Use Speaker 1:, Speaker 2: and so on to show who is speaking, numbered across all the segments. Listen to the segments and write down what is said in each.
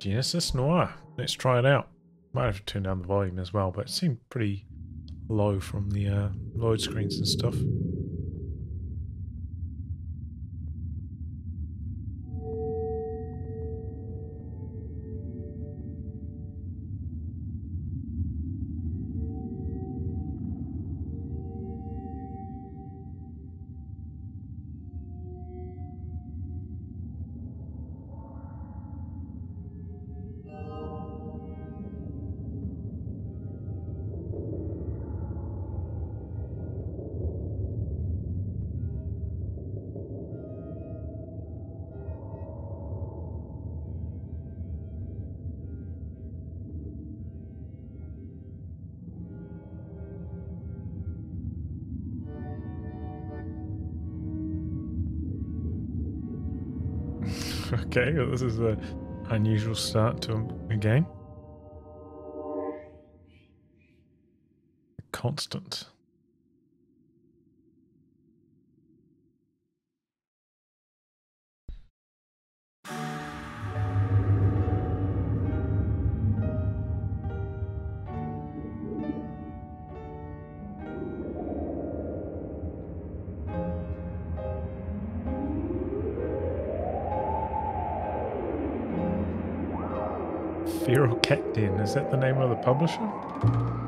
Speaker 1: Genesis Noir. Let's try it out. Might have to turn down the volume as well, but it seemed pretty low from the uh, load screens and stuff. This is an unusual start to a game. Constant. Den, is that the name of the publisher?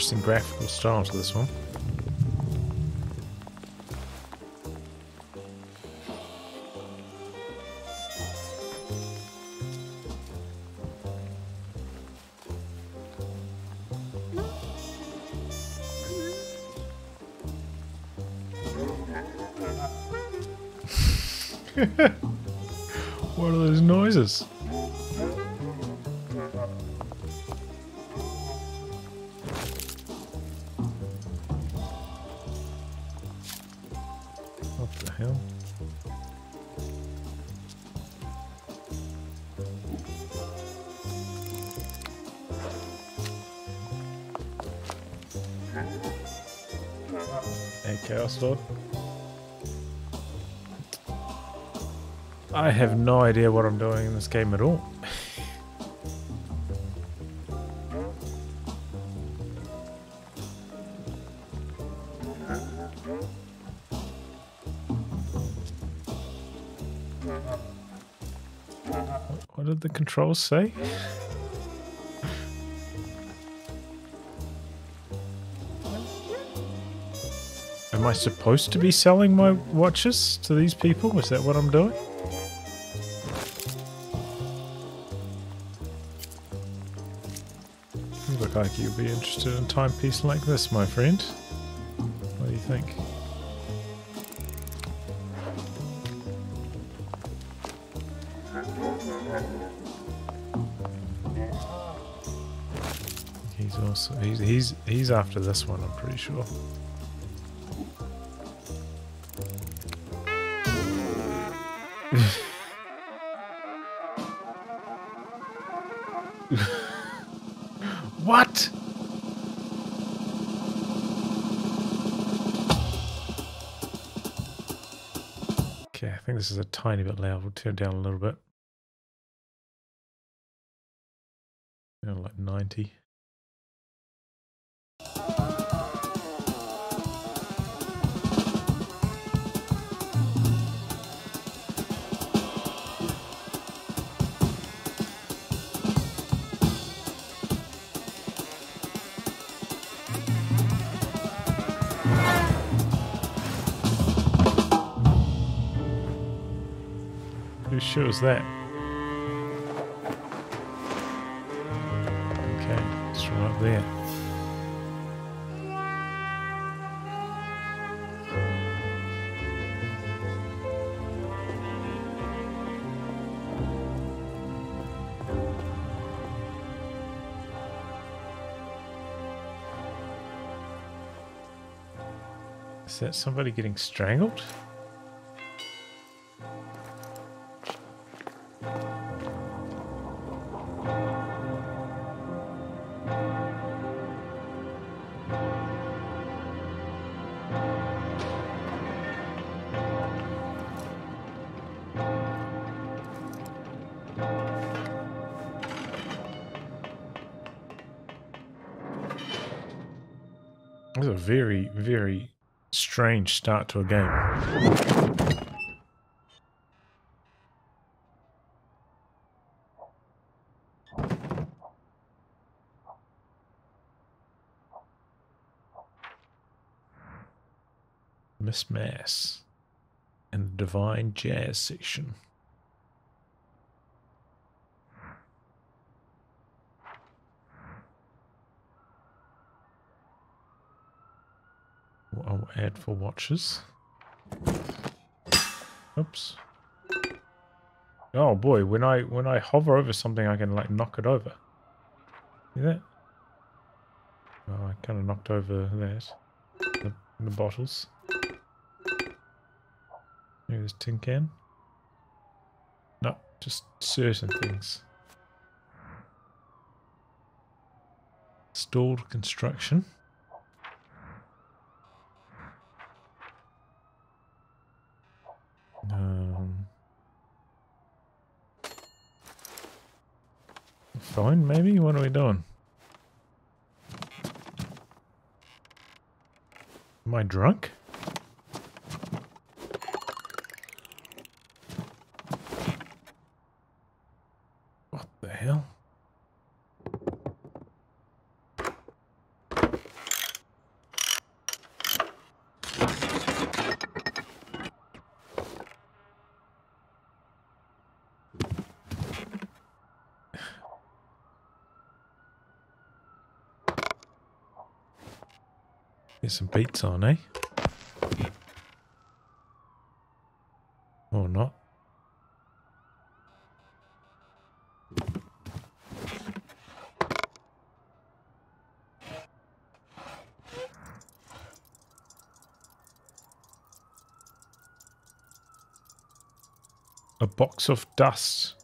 Speaker 1: Interesting graphical style to this one. Have no idea what I'm doing in this game at all. What did the controls say? Am I supposed to be selling my watches to these people? Is that what I'm doing? Like you'd be interested in a timepiece like this, my friend. What do you think? He's also he's he's he's after this one, I'm pretty sure. Tiny bit loud. We'll turn it down a little bit. Is that somebody getting strangled? Very, very strange start to a game. Miss Mass and the Divine Jazz section. For watches. Oops. Oh boy, when I when I hover over something I can like knock it over. See that? Oh, I kind of knocked over that. The, the bottles. Maybe this tin can. No, just certain things. Stalled construction. Maybe? What are we doing? Am I drunk? What the hell? Get some beats on, eh? Or not. A box of dust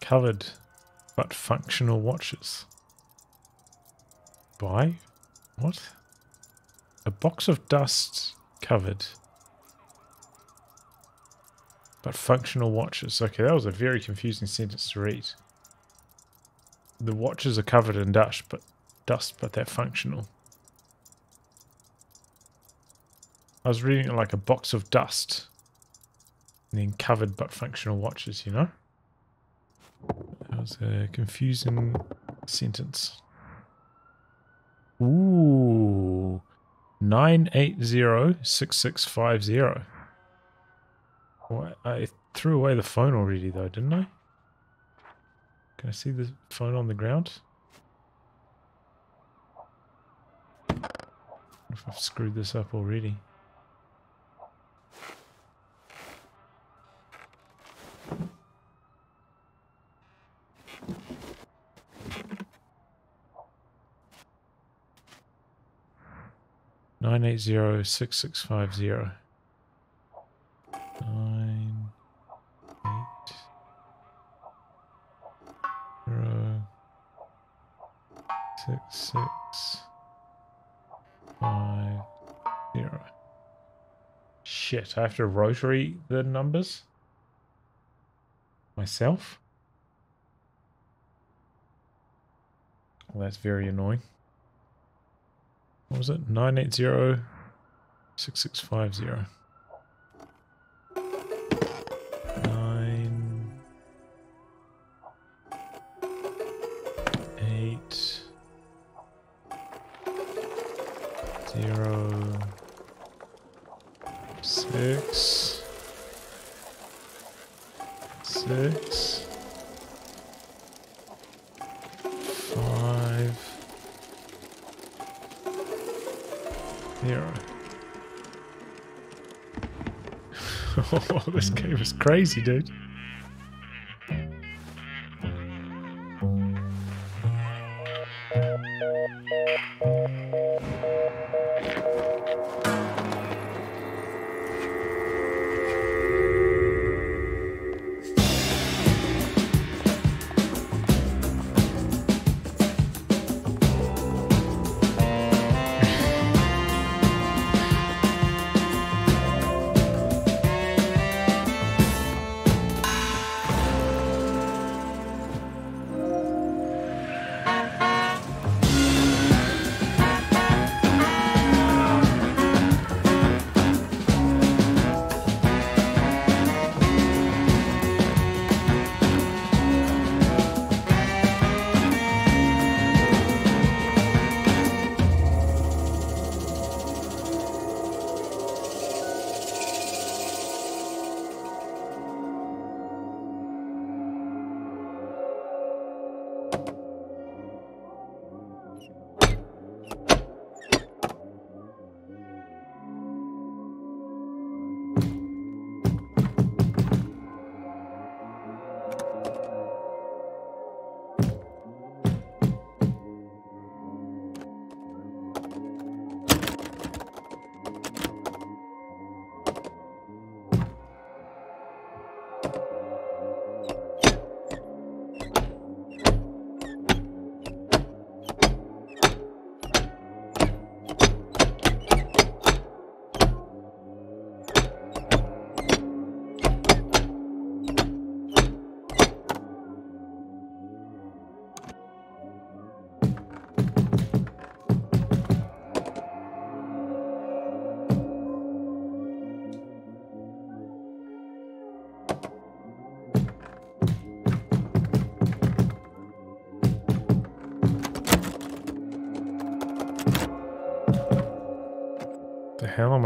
Speaker 1: covered but functional watches. By what? Box of dust covered. But functional watches. Okay, that was a very confusing sentence to read. The watches are covered in dust, but dust, but they're functional. I was reading it like a box of dust. And then covered but functional watches, you know? That was a confusing sentence. 9806650. Well, I threw away the phone already though, didn't I? Can I see the phone on the ground? If I've screwed this up already. Nine eight zero six six five zero. Nine eight zero six six five zero. Shit, I have to rotary the numbers myself. Well, that's very annoying. What was it? 980 6650. Nine eight zero six six this game is crazy, dude.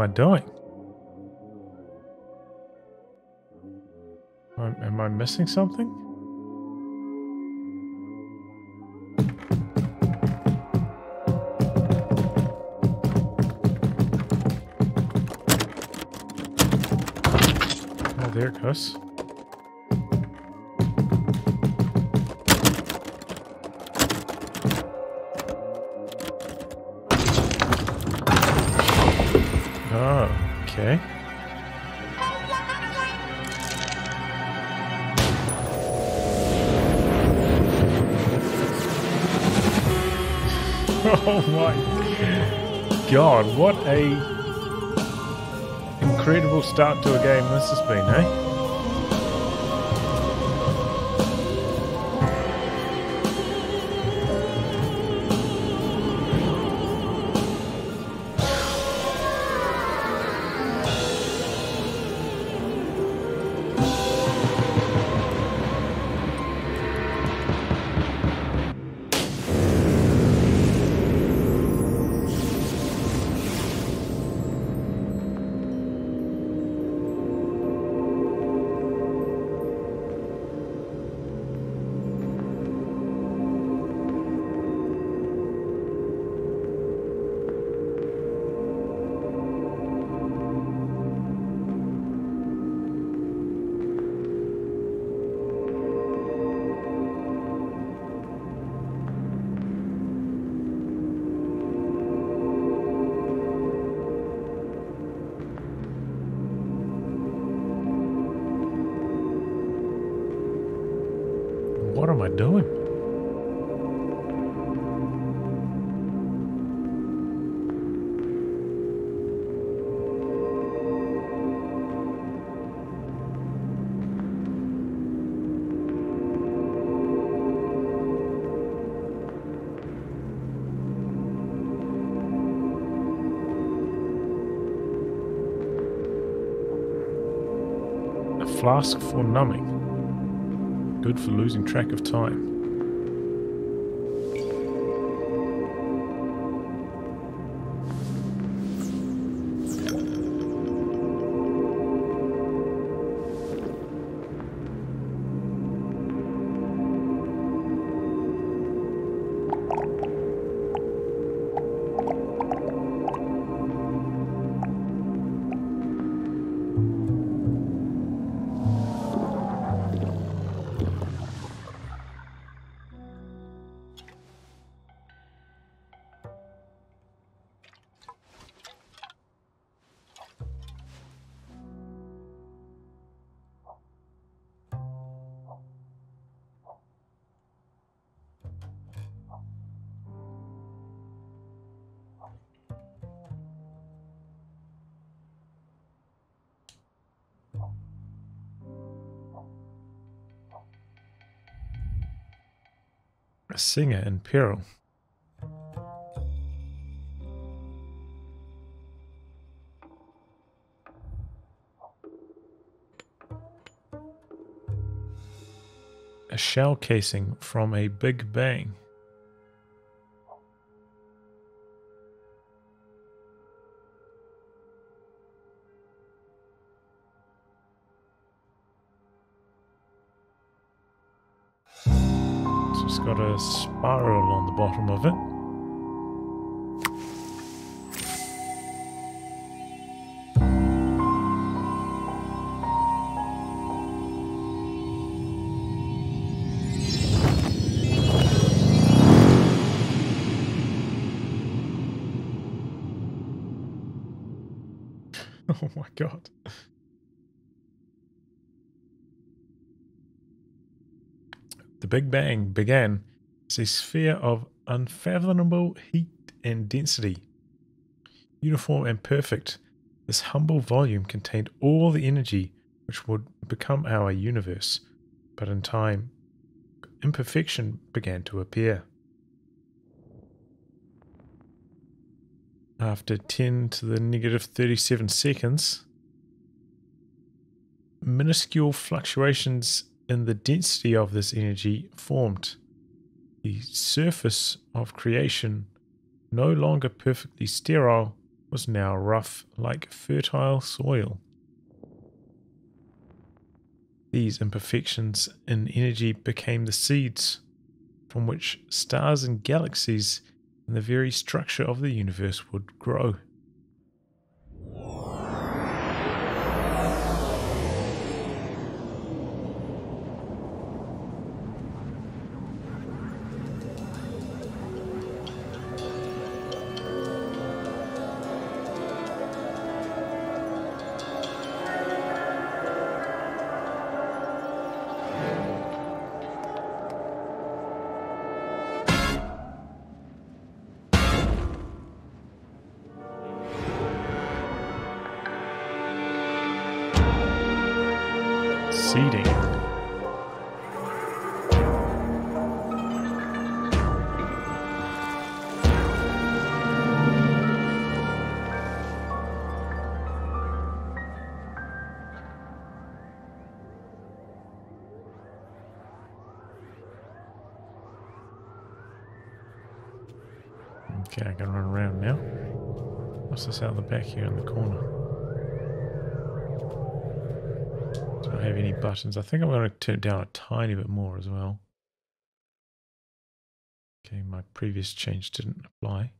Speaker 1: I doing? Am, I missing something? Oh, there it goes. God, what a incredible start to a game this has been, eh? Flask for numbing. Good for losing track of time. Singer in peril. A shell casing from a Big Bang. Big Bang began as a sphere of unfathomable heat and density. Uniform and perfect, this humble volume contained all the energy which would become our universe, but in time, imperfection began to appear. After 10 to the negative 37 seconds, minuscule fluctuations in the density of this energy formed. The surface of creation, no longer perfectly sterile, was now rough like fertile soil. These imperfections in energy became the seeds from which stars and galaxies and the very structure of the universe would grow. This out of the back here in the corner? Don't have any buttons. I think I'm going to turn it down a tiny bit more as well. Okay, my previous change didn't apply.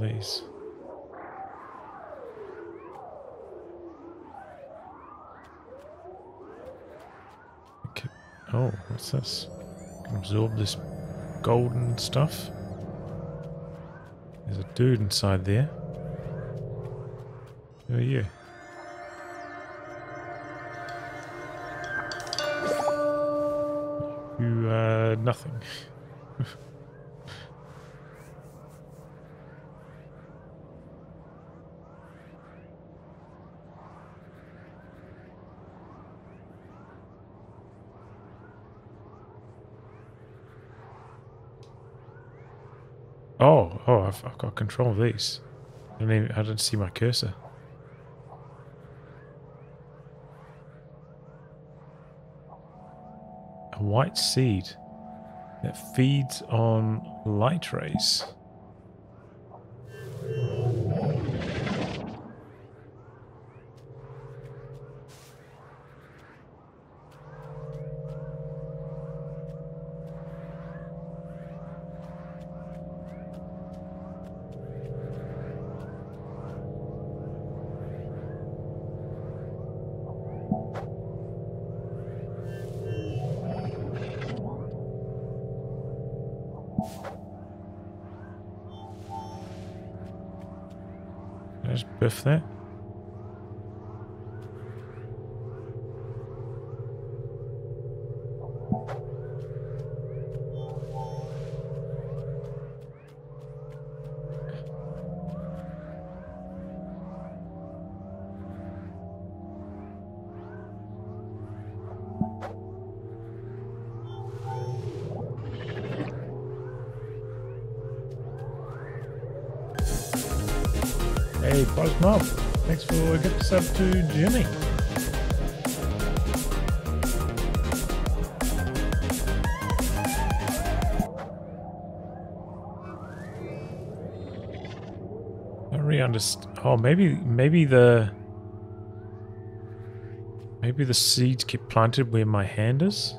Speaker 1: These? Okay. Oh, what's this? Can absorb this golden stuff. There's a dude inside there. Who are you? You, uh, nothing. Oh, oh, I've, I've got control of these. I I didn't see my cursor. A white seed that feeds on light rays. Can I us up to Jimmy. I really understand. Oh, maybe, maybe the, maybe the seeds get planted where my hand is.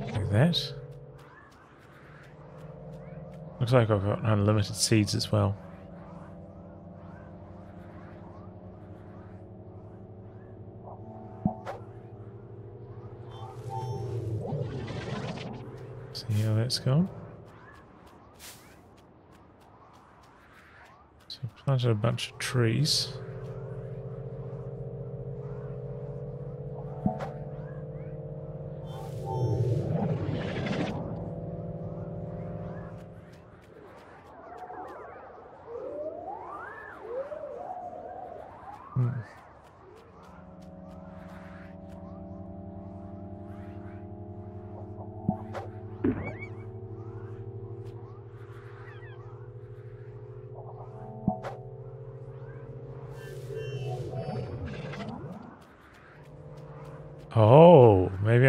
Speaker 1: Like that. Looks like I've got unlimited seeds as well. That's going. So planted a bunch of trees.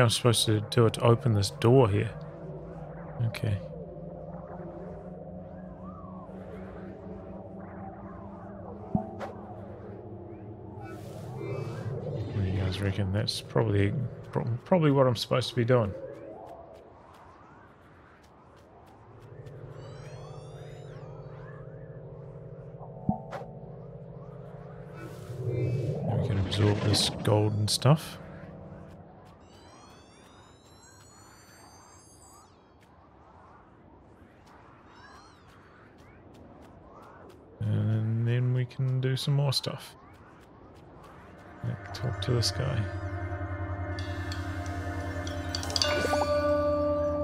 Speaker 1: I'm supposed to do it to open this door here. Okay. You guys reckon? That's probably probably what I'm supposed to be doing. We can absorb this golden stuff. And then we can do some more stuff. Like talk to this guy.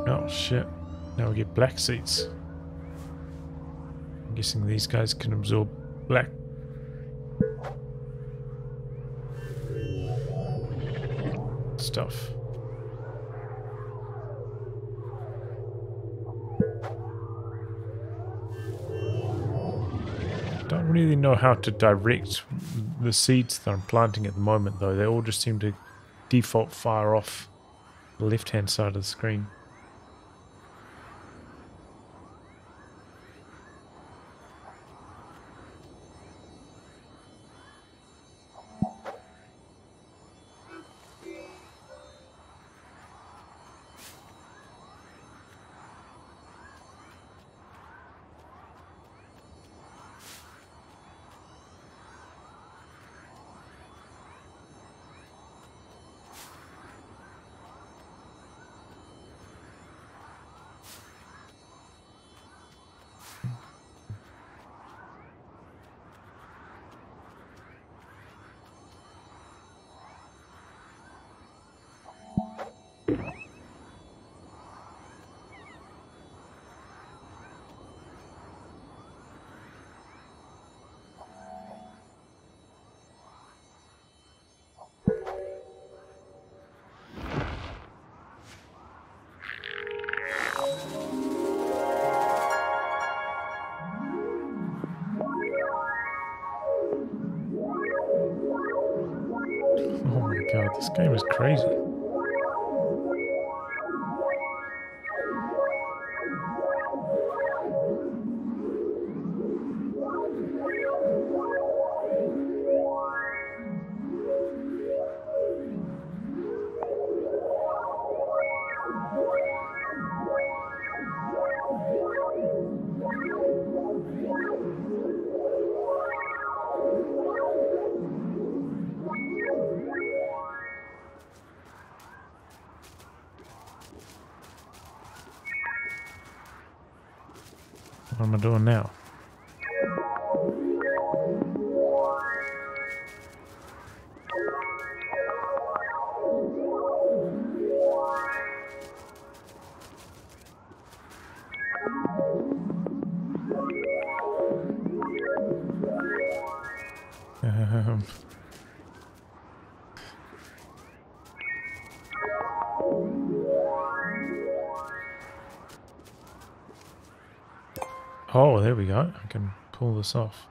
Speaker 1: Oh shit. Now we get black seats. I'm guessing these guys can absorb black. Stuff. Really know how to direct the seeds that I'm planting at the moment though. They all just seem to default fire off the left hand side of the screen. What am I doing now? There we go. I can pull this off.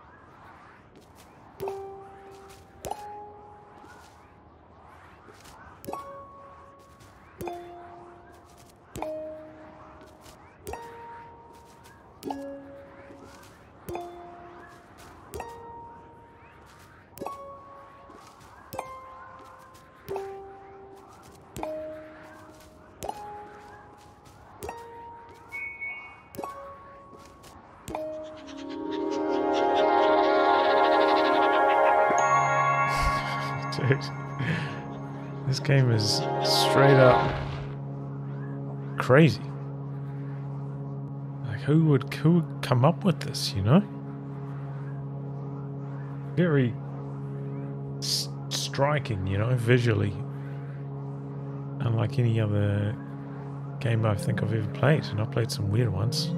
Speaker 1: Come up with this? You know, very striking. You know, visually, unlike any other game I think I've ever played, and I've played some weird ones.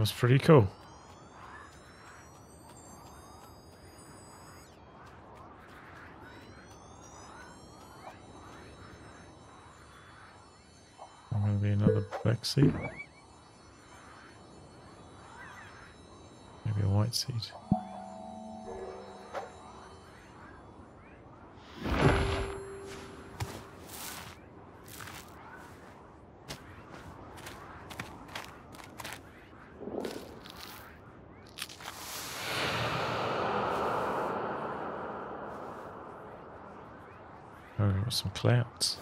Speaker 1: Was pretty cool. Maybe another black seat. Maybe a white seed. Oh, got some clouds.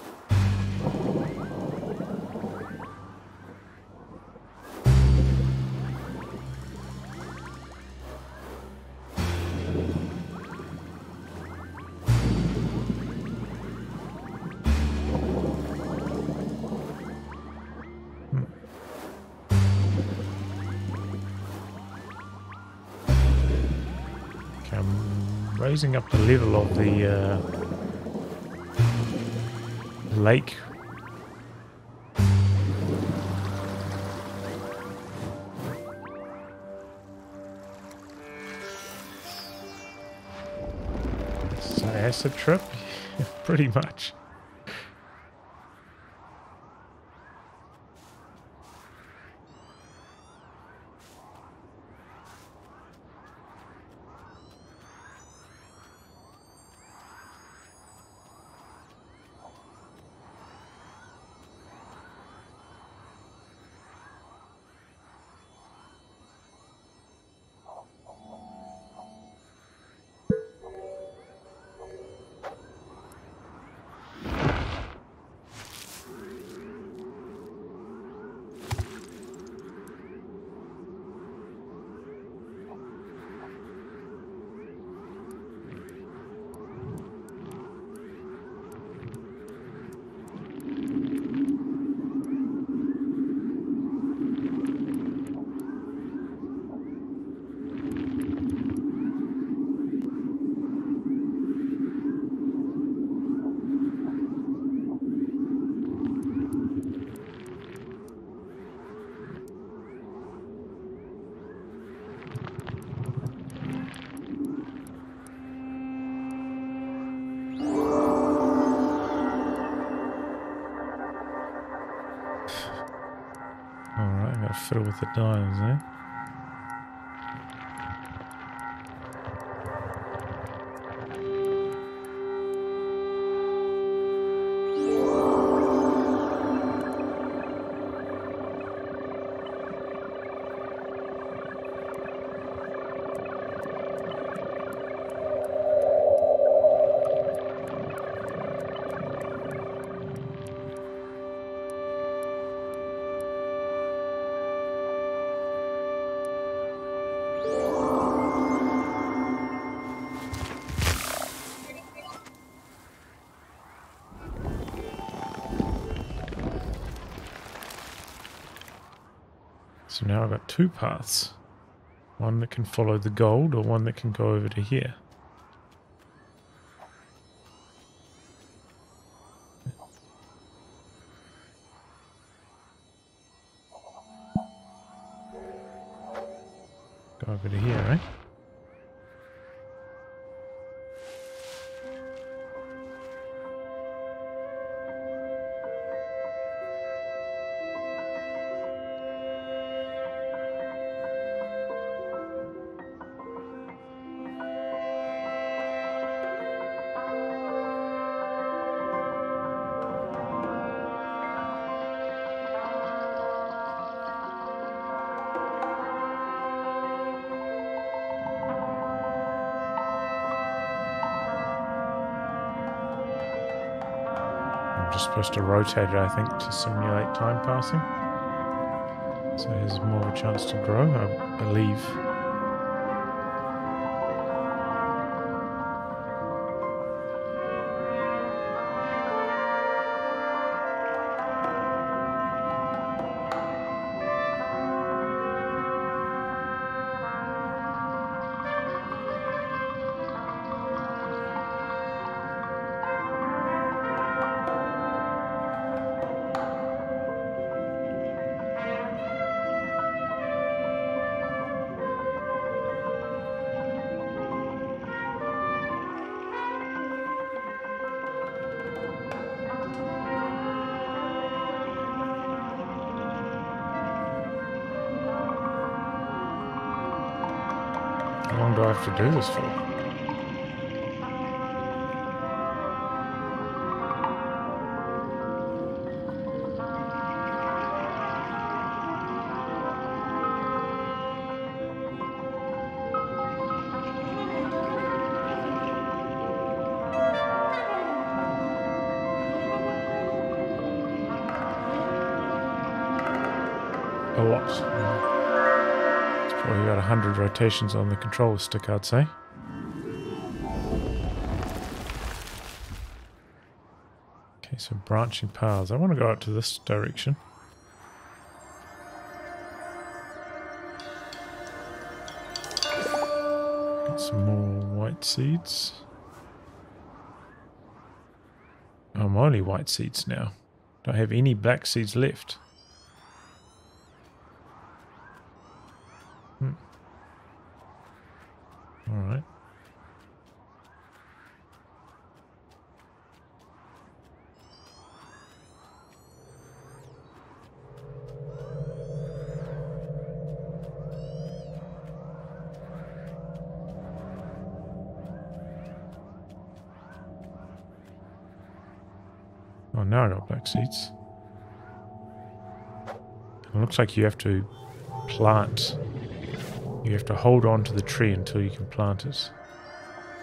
Speaker 1: I'm raising up the level of the uh, lake. An acid trip, pretty much. Fiddle with the dials there. So now I've got two paths. One that can follow the gold or one that can go over to here. Supposed to rotate it, I think, to simulate time passing. So there's more of a chance to grow, I believe. 100 rotations on the controller stick, I'd say. Okay, so branching paths. I want to go out to this direction. Got some more white seeds. I'm only white seeds now. Don't have any black seeds left. Hmm. All right. Oh, now I got black seeds. It looks like you have to plant. You have to hold on to the tree until you can plant it.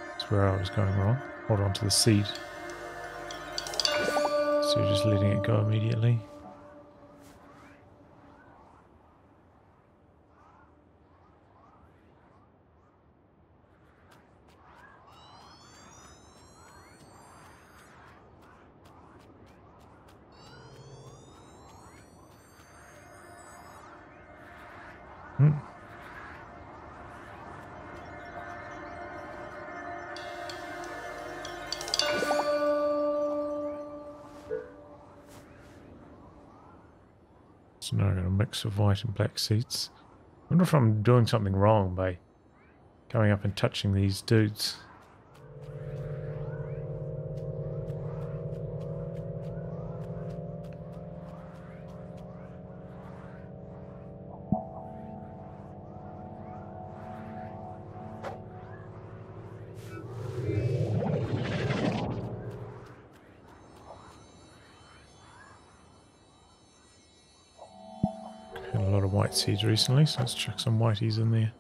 Speaker 1: That's where I was going wrong. Hold on to the seed. So you're just letting it go immediately. Of white and black seeds. I wonder if I'm doing something wrong by going up and touching these dudes. Seeds recently, so let's chuck some whiteys in there.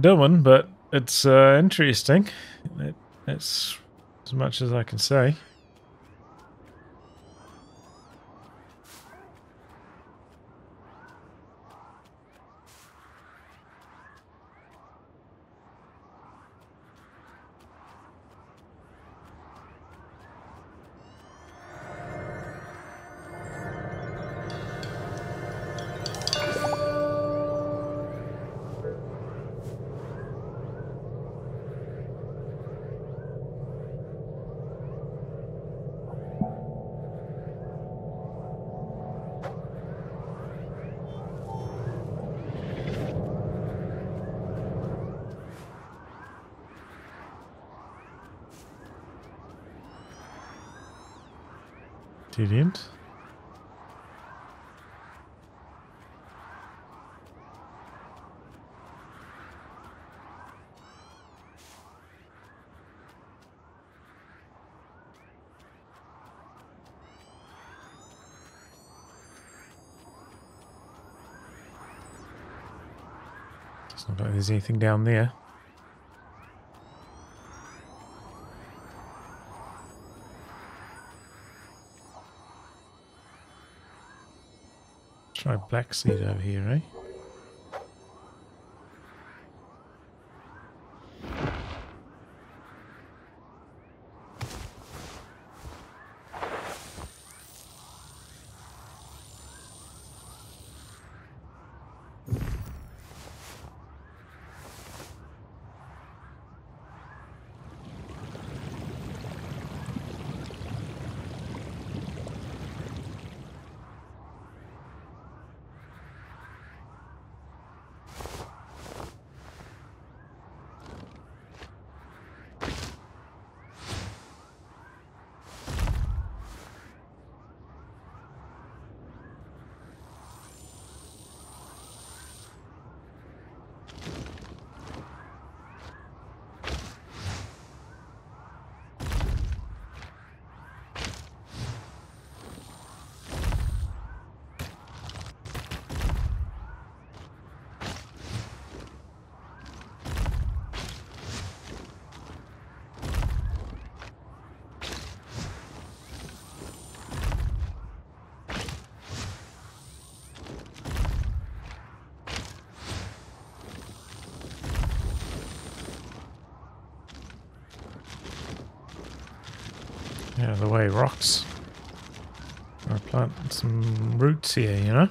Speaker 1: Doing, but it's uh, interesting. It, it's as much as I can say. There's anything down there. Try black seed over here, eh? Out of the way, rocks. I'll plant some roots here, you know?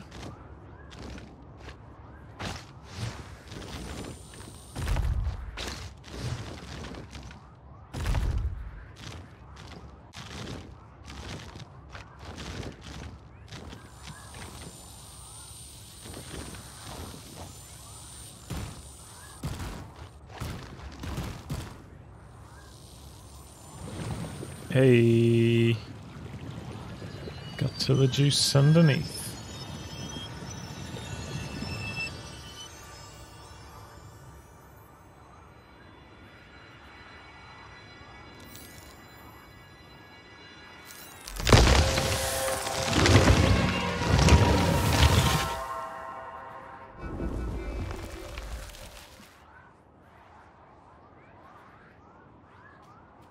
Speaker 1: Hey. The juice underneath.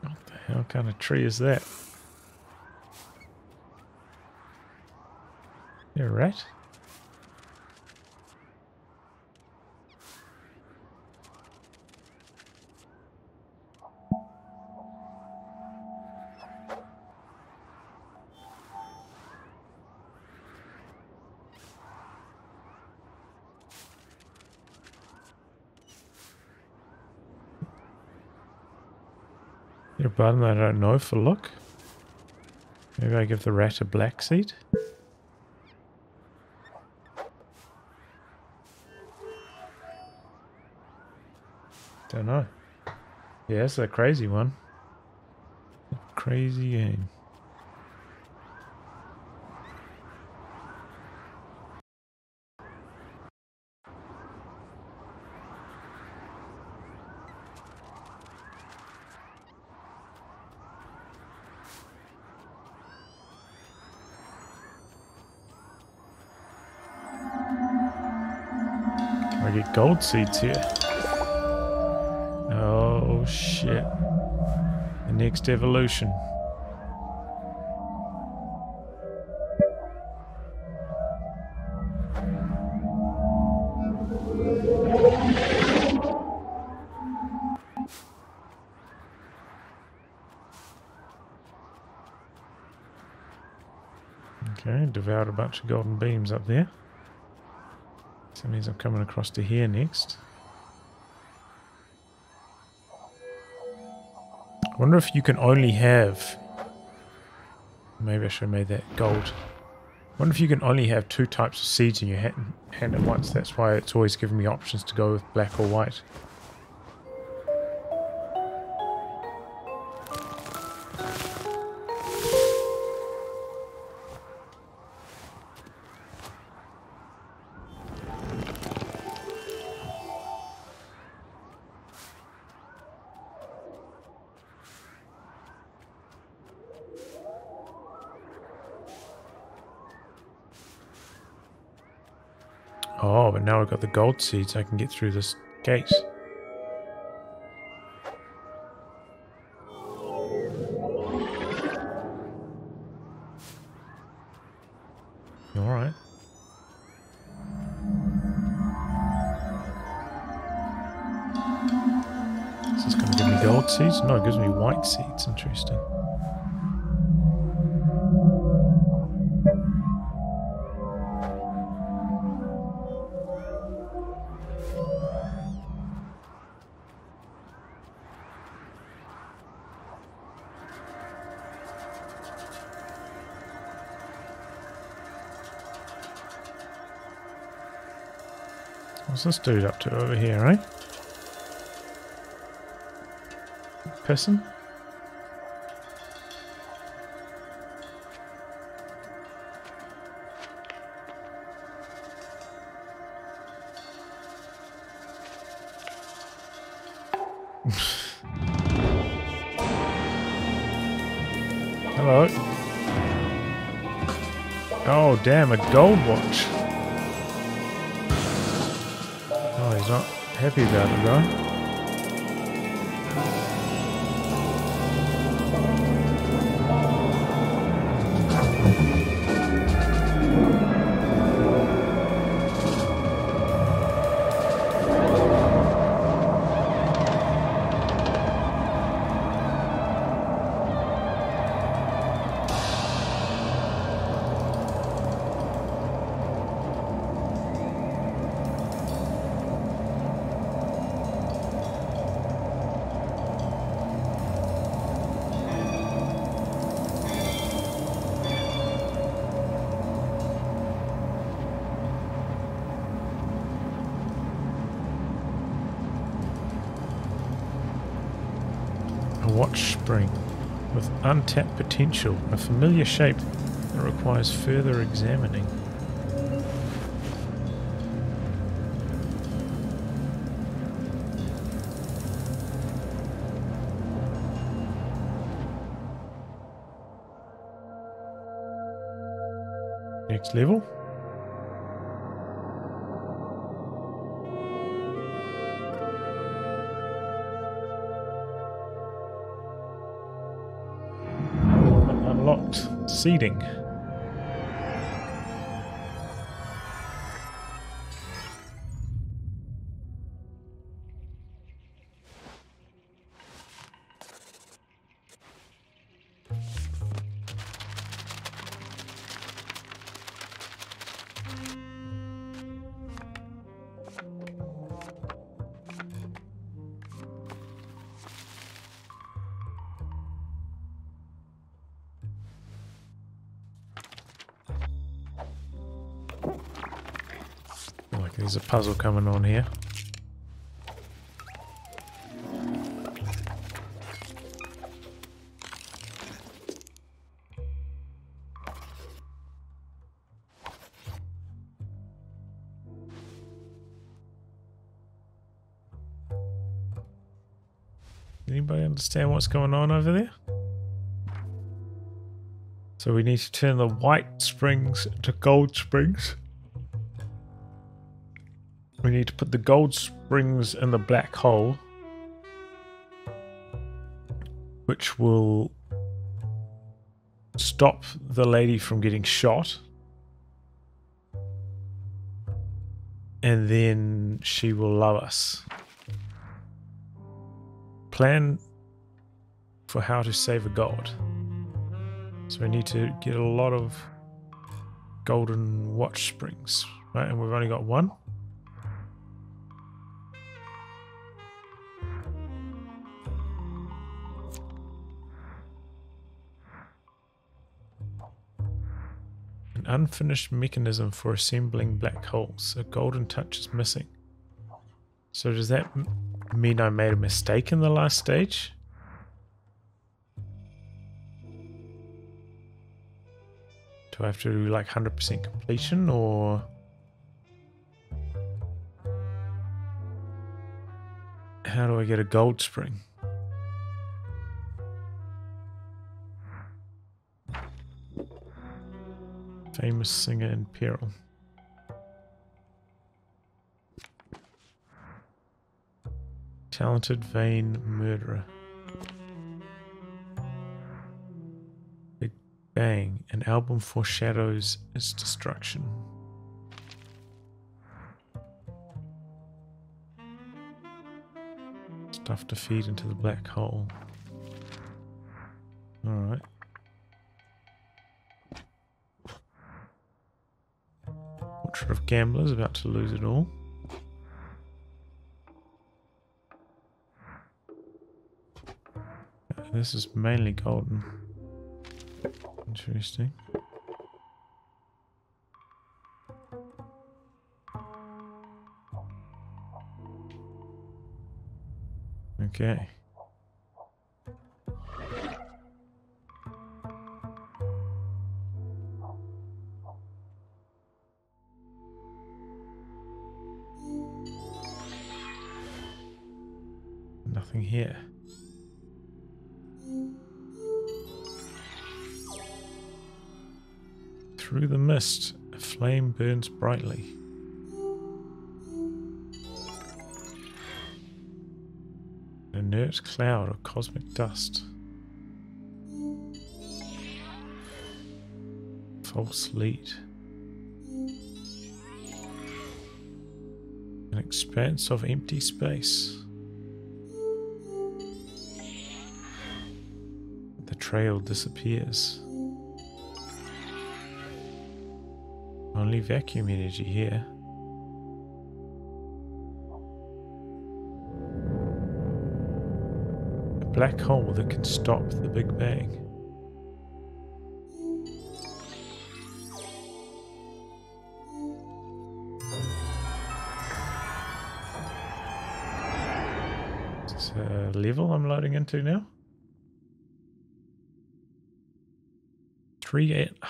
Speaker 1: What the hell kind of tree is that? You're right. You're a button I don't know for look. Maybe I give the rat a black seed? Don't know. Yeah, it's a crazy one. Crazy game. Gold seeds here. Oh shit. The next evolution. Okay, devoured a bunch of golden beams up there. So that means I'm coming across to here next. I wonder if you can only have... Maybe I should have made that gold. I wonder if you can only have two types of seeds in your hand, hand at once. That's why it's always giving me options to go with black or white. Gold seeds. I can get through this gate. Alright. Is this going to give me gold seeds? No, it gives me white seeds. Interesting. What's this dude up to over here, eh? Person? Hello. Oh, damn, a gold watch. Not happy about it, though. Potential, a familiar shape that requires further examining. Next level. Unlocked puzzle coming on here. Anybody understand what's going on over there? So we need to turn the white springs to gold springs. Need to put the gold springs in the black hole, which will stop the lady from getting shot. And then she will love us. Plan for how to save a god. So we need to get a lot of golden watch springs, right? And we've only got one. Unfinished mechanism for assembling black holes. A golden touch is missing. So does that mean I made a mistake in the last stage? Do I have to do like 100% completion or... How do I get a gold spring? Famous singer in peril. Talented, vain murderer. Big Bang. An album foreshadows its destruction. Stuff to feed into the black hole. Alright. Of gamblers about to lose it all. Uh, this is mainly golden. Interesting. Okay. Brightly. An inert cloud of cosmic dust. False lead. An expanse of empty space. The trail disappears. Only vacuum energy here. A black hole that can stop the Big Bang. Is a level I'm loading into now?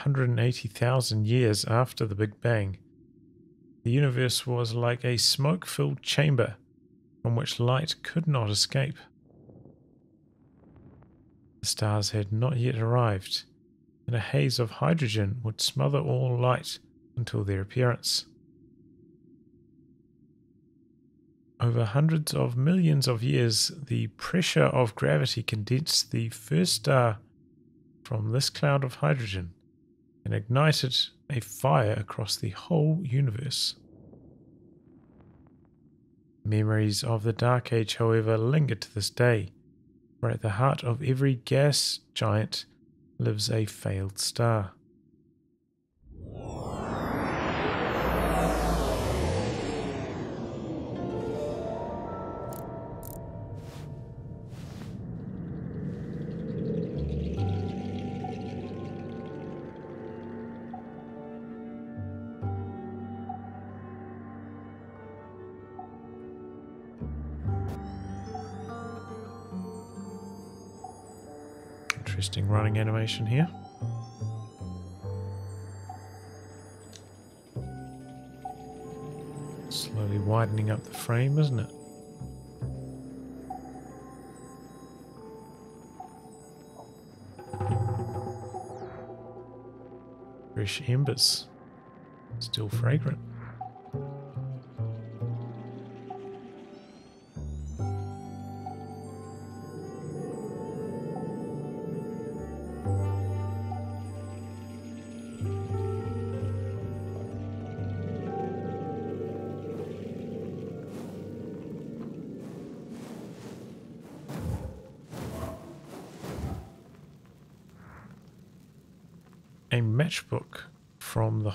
Speaker 1: 380,000 years after the Big Bang, the universe was like a smoke filled chamber from which light could not escape. The stars had not yet arrived, and a haze of hydrogen would smother all light until their appearance. Over hundreds of millions of years, the pressure of gravity condensed the first star from this cloud of hydrogen and ignited a fire across the whole universe. Memories of the Dark Age, however, linger to this day, for at the heart of every gas giant lives a failed star. Running animation here. Slowly widening up the frame, isn't it? Fresh embers. Still fragrant.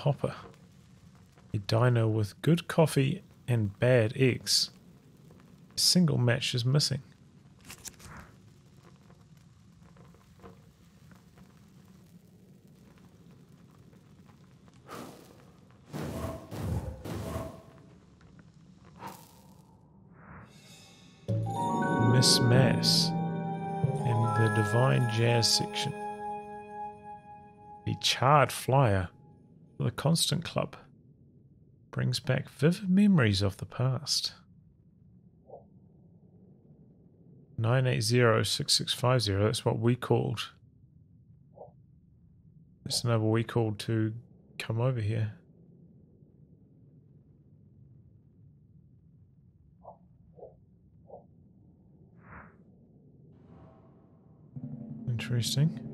Speaker 1: Hopper. A diner with good coffee and bad eggs. A single match is missing. Miss Mass in the Divine Jazz section. The charred flyer the Constant Club brings back vivid memories of the past. 9806650, that's what we called. That's the number we called to come over here.
Speaker 2: Interesting.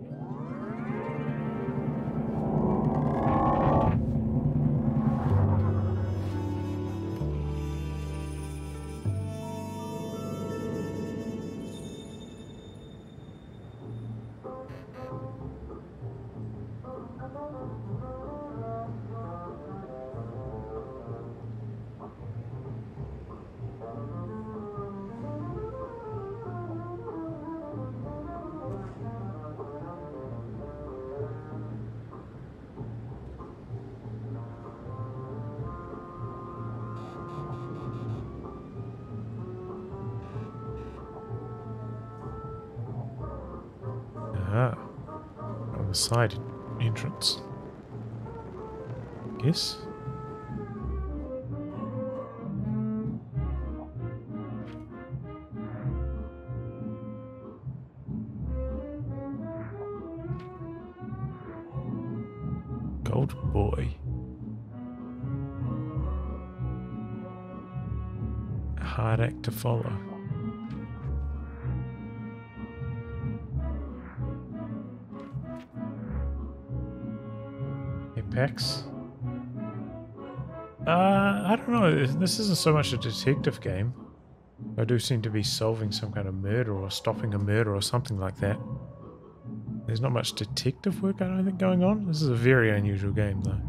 Speaker 2: Side entrance. Yes. Gold boy. Hard act to follow. Apex. Uh, I don't know. This isn't so much a detective game. I do seem to be solving some kind of murder or stopping a murder or something like that. There's not much detective work, I don't think, going on. This is a very unusual game, though.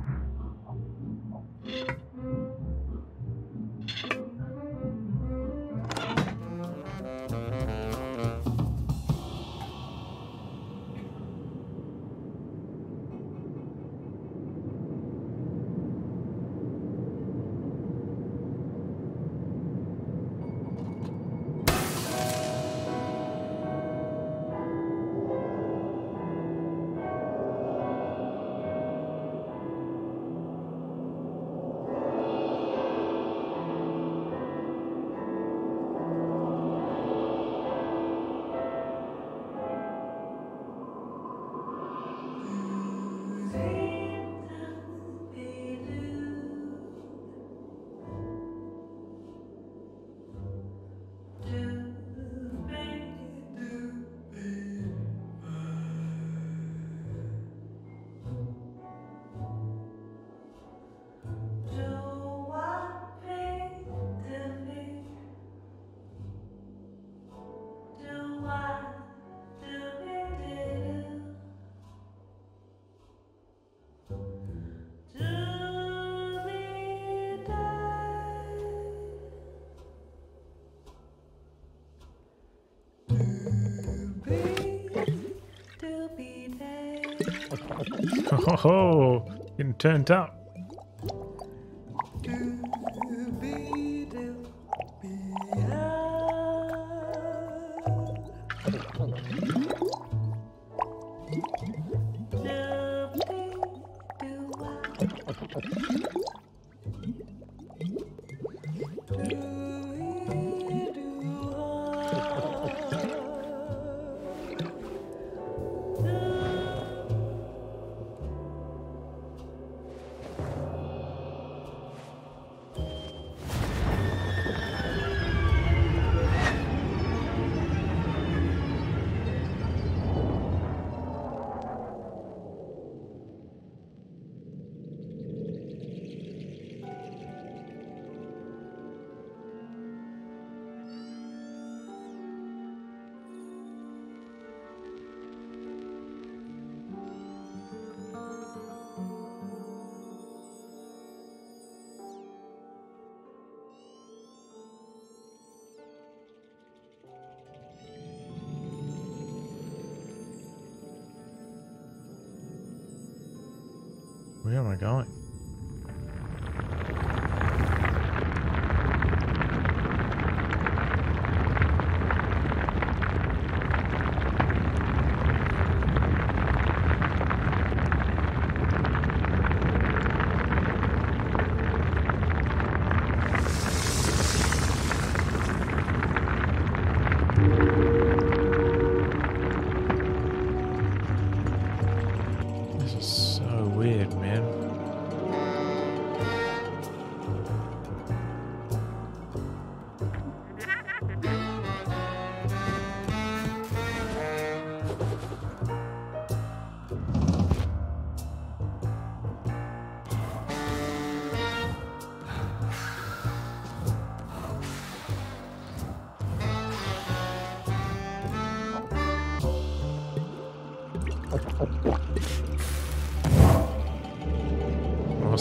Speaker 2: Turned up.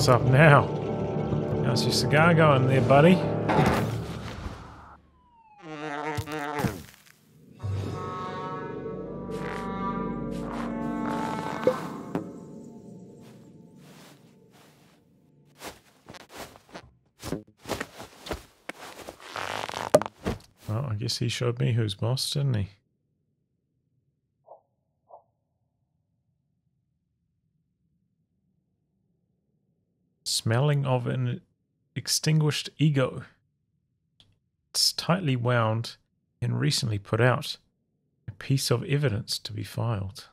Speaker 1: Up now? How's your cigar going there, buddy? Well, I guess he showed me who's boss, didn't he? Smelling of an extinguished ego. It's tightly wound and recently put out. A piece of evidence to be filed.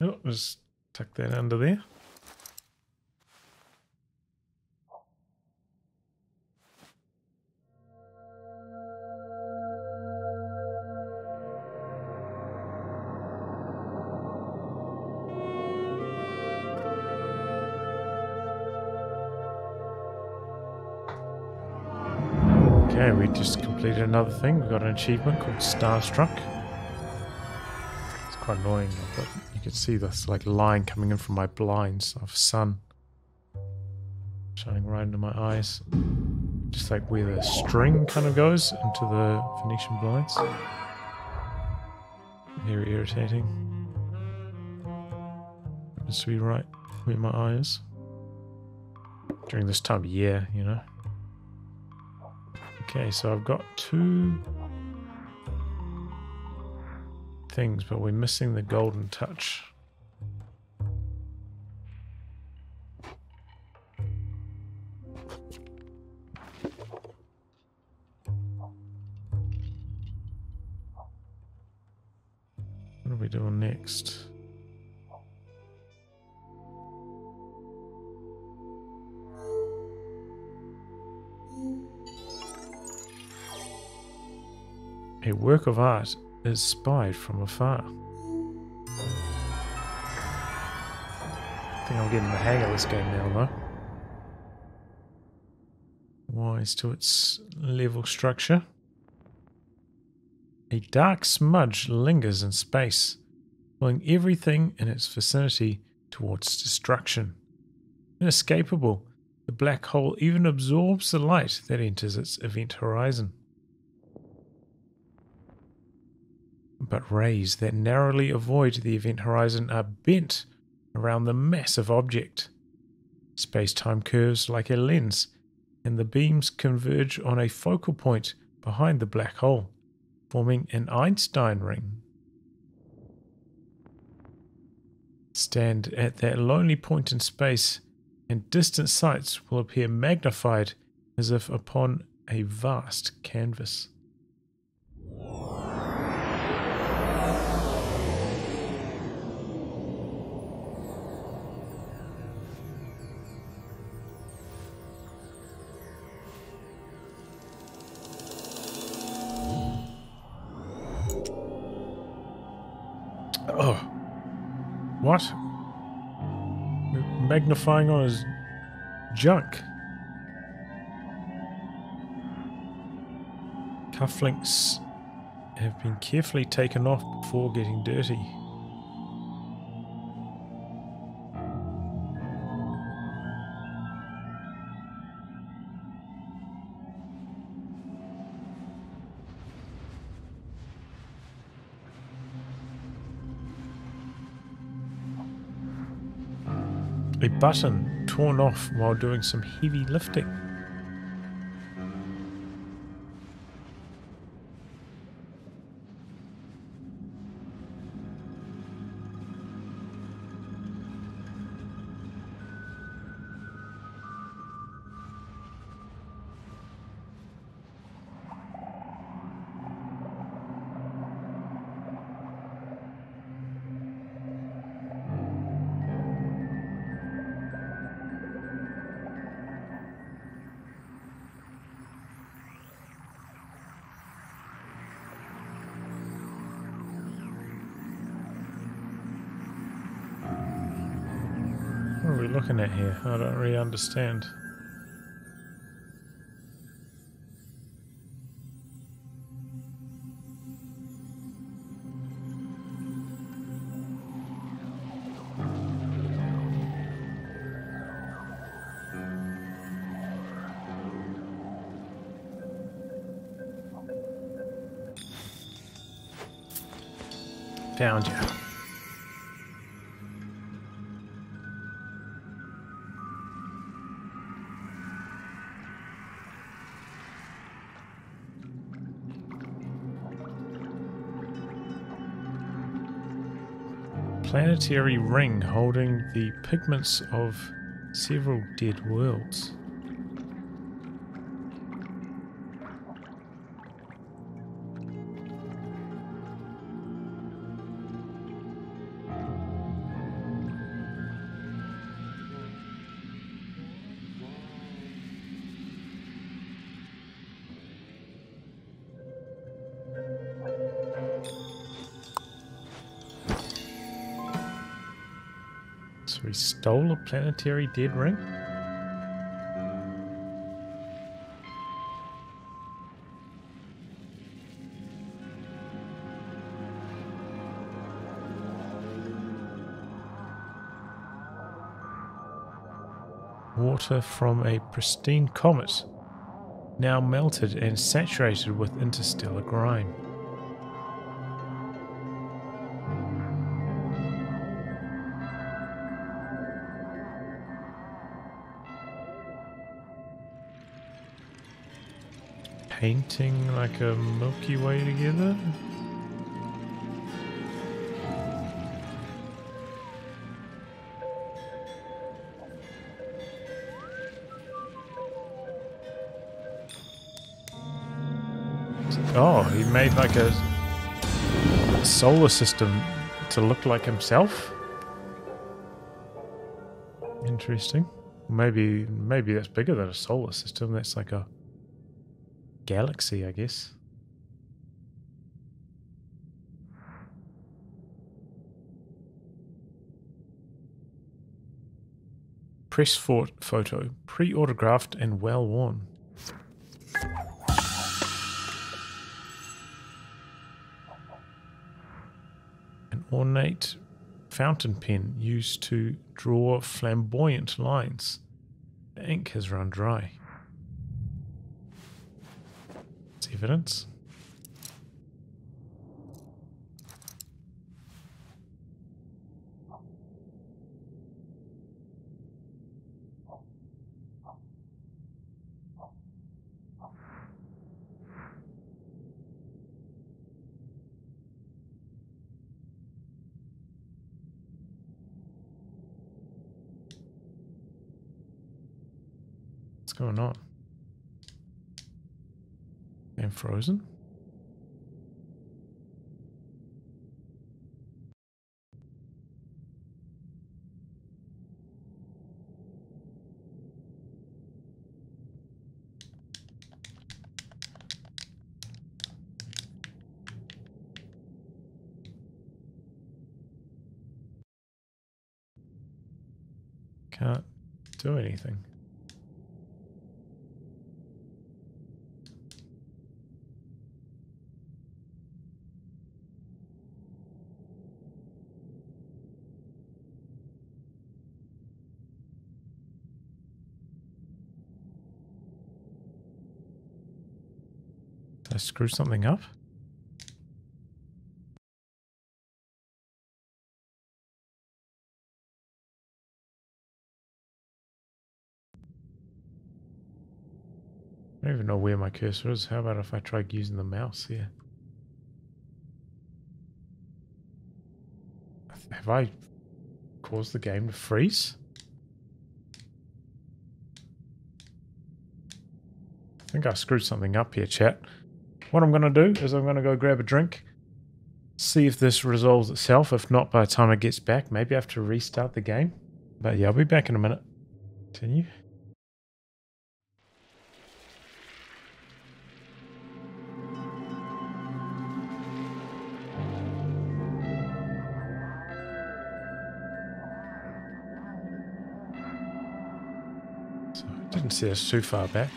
Speaker 1: Oh, just tuck that under there. Another thing. We've got an achievement called Starstruck. It's quite annoying. I've you can see this like line coming in from my blinds of sun shining right into my eyes. Just like where the string kind of goes into the Venetian blinds. Very irritating. Just to be right where my eye is. During this time of year, you know. Okay, so I've got two things, but we're missing the golden touch. Work of art is spied from afar. I think I'm getting the hang of this game now, though. Wise to its level structure. A dark smudge lingers in space, pulling everything in its vicinity towards destruction. Inescapable, the black hole even absorbs the light that enters its event horizon. But rays that narrowly avoid the event horizon are bent around the massive object. Space time curves like a lens, and the beams converge on a focal point behind the black hole, forming an Einstein ring. Stand at that lonely point in space, and distant sights will appear magnified as if upon a vast canvas. Magnifying on his junk. Cufflinks have been carefully taken off before getting dirty. A button torn off while doing some heavy lifting. here? I don't really understand. Found you. Planetary ring holding the pigments of several dead worlds. Planetary dead ring? Water from a pristine comet, now melted and saturated with interstellar grime. Painting like a Milky Way together? Oh, he made like a solar system to look like himself. Interesting. Maybe maybe that's bigger than a solar system. That's like a galaxy, I guess. Press fort photo, pre-autographed and well worn. An ornate fountain pen used to draw flamboyant lines. The ink has run dry evidence. What's going on? And frozen? Can't do anything. I screw something up? I don't even know where my cursor is. How about if I try using the mouse here? Have I caused the game to freeze? I think I screwed something up here, chat. What I'm going to do is I'm going to go grab a drink, see if this resolves itself. If not, by the time it gets back, maybe I have to restart the game. But yeah, I'll be back in a minute. Continue. So didn't see us too far back.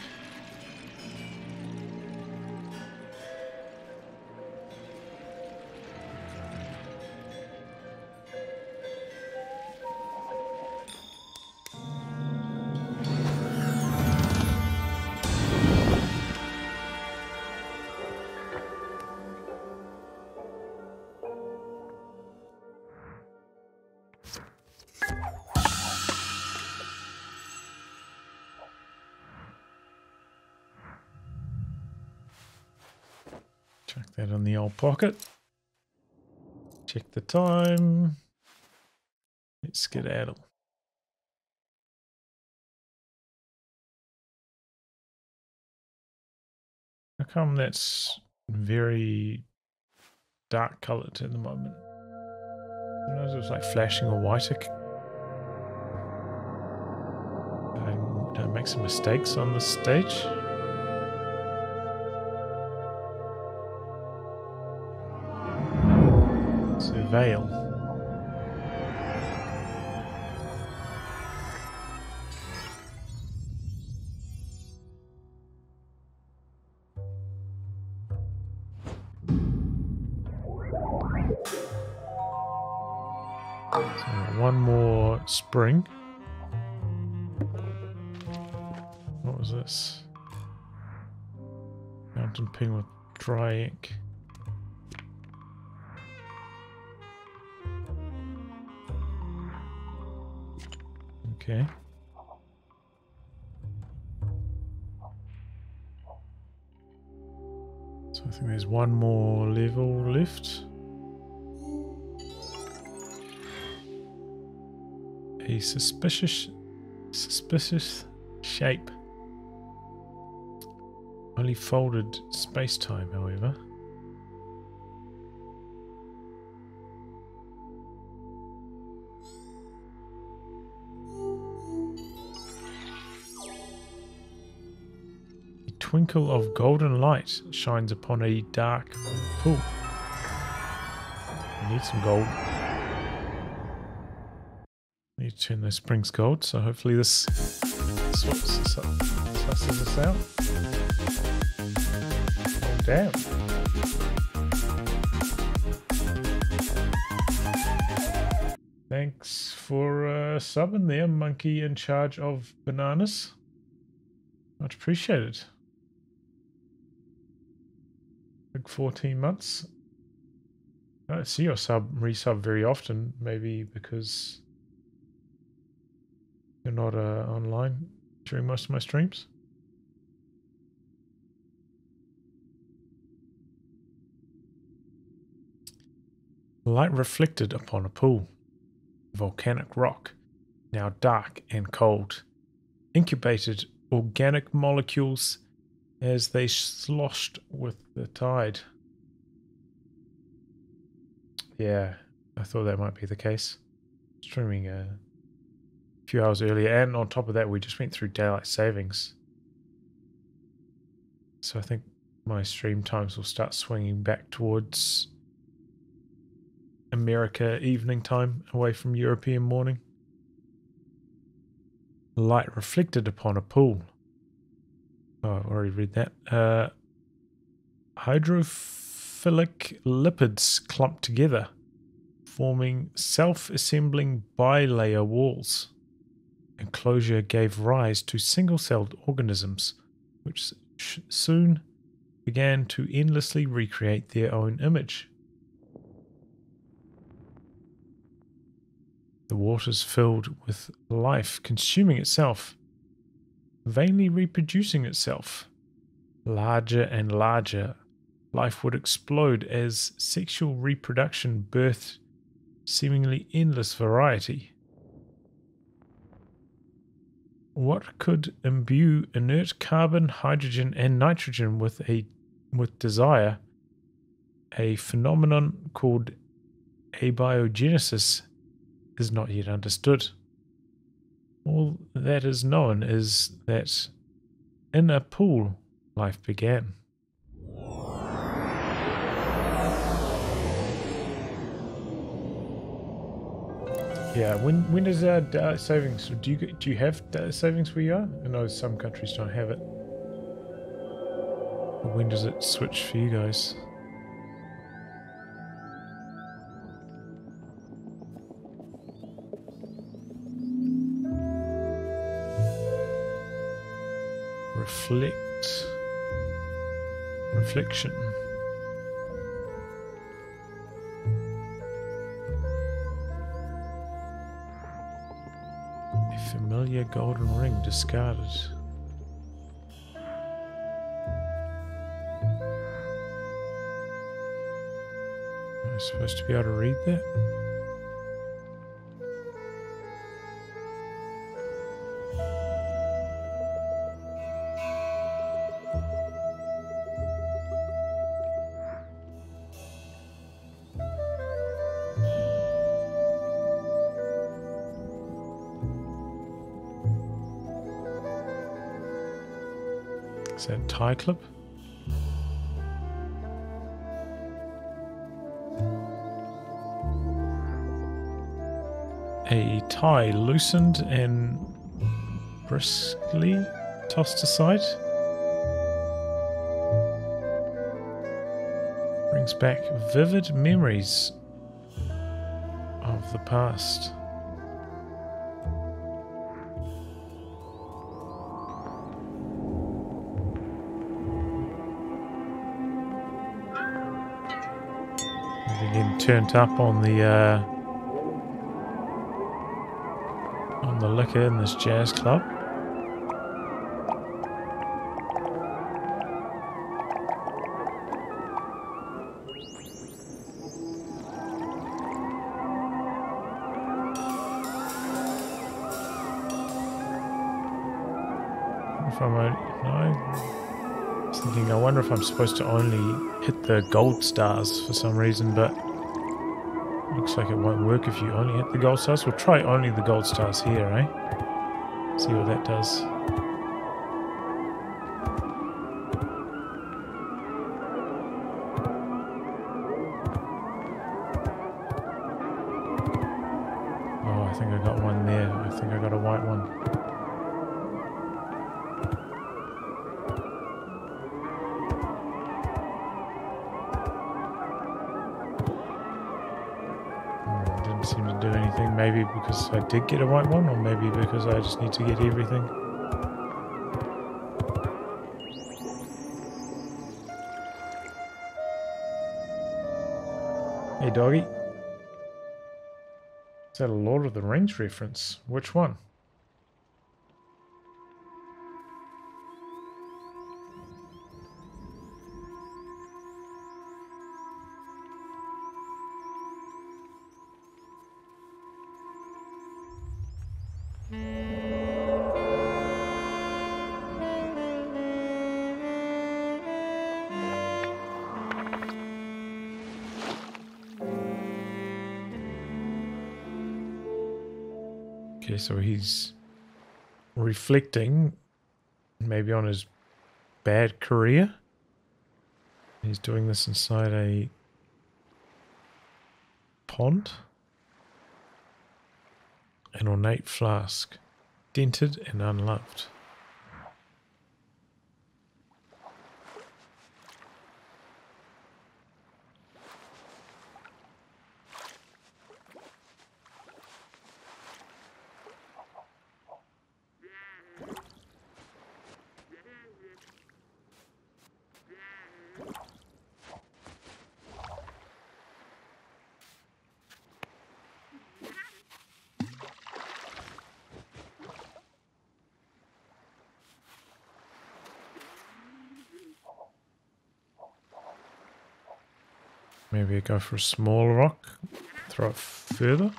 Speaker 1: Pocket. Check the time. Let's skedaddle. How come that's very dark colored at the moment? Sometimes it was like flashing or white. Did I, I make some mistakes on the stage? Surveil. one more spring. What was this? Fountain pen with dry ink. Okay. So I think there's one more level left. A suspicious suspicious shape. Only folded space-time, however. Twinkle of golden light shines upon a dark pool. need some gold. Need to turn those springs gold, so hopefully this swaps us up, susses us out. Oh, damn. Thanks for uh, subbing there, monkey in charge of bananas. Much appreciated. 14 months. I don't see your sub resub very often, maybe because you're not uh, online during most of my streams. Light reflected upon a pool. Volcanic rock, now dark and cold. Incubated organic molecules as they sloshed with the tide. Yeah, I thought that might be the case. Streaming uh, a few hours earlier, and on top of that, we just went through daylight savings. So I think my stream times will start swinging back towards America evening time, away from European morning. Light reflected upon a pool Oh, I already read that. Uh, hydrophilic lipids clump together, forming self-assembling bilayer walls. Enclosure gave rise to single-celled organisms, which soon began to endlessly recreate their own image. The waters filled with life, consuming itself vainly reproducing itself. Larger and larger, life would explode as sexual reproduction birthed seemingly endless variety. What could imbue inert carbon, hydrogen, and nitrogen with a with desire, a phenomenon called abiogenesis, is not yet understood. All that is known is that in a pool life began. Yeah, when when does our data savings? Do you do you have data savings where you are? I know some countries don't have it. When does it switch for you guys? Reflect. Reflection. A familiar golden ring discarded. Am I supposed to be able to read that? Tie clip? A tie loosened and briskly tossed aside. Brings back vivid memories of the past. Turned up on the uh, on the liquor in this jazz club. If I'm a, no, I was thinking, I wonder if I'm supposed to only hit the gold stars for some reason, but like it won't work if you only hit the gold stars. We'll try only the gold stars here, eh? See what that does. Did get a white one, or maybe because I just need to get everything. Hey, doggy. Is that a Lord of the Rings reference? Which one? So he's reflecting maybe on his bad career. He's doing this inside a pond. An ornate flask, dented and unloved. Maybe go for a small rock, throw it further.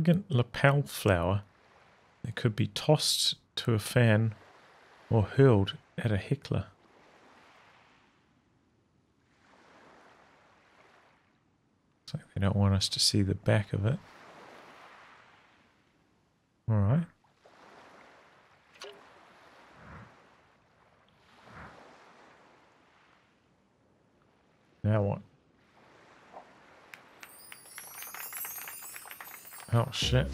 Speaker 1: Elegant lapel flower that could be tossed to a fan or hurled at a heckler. Looks like they don't want us to see the back of it. Alright. Now what? Oh shit.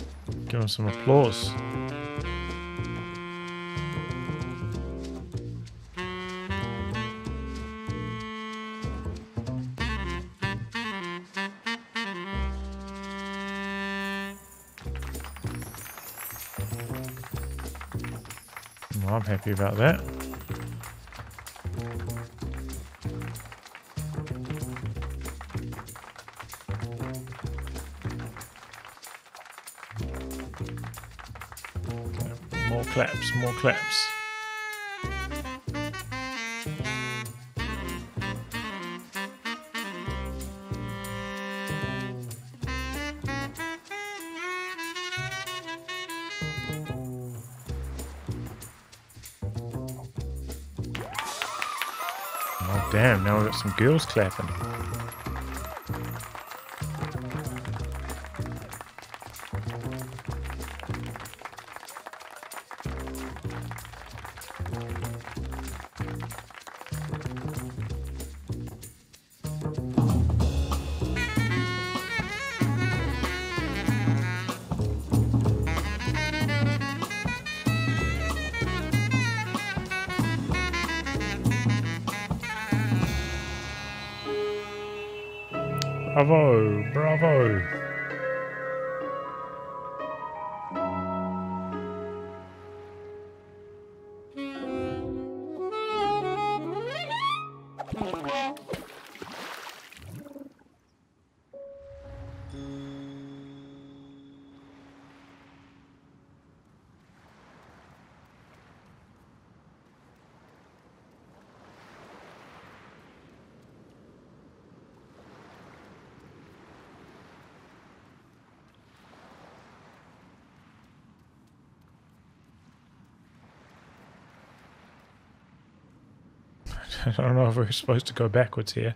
Speaker 1: Give him some applause. Well, I'm happy about that. Claps, more claps. Oh damn, now we've got some girls clapping. Don't know if we're supposed to go backwards here.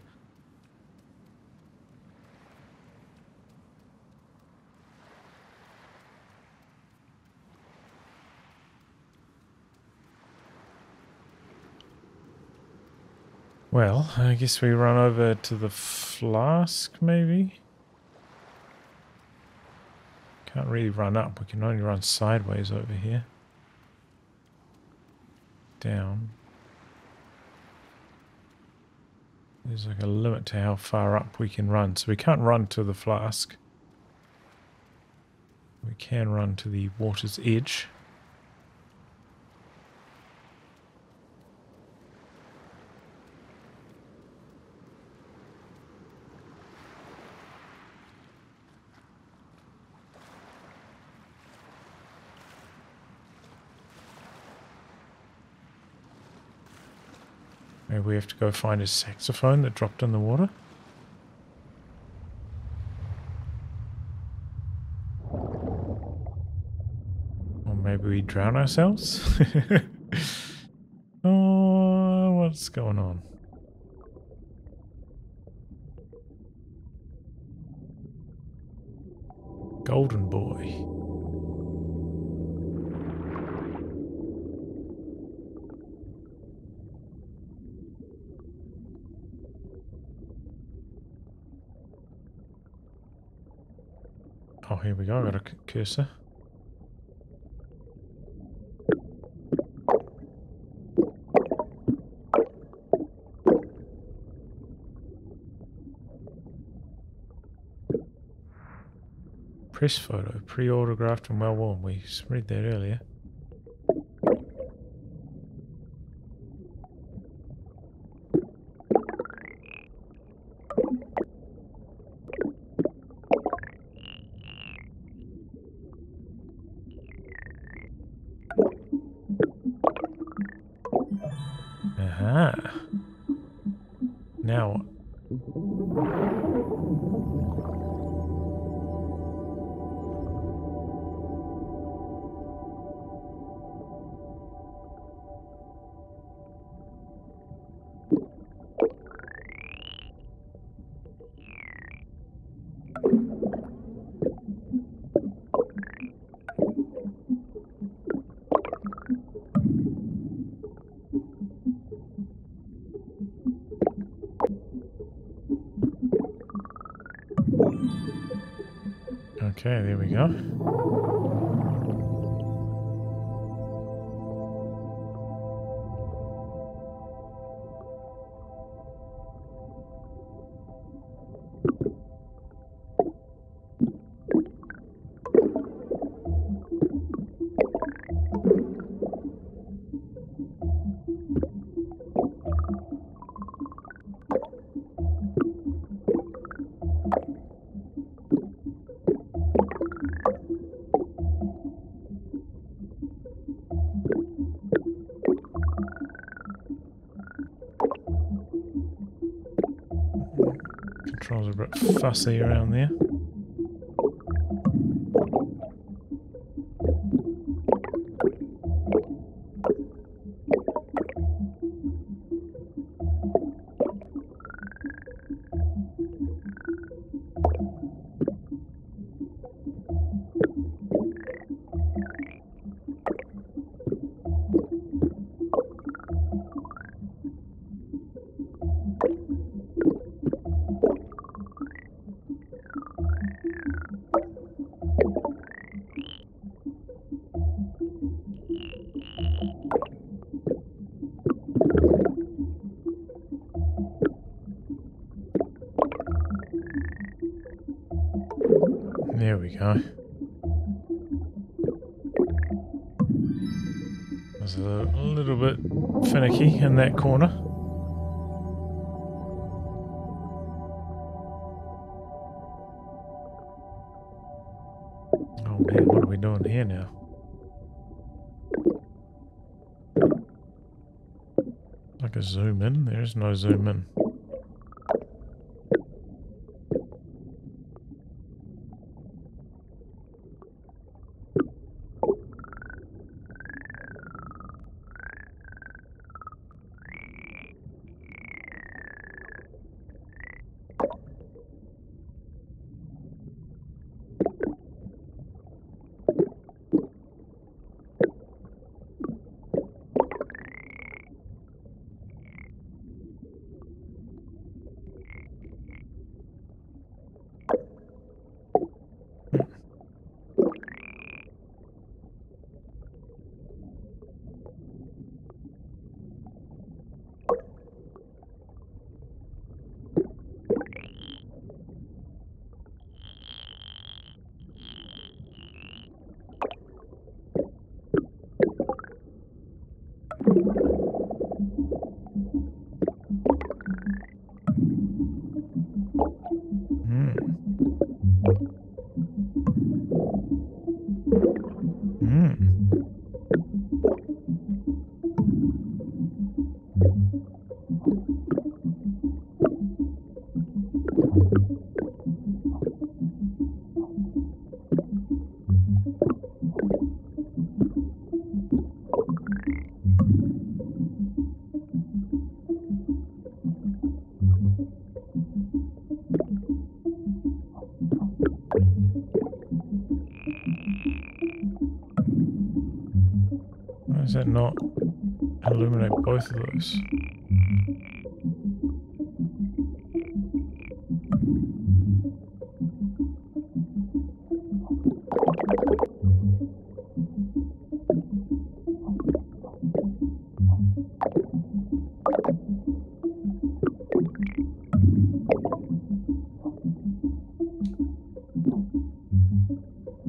Speaker 1: Well, I guess we run over to the flask, maybe? Can't really run up, we can only run sideways over here. Down. There's like a limit to how far up we can run, so we can't run to the flask. We can run to the water's edge. Have to go find his saxophone that dropped in the water. Or maybe we drown ourselves? oh, what's going on? Golden boy. Oh, here we go. I got a c- cursor. Press photo, pre-autographed and well worn. We read that earlier. Fussy around there. In that corner. Oh man, what are we doing here now? I can zoom in? There is no zoom in. That not illuminate both of those?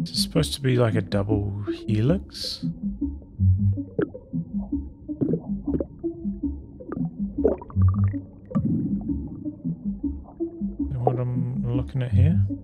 Speaker 1: Is this supposed to be like a double helix? Looking at here?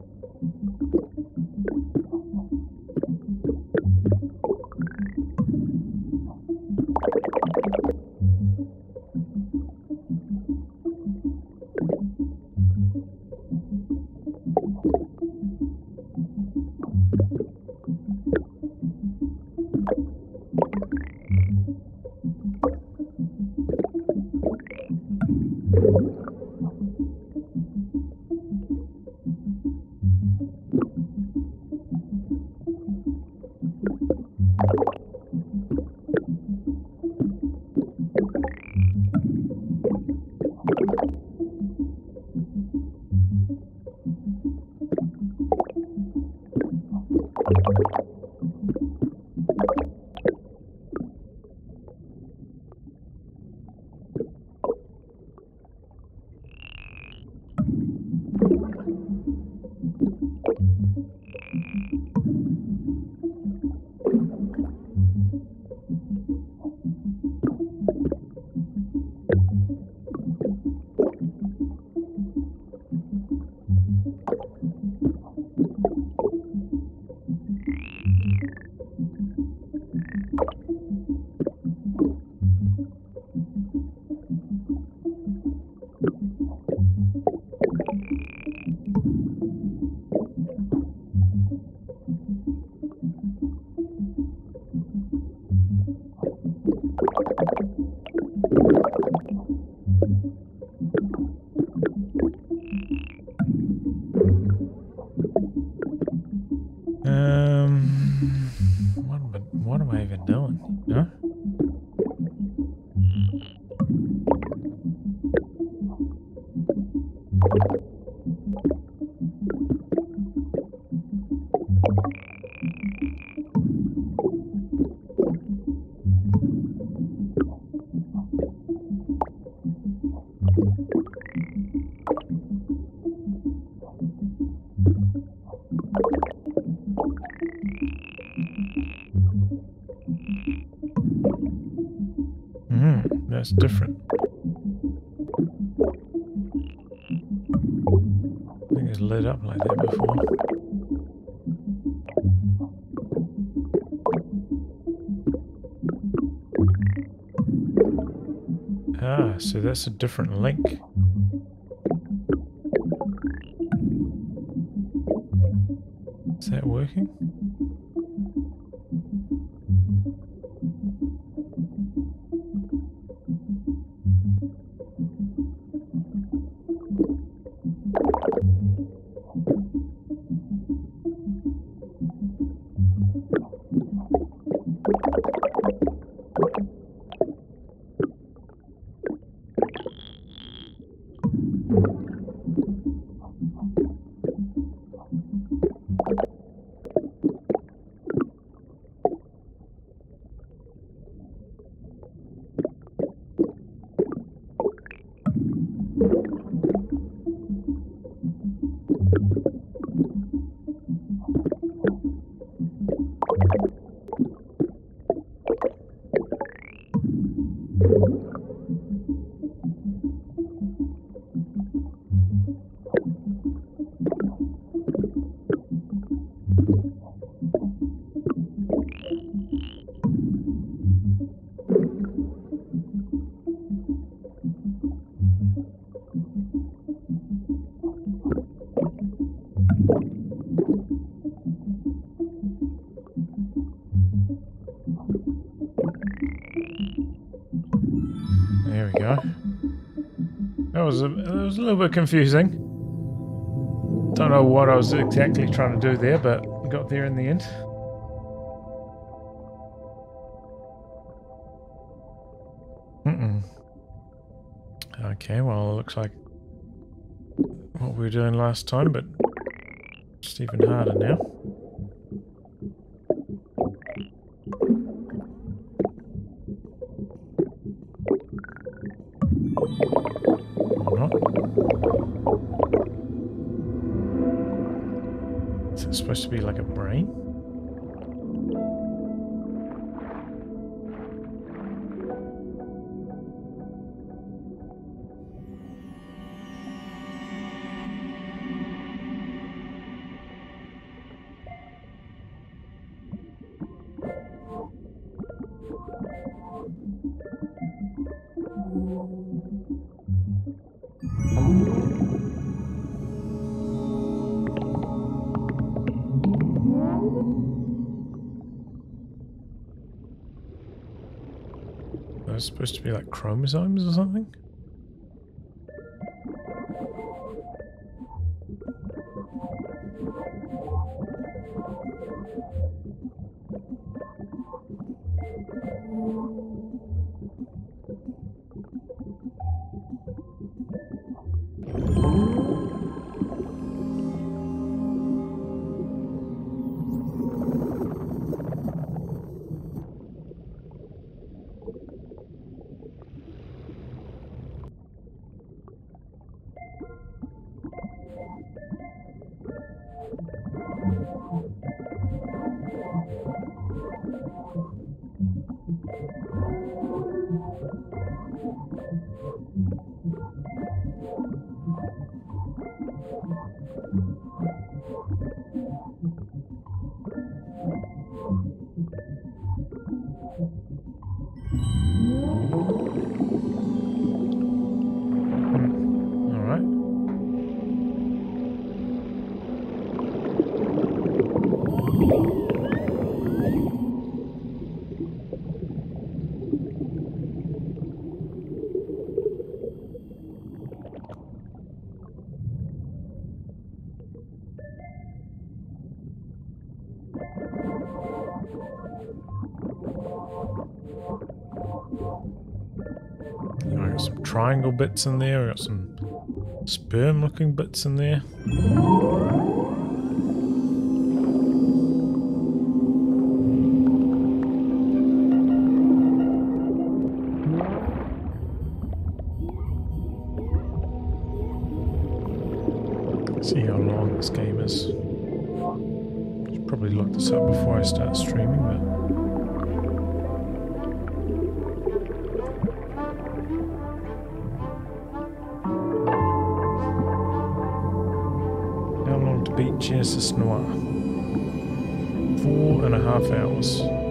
Speaker 1: That's different. I think it's lit up like that before. Ah, so that's a different link. Was a, it was a little bit confusing. Don't know what I was exactly trying to do there, but got there in the end. Mm -mm. Okay, well, it looks like what we were doing last time, but it's even harder now. Chromosomes or something? Triangle bits in there. We've got some sperm looking bits in there. Half hours.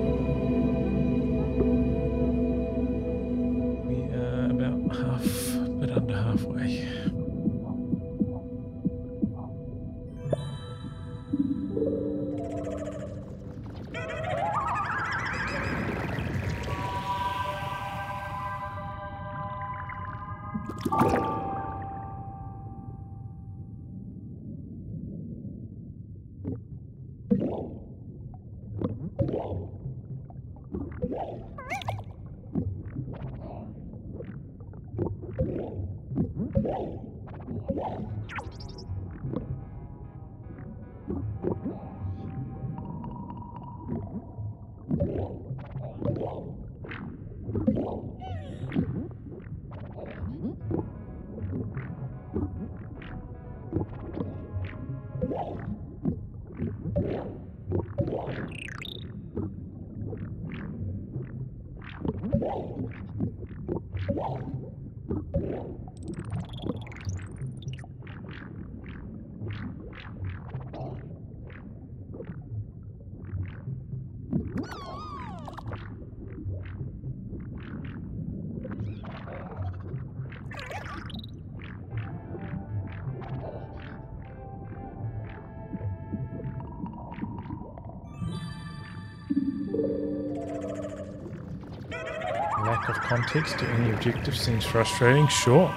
Speaker 1: Context to any objective seems frustrating. Sure.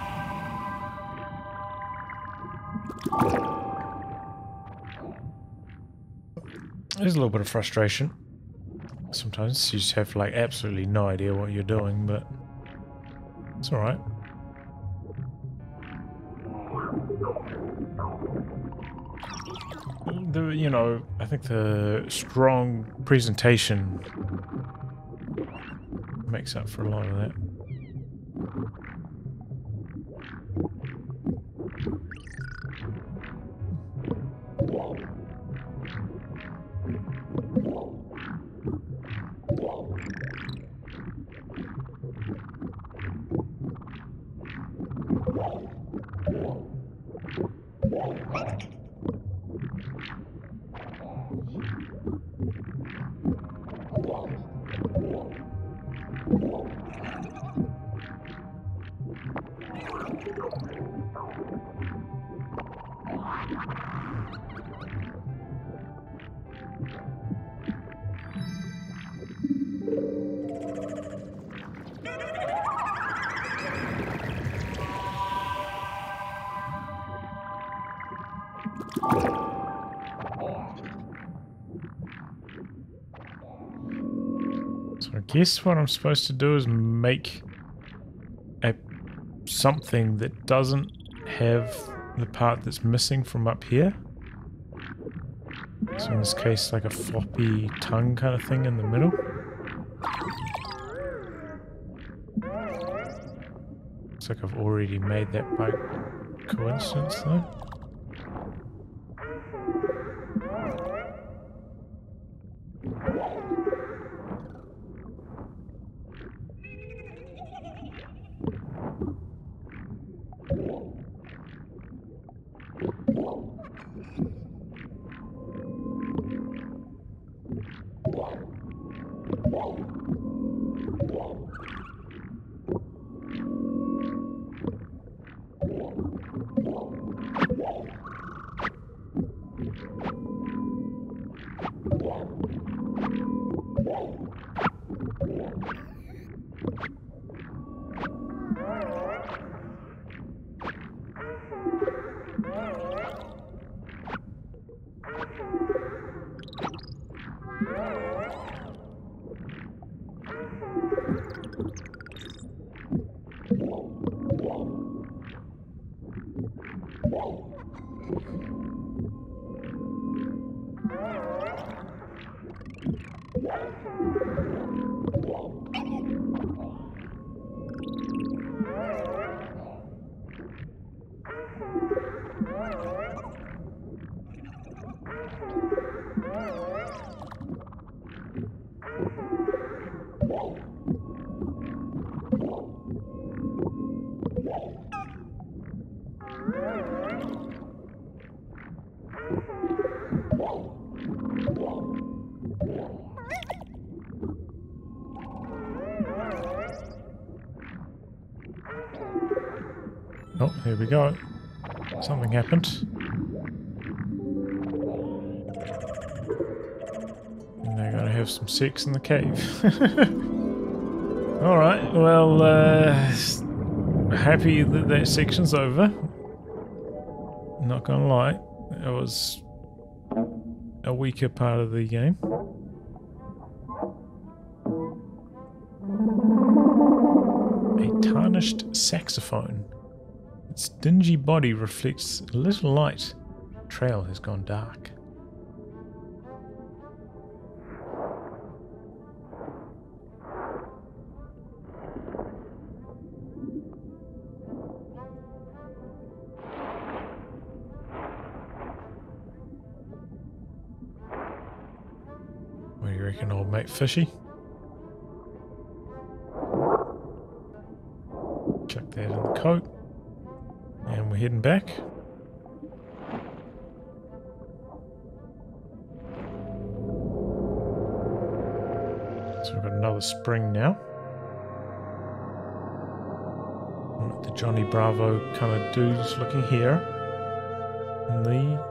Speaker 1: There's a little bit of frustration. Sometimes you just have like absolutely no idea what you're doing, but it's alright. The you know, I think the strong presentation makes up for a lot of that. Guess what I'm supposed to do is make a something that doesn't have the part that's missing from up here. So in this case, like a floppy tongue kind of thing in the middle. Looks like I've already made that by coincidence though. Something happened. And they're to have some sex in the cave. Alright, well, uh, happy that that section's over. Not gonna lie, it was a weaker part of the game. A tarnished saxophone. Dingy body reflects little light. The trail has gone dark. What do you reckon, old mate Fishy? Back. So we've got another spring now. The Johnny Bravo kind of dudes looking here in the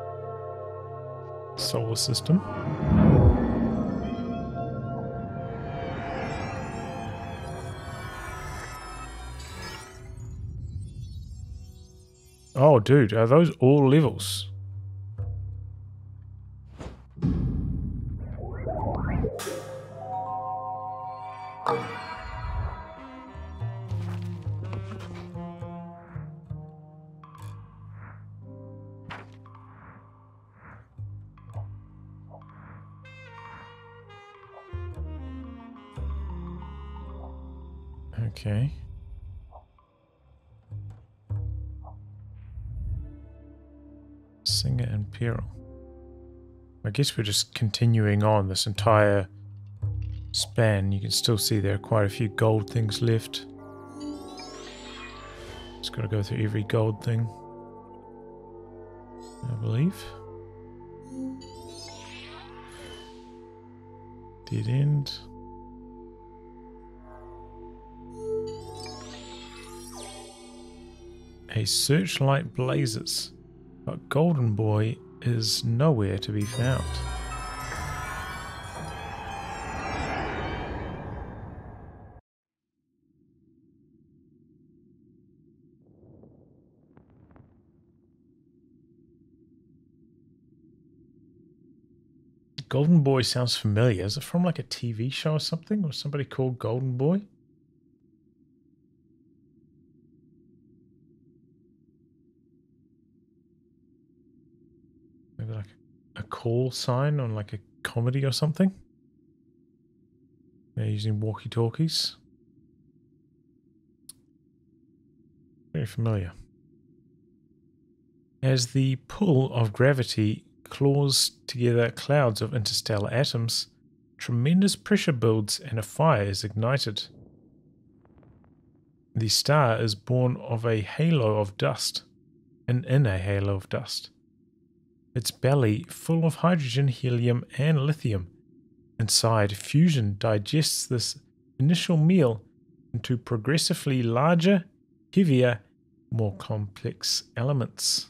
Speaker 1: solar system. Oh, dude, are those all levels? Guess we're just continuing on this entire span. You can still see there are quite a few gold things left. Just got to go through every gold thing. I believe. Dead end. A searchlight blazes, but Golden Boy is nowhere to be found. Golden Boy sounds familiar. Is it from like a TV show or something? Or somebody called Golden Boy? Maybe like a call sign on like a comedy or something? They're using walkie talkies. Very familiar. As the pull of gravity claws together clouds of interstellar atoms, tremendous pressure builds and a fire is ignited. The star is born of a halo of dust, and in a halo of dust. Its belly full of hydrogen, helium, and lithium. Inside, fusion digests this initial meal into progressively larger, heavier, more complex elements.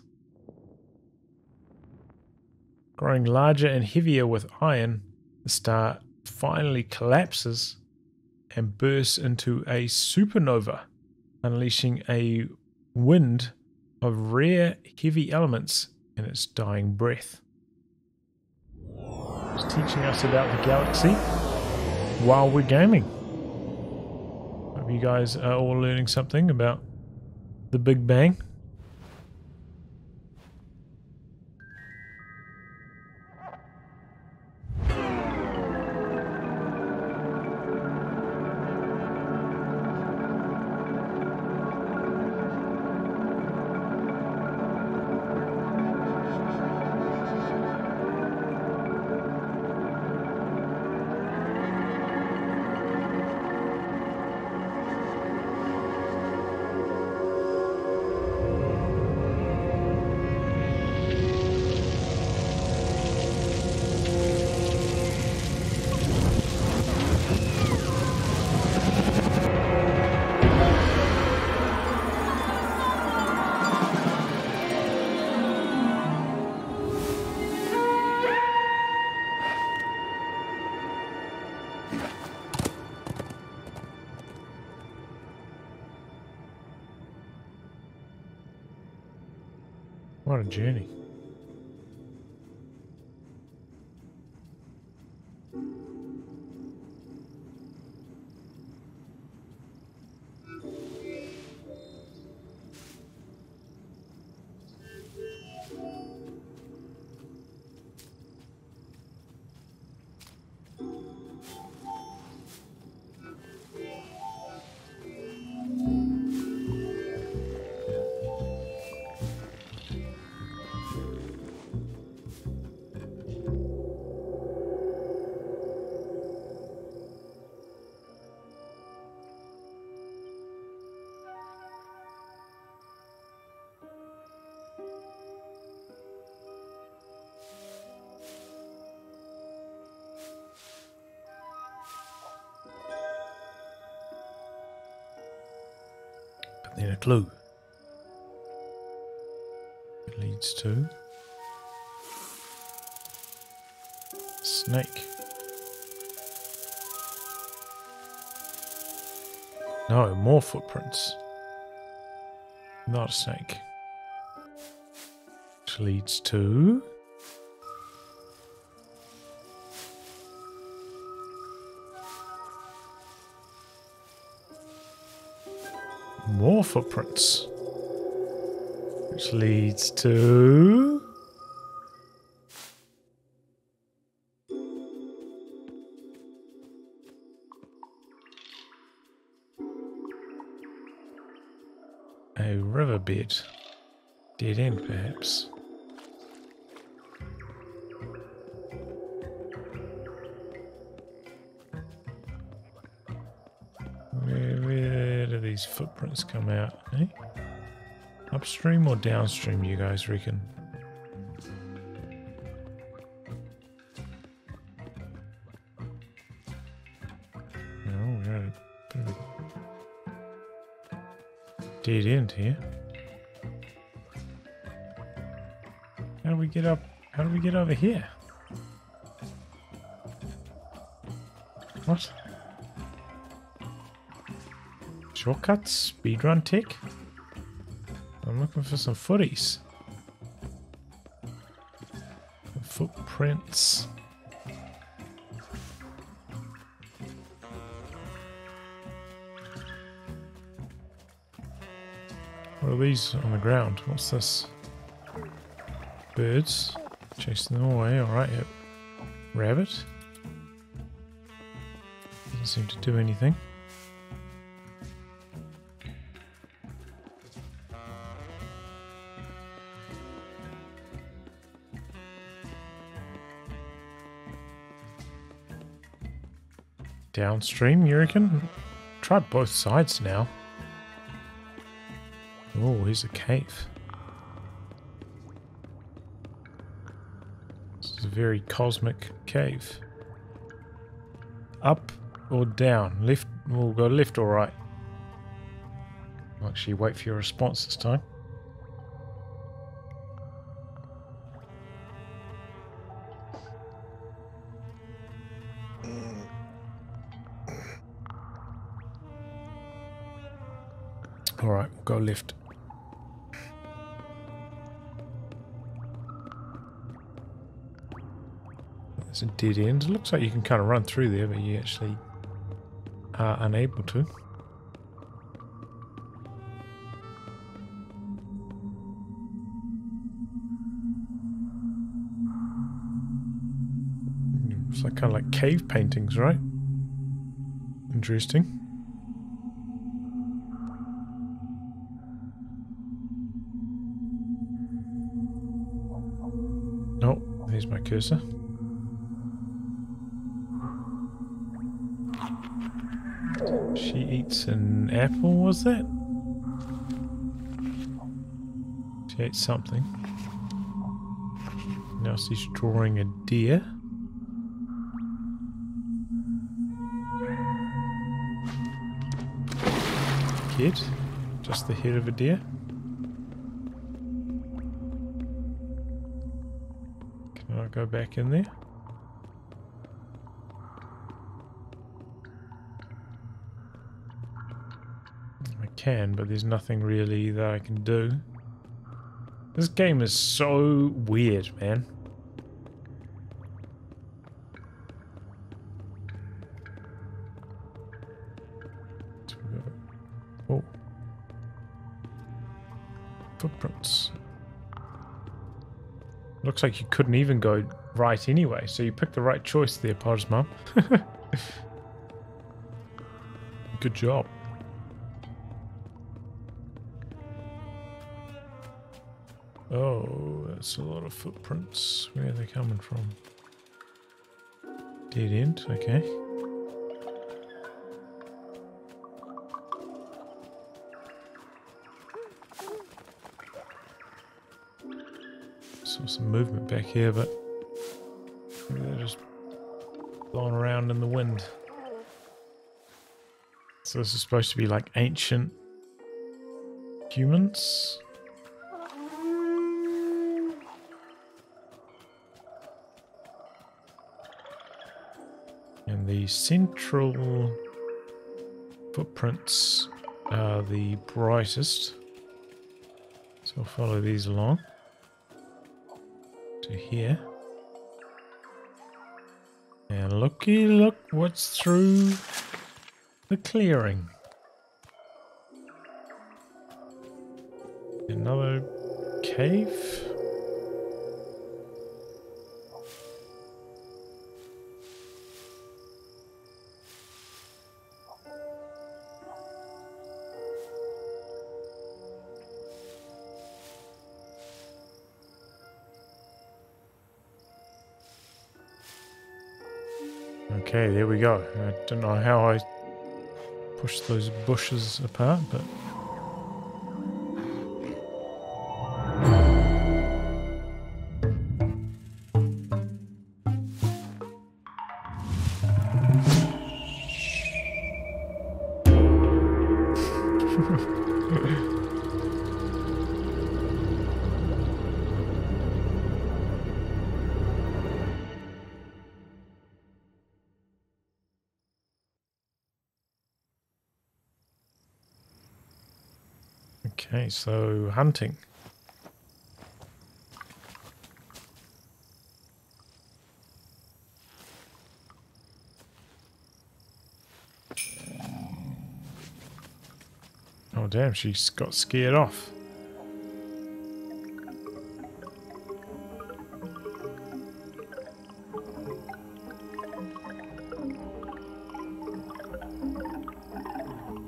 Speaker 1: Growing larger and heavier with iron, the star finally collapses and bursts into a supernova, unleashing a wind of rare heavy elements in its dying breath. It's teaching us about the galaxy while we're gaming. Hope you guys are all learning something about the Big Bang. Journey. Clue. It leads to snake. No, more footprints. Not a snake. Which leads to more footprints. Which leads to... Upstream or downstream, you guys reckon? Oh, we're dead end here. How do we get up? How do we get over here? What? Shortcuts? Speedrun tech? I'm looking for some footies. Footprints. What are these on the ground? What's this? Birds. Chasing them away. Alright, yep. Rabbit. Doesn't seem to do anything. Downstream, you reckon? Try both sides now. Oh, here's a cave. This is a very cosmic cave. Up or down? Left, we'll go left or right. I'll actually wait for your response this time. Dead end. It looks like you can kind of run through there, but you actually are unable to. Hmm, it's like kind of like cave paintings, right? Interesting. Oh, there's my cursor. Apple, was that? She ate something. Now she's drawing a deer. Kid. Just the head of a deer. Can I go back in there? I can, but there's nothing really that I can do. This game is so weird, man. Oh. Footprints. Looks like you couldn't even go right anyway, so you picked the right choice there, Pod's. Good job. Oh, that's a lot of footprints. Where are they coming from? Dead end, okay. Saw some movement back here, but maybe they're just blowing around in the wind. So this is supposed to be like ancient humans? The central footprints are the brightest. So I'll follow these along to here. And looky look what's through the clearing. Another cave. Okay, there we go. I don't know how I pushed those bushes apart, but... hunting. Oh damn, she's got scared off.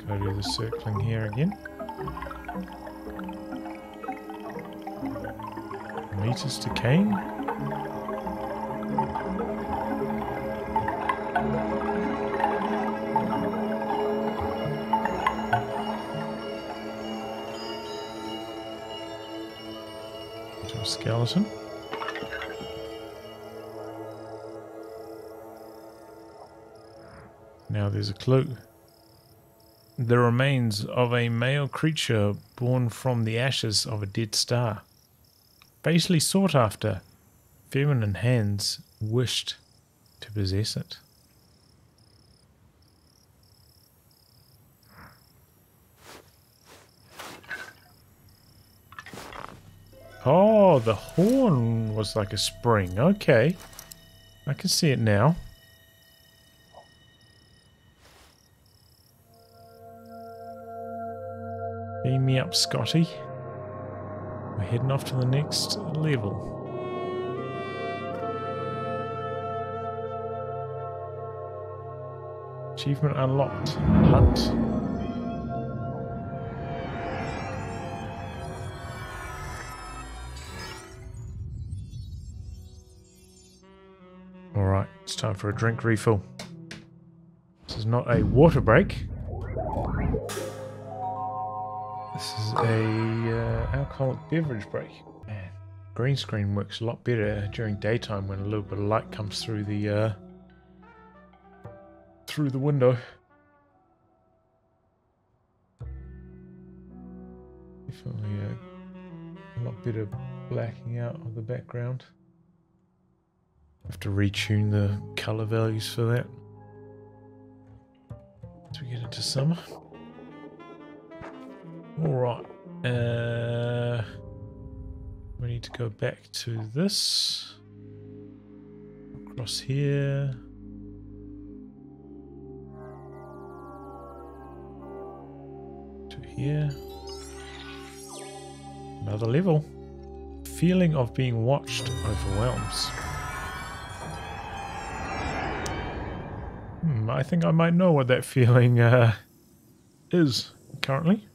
Speaker 1: Go do the circling here again. Meters to Kane. Skeleton. Now there's a clue. The remains of a male creature born from the ashes of a dead star. Basically sought after. Feminine hands wished to possess it. Oh, the horn was like a spring. Okay. I can see it now. Beam me up, Scotty. Heading off to the next level. Achievement unlocked. Hunt. Alright, it's time for a drink refill. This is not a water break. This is a alcoholic beverage break. Man, green screen works a lot better during daytime when a little bit of light comes through the uh, through the window. Definitely a, a lot better blacking out of the background. Have to retune the color values for that. As we get into summer. All right. Uh, need to go back to this. Across here. To here. Another level. Feeling of being watched overwhelms. Hmm, I think I might know what that feeling uh, is currently.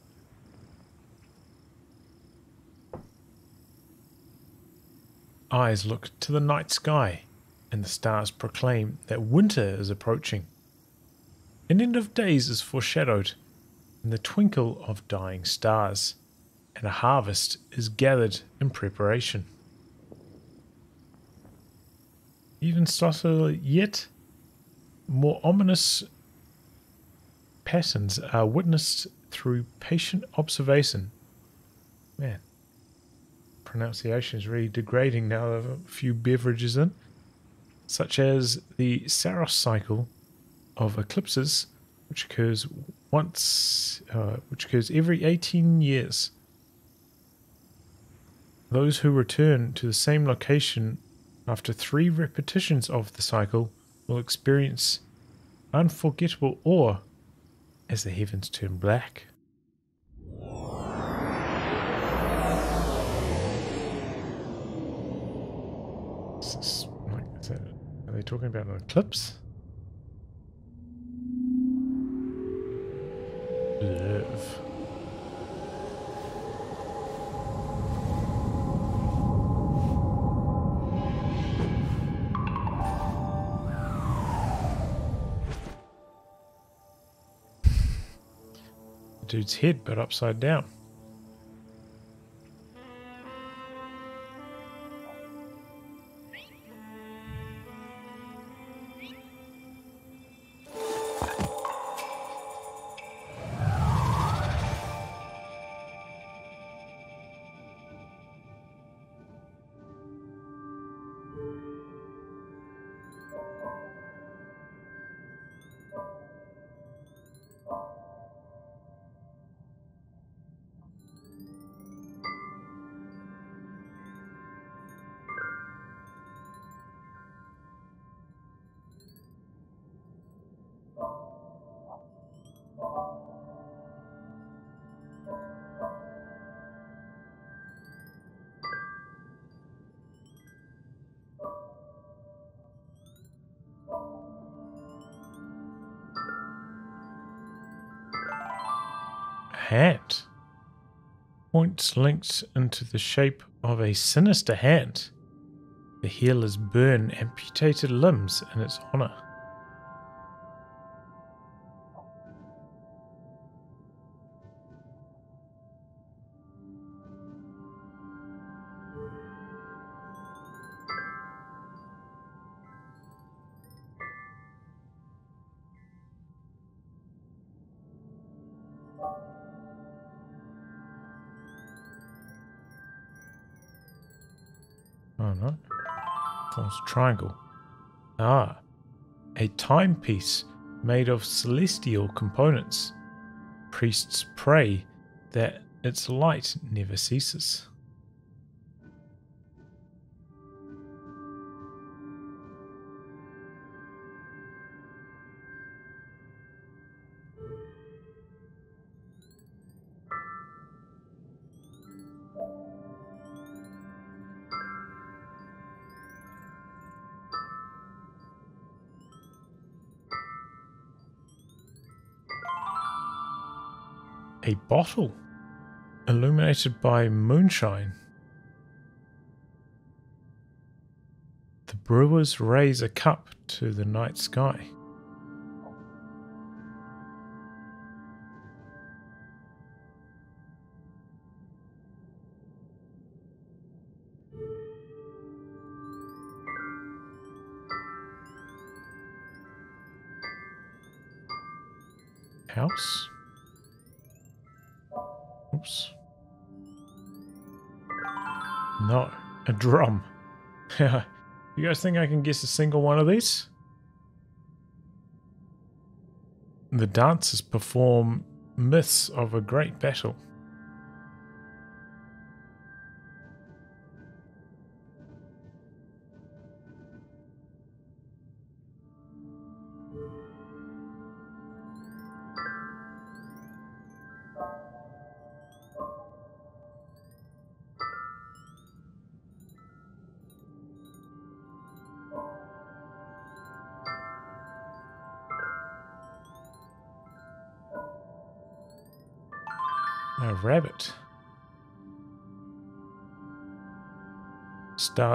Speaker 1: Eyes look to the night sky, and the stars proclaim that winter is approaching. An end of days is foreshadowed in the twinkle of dying stars, and a harvest is gathered in preparation. Even subtler yet more ominous patterns are witnessed through patient observation. Man, pronunciation is really degrading now. a few beverages in, such as the Saros cycle of eclipses, which occurs once, uh, which occurs every 18 years. Those who return to the same location after three repetitions of the cycle will experience unforgettable awe as the heavens turn black. Are they talking about an eclipse? Live. dude's head, but upside down. Linked into the shape of a sinister hand. The healers burn amputated limbs in its honor. Triangle. Ah, a timepiece made of celestial components. Priests pray that its light never ceases. Bottle illuminated by moonshine. The brewers raise a cup to the night sky. You guys think I can guess a single one of these? The dancers perform myths of a great battle.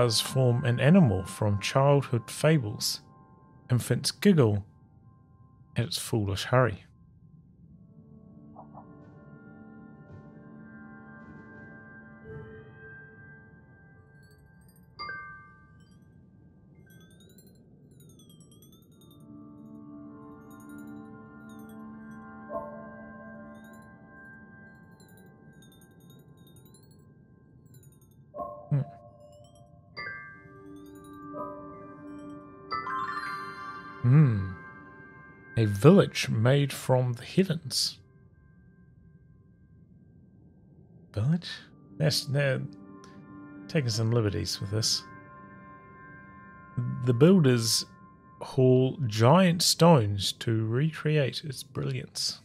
Speaker 1: Stars form an animal from childhood fables. Infants giggle at its foolish hurry. Village made from the heavens. Village? That's they're taking some liberties with this. The builders haul giant stones to recreate its brilliance.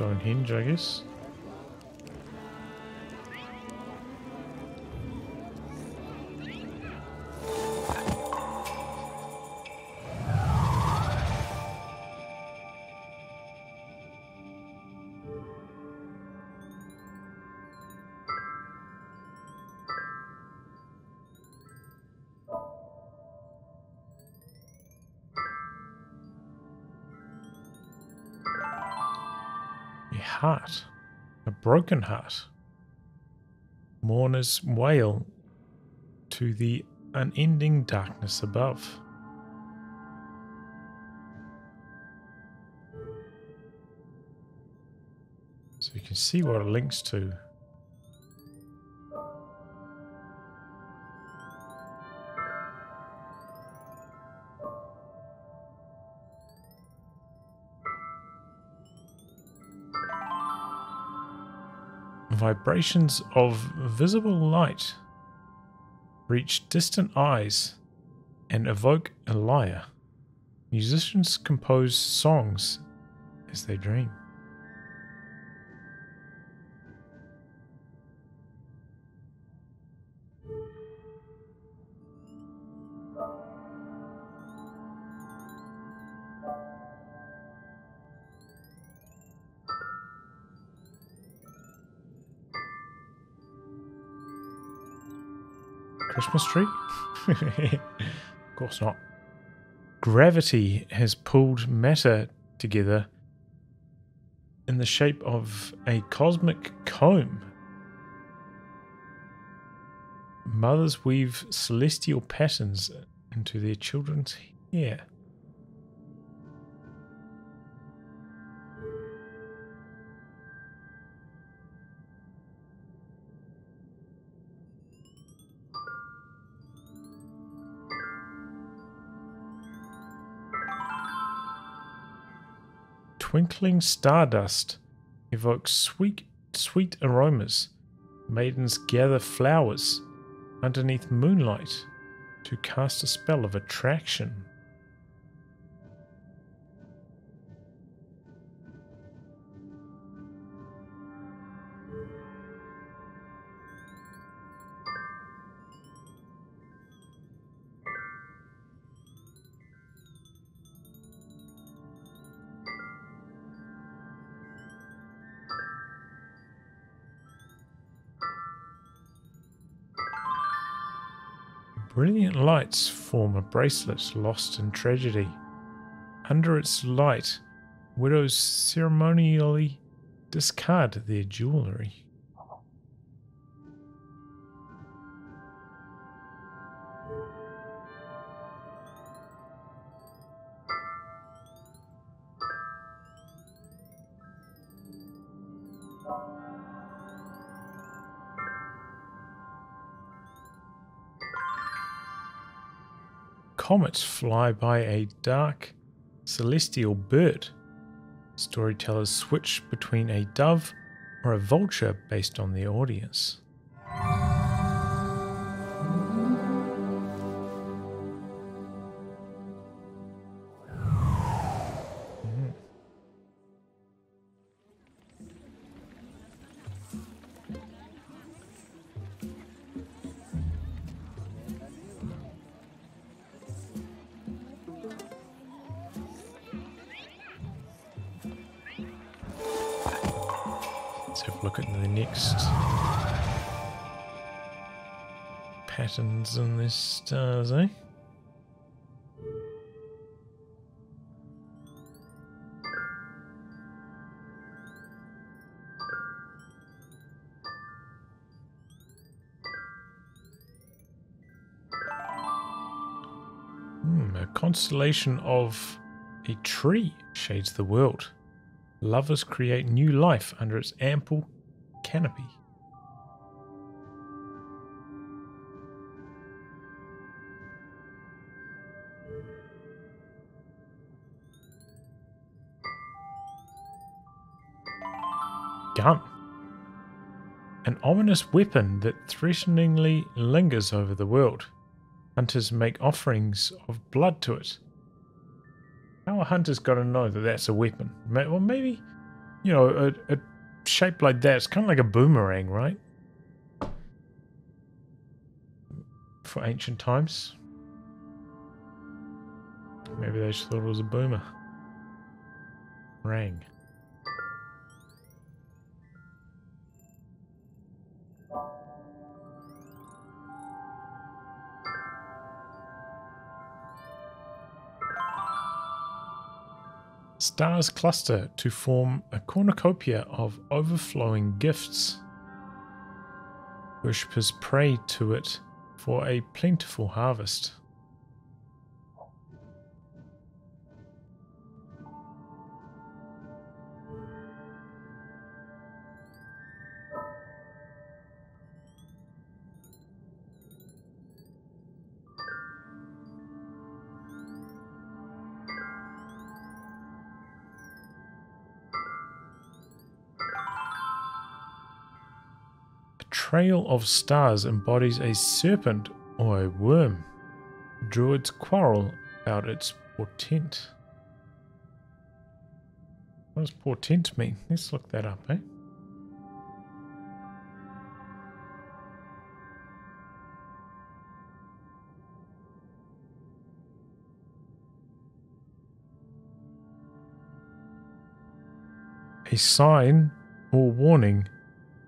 Speaker 1: Stonehenge, I guess. Broken heart. Mourners wail to the unending darkness above. So you can see what it links to. Vibrations of visible light reach distant eyes and evoke a lyre. Musicians compose songs as they dream. Christmas tree? of course not. Gravity has pulled matter together in the shape of a cosmic comb. Mothers weave celestial patterns into their children's hair. Twinkling stardust evokes sweet, sweet aromas. Maidens gather flowers underneath moonlight to cast a spell of attraction. Lights form a bracelet lost in tragedy. Under its light, widows ceremonially discard their jewelry. Comets fly by a dark celestial bird. Storytellers switch between a dove or a vulture based on the audience. A constellation of a tree shades the world. Lovers create new life under its ample canopy. Gun. An ominous weapon that threateningly lingers over the world. Hunters make offerings of blood to it. How a hunter's got to know that that's a weapon? Well, maybe, you know, a, a shape like that, it's kind of like a boomerang, right? For ancient times. Maybe they just thought it was a boomer. Rang. Stars cluster to form a cornucopia of overflowing gifts. Worshippers pray to it for a plentiful harvest. Trail of stars embodies a serpent or a worm. Druids quarrel about its portent. What does portent mean? Let's look that up, eh? A sign or warning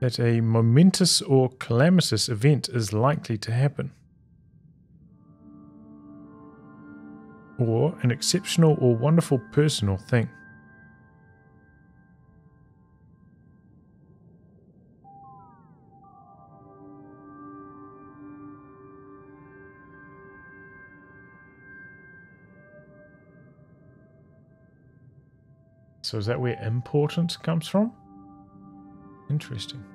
Speaker 1: that a momentous or calamitous event is likely to happen. Or an exceptional or wonderful person or thing. So is that where important comes from? Interesting.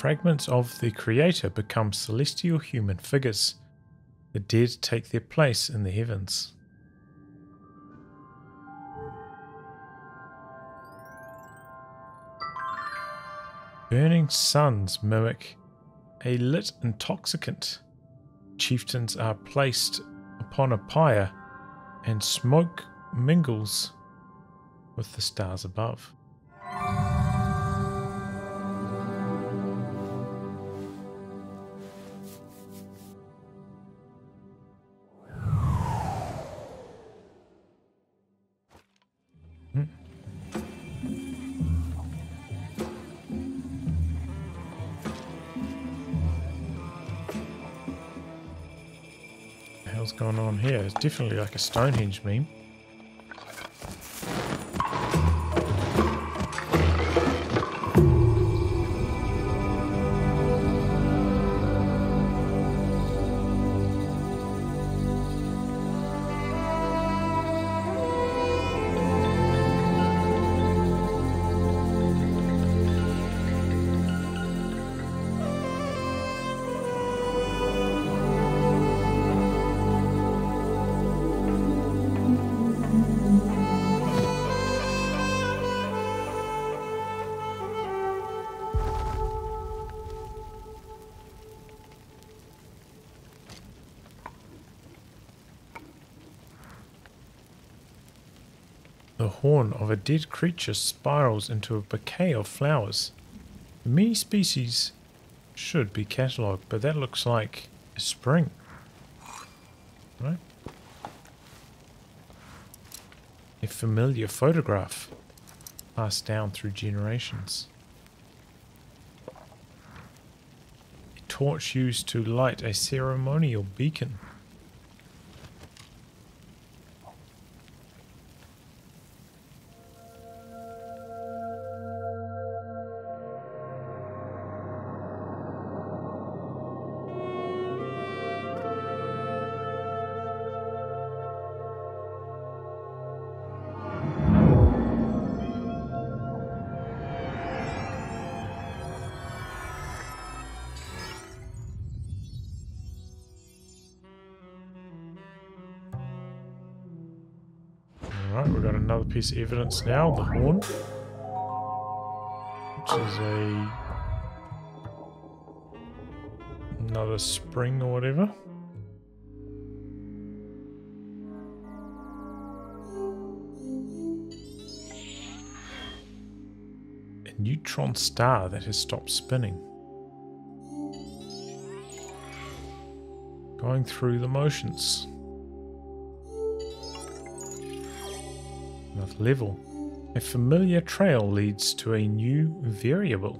Speaker 1: Fragments of the Creator become celestial human figures. The dead take their place in the heavens. Burning suns mimic a lit intoxicant. Chieftains are placed upon a pyre, and smoke mingles with the stars above. Definitely like a Stonehenge meme. Dead creature spirals into a bouquet of flowers. Many species should be catalogued, but that looks like a spring. Right? A familiar photograph passed down through generations. A torch used to light a ceremonial beacon. Piece of evidence now, the horn. Which is a... Another spring or whatever. A neutron star that has stopped spinning. Going through the motions. Level. A familiar trail leads to a new variable.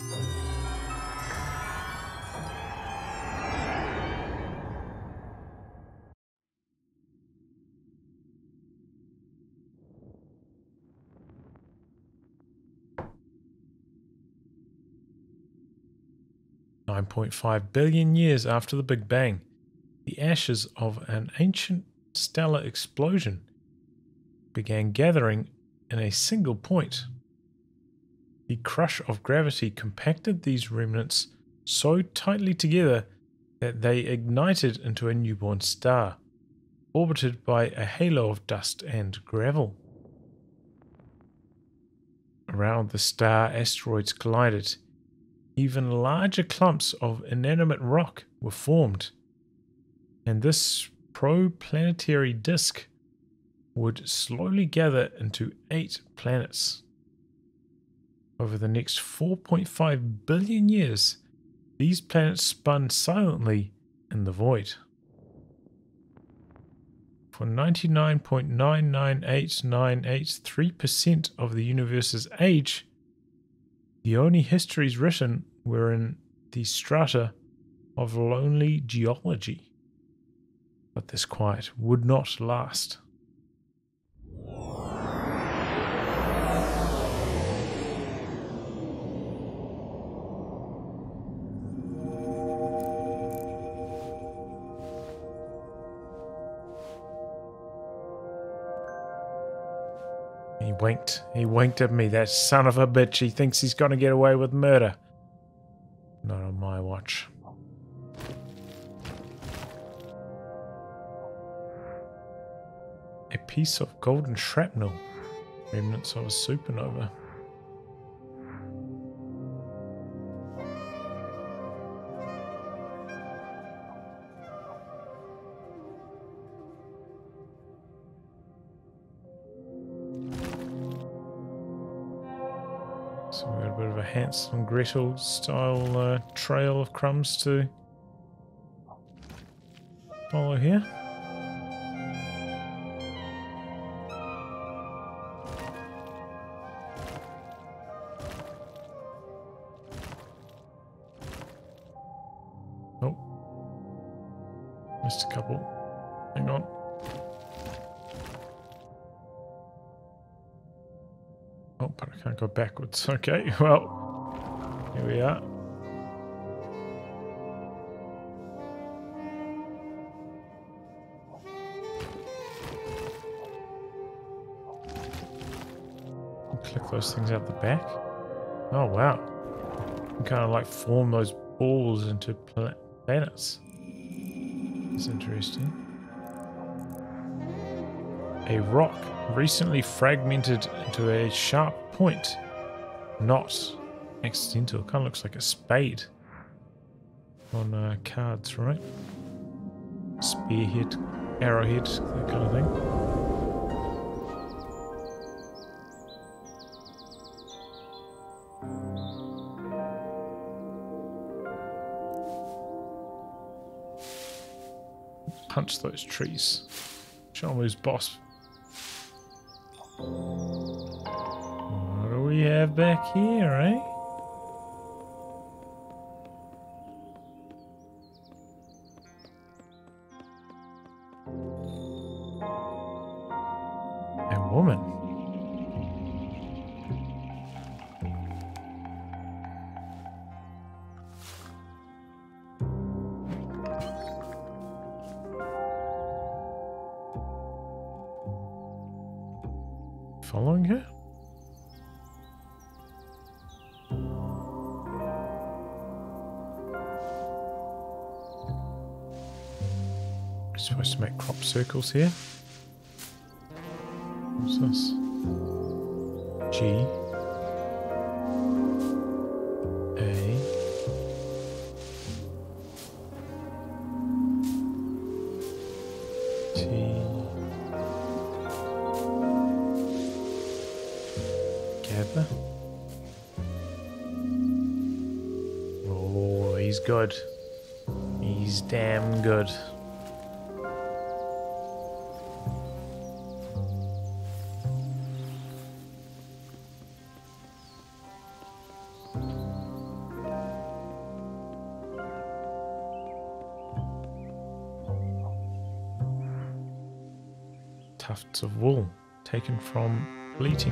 Speaker 1: Nine point five billion years after the Big Bang, the ashes of an ancient stellar explosion began gathering in a single point. The crush of gravity compacted these remnants so tightly together that they ignited into a newborn star, orbited by a halo of dust and gravel. Around the star, asteroids collided. Even larger clumps of inanimate rock were formed. And this protoplanetary disk would slowly gather into eight planets. Over the next 4.5 billion years, these planets spun silently in the void. For 99.998983% of the universe's age, the only histories written were in the strata of lonely geology. But this quiet would not last. Winked. He winked at me. That son of a bitch. He thinks he's to get away with murder. Not on my watch. A piece of golden shrapnel. Remnants of a supernova. Hansel and Gretel style uh, trail of crumbs to follow here. Oh. Missed a couple. Hang on. Oh, but I can't go backwards. Okay, well, we. Click those things out the back. Oh, wow. You kind of like form those balls into pla planets. That's interesting. A rock recently fragmented into a sharp point. Not accidental. Kind of looks like a spade on uh, cards, right? Spearhead, arrowhead, that kind of thing. punch those trees. Shamu's boss. What do we have back here, eh? Circles here.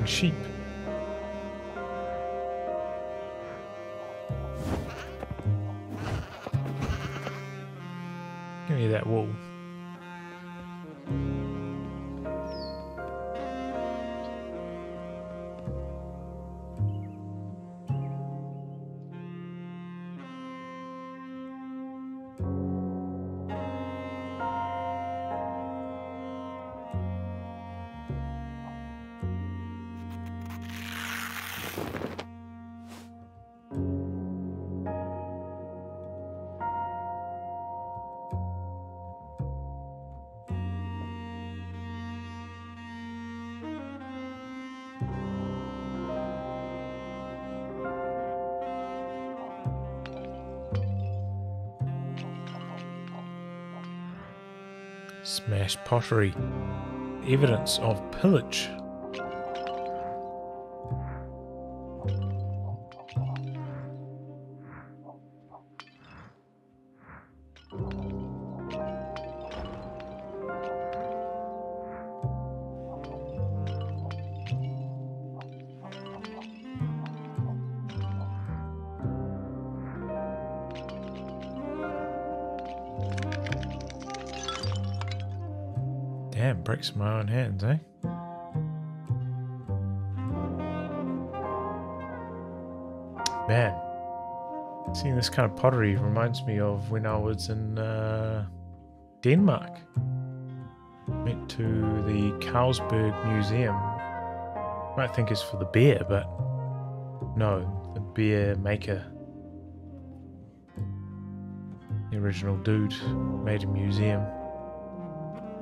Speaker 1: Sheep. Pottery. Evidence of pillage. Breaks my own hands, eh? Man, seeing this kind of pottery reminds me of when I was in uh, Denmark. Went to the Carlsberg Museum. I might think it's for the beer, but no, the beer maker. The original dude made a museum.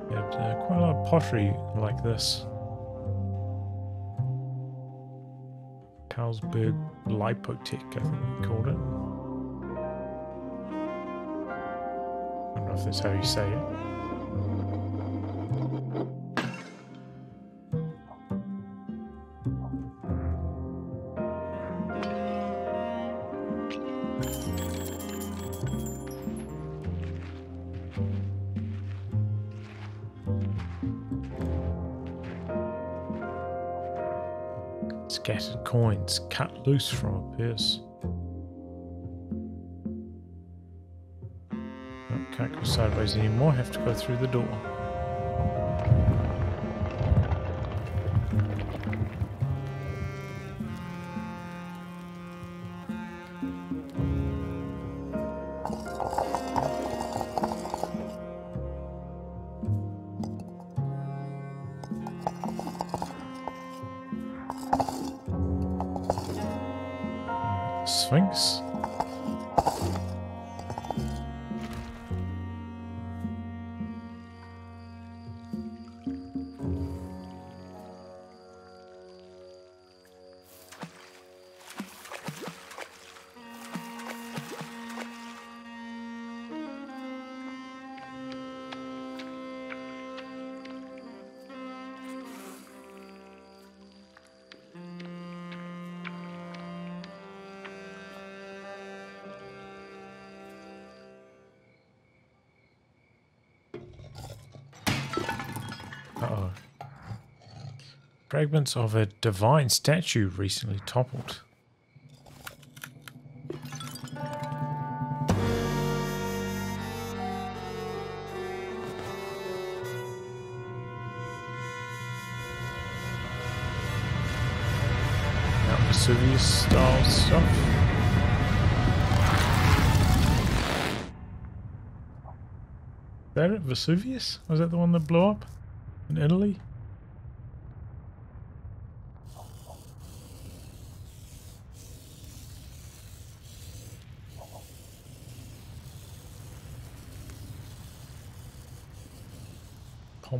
Speaker 1: Had uh, quite a lot of pottery like this. Carlsberg Lipotech, I think they called it. I don't know if that's how you say it. Coins cut loose from a purse. Can't go sideways anymore, have to go through the door. Fragments of a divine statue recently toppled. Vesuvius style stuff. that it? Vesuvius? Was that the one that blew up in Italy?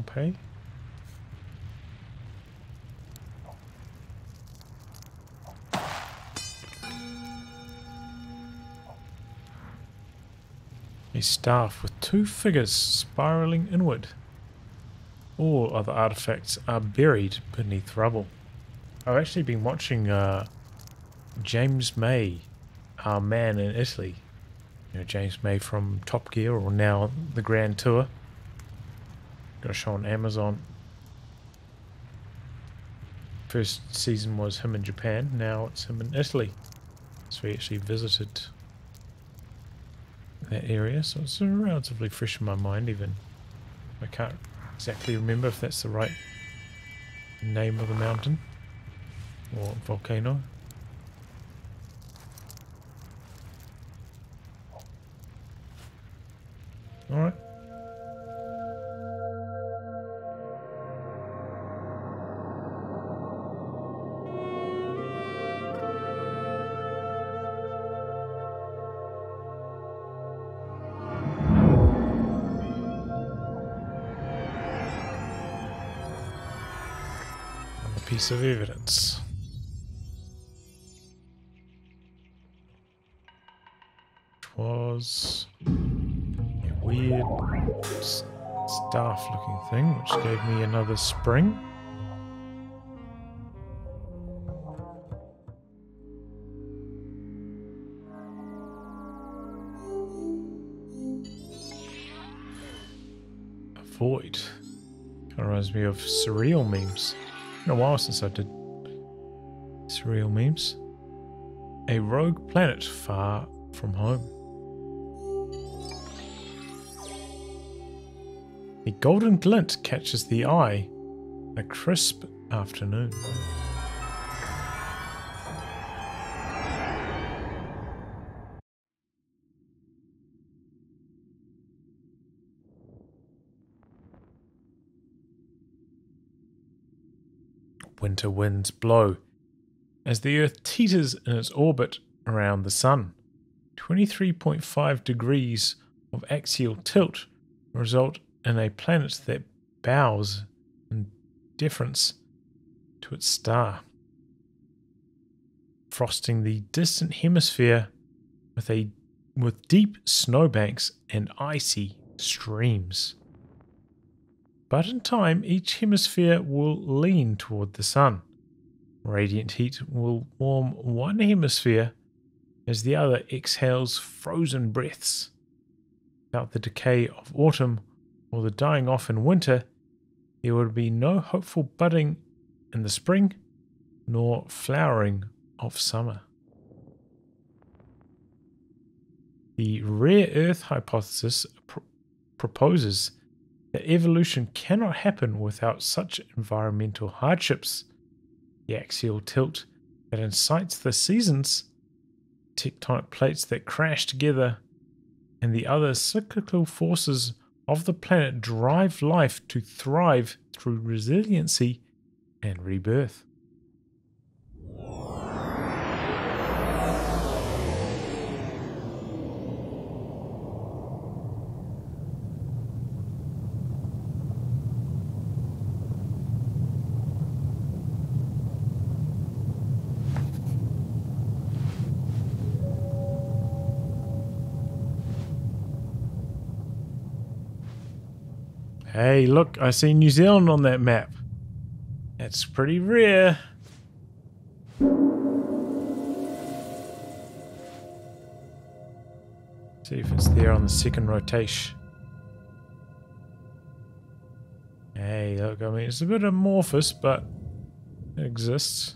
Speaker 1: Pompeii? A staff with two figures spiraling inward. All other artifacts are buried beneath rubble. I've actually been watching uh, James May, our man in Italy. You know, James May from Top Gear or now the Grand Tour. Got a show on Amazon. First season was him in Japan, now it's him in Italy. So we actually visited that area, so it's relatively fresh in my mind even. I can't exactly remember if that's the right name of the mountain or volcano. Piece of evidence. Which was a weird staff looking thing, which gave me another spring. Void. Of reminds me of surreal memes been a while since I did surreal memes. A rogue planet far from home. A golden glint catches the eye. A crisp afternoon. Winter winds blow as the Earth teeters in its orbit around the Sun. 23.5 degrees of axial tilt result in a planet that bows in deference to its star, frosting the distant hemisphere with a with deep snowbanks and icy streams. But in time, each hemisphere will lean toward the sun. Radiant heat will warm one hemisphere as the other exhales frozen breaths. Without the decay of autumn or the dying off in winter, there would be no hopeful budding in the spring nor flowering of summer. The rare Earth hypothesis pr- proposes that evolution cannot happen without such environmental hardships. The axial tilt that incites the seasons, tectonic plates that crash together, and the other cyclical forces of the planet drive life to thrive through resiliency and rebirth. Hey, look, I see New Zealand on that map. That's pretty rare. See if it's there on the second rotation. Hey, look, I mean, it's a bit amorphous, but It exists.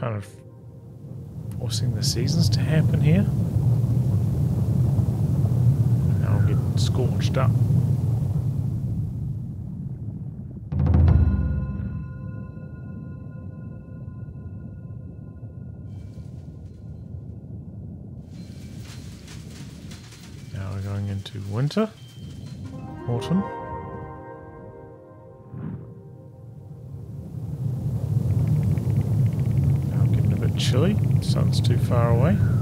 Speaker 1: Kind of forcing the seasons to happen here. Now I'm getting scorched up. Now we're going into winter, autumn. Getting a. Sun's too far away.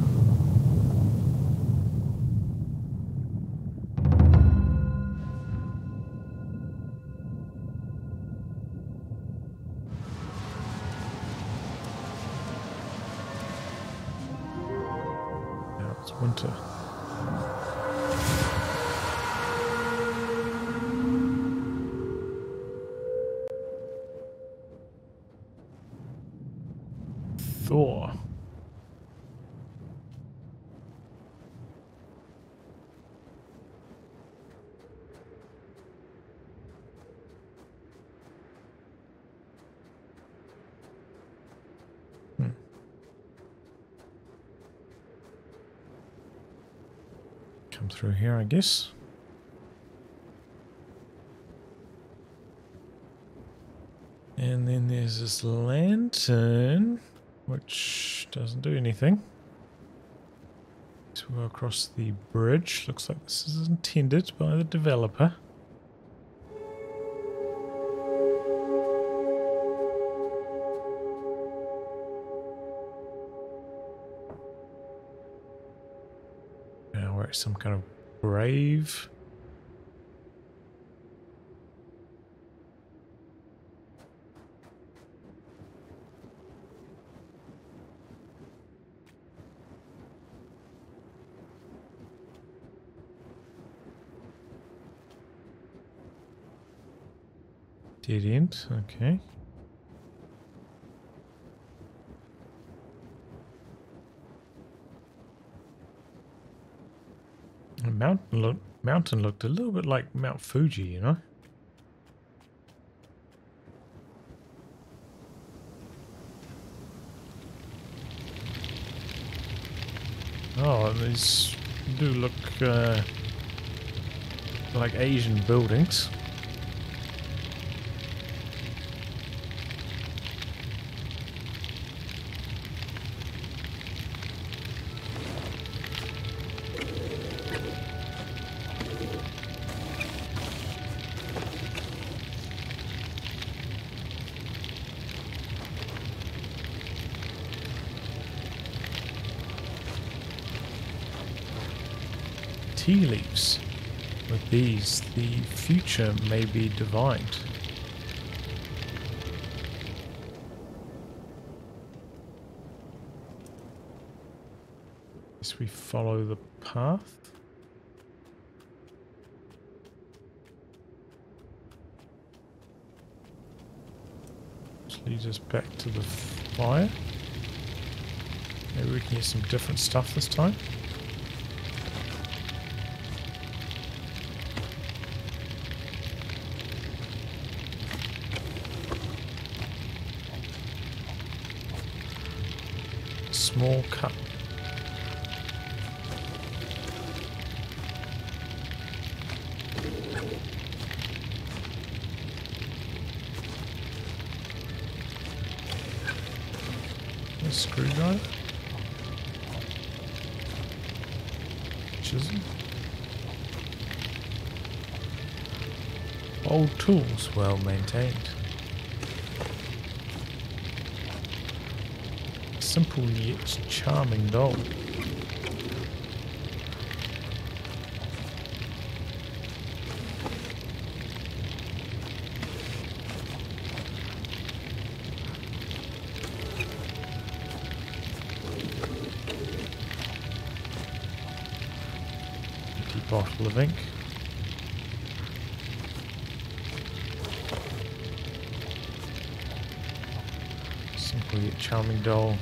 Speaker 1: I guess. And then there's this lantern, which doesn't do anything. We'll go across the bridge. Looks like this is intended by the developer. Now we're at some kind of grave. Dead end, okay. Mountain look mountain looked a little bit like Mount Fuji, you know? Oh, these do look uh, like Asian buildings. Future may be divined. Guess we follow the path. Which leads us back to the fire. Maybe we can get some different stuff this time. Come. A screwdriver? Chisel? Old tools well maintained. Simple yet charming doll. Empty bottle of ink. Simple yet charming doll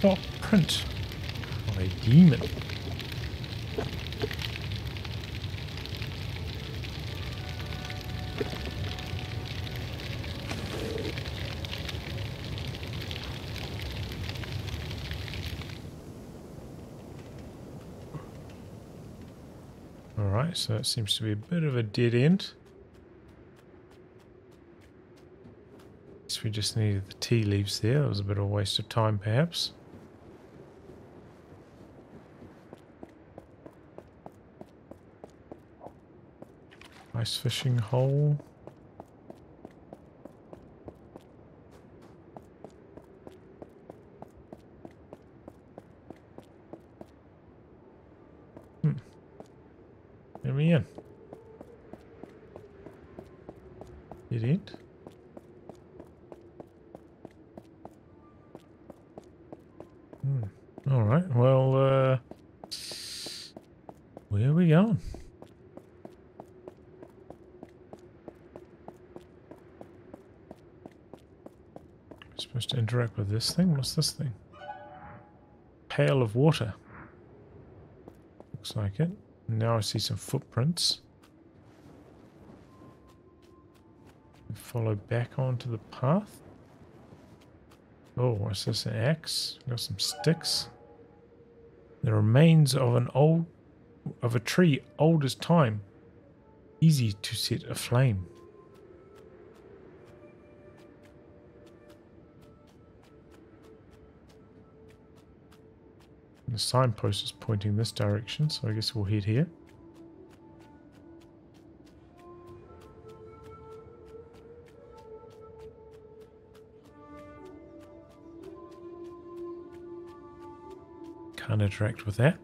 Speaker 1: Woodblock print of a demon. Alright, so that seems to be a bit of a dead end. We just needed the tea leaves there. That was a bit of a waste of time, perhaps. Nice fishing hole. Hmm. Let me in. It ain't. Hmm. All right. Well, uh, where are we going? Supposed this thing? What's this thing? Pail of water. Looks like it. Now I see some footprints. Follow back onto the path. Oh, what's this? An axe? Got some sticks. The remains of an old of a tree old as time. Easy to set aflame. The signpost is pointing this direction, so I guess we'll head here. Can't interact with that.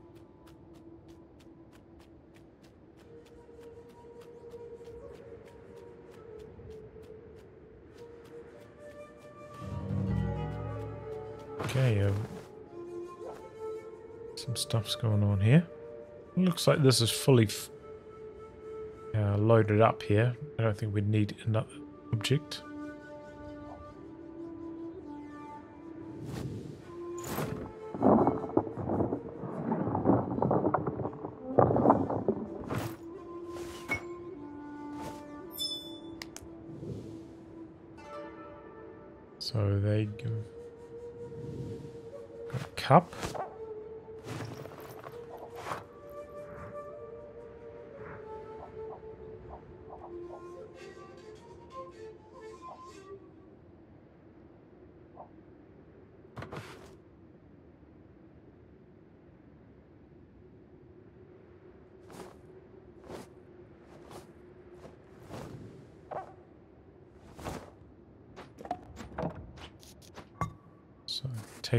Speaker 1: Stuff's going on here. Looks like this is fully uh, loaded up here. I don't think we'd need another object.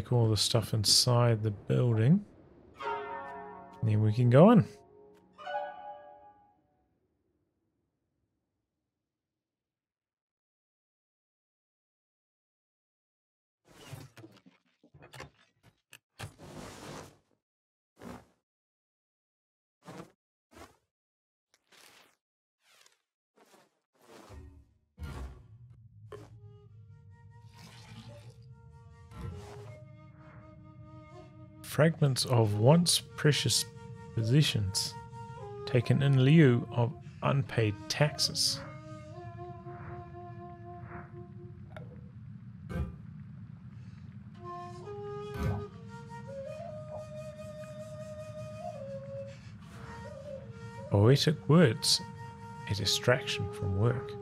Speaker 1: Take all the stuff inside the building. And then we can go in. Fragments of once precious possessions taken in lieu of unpaid taxes. Poetic words. A distraction from work.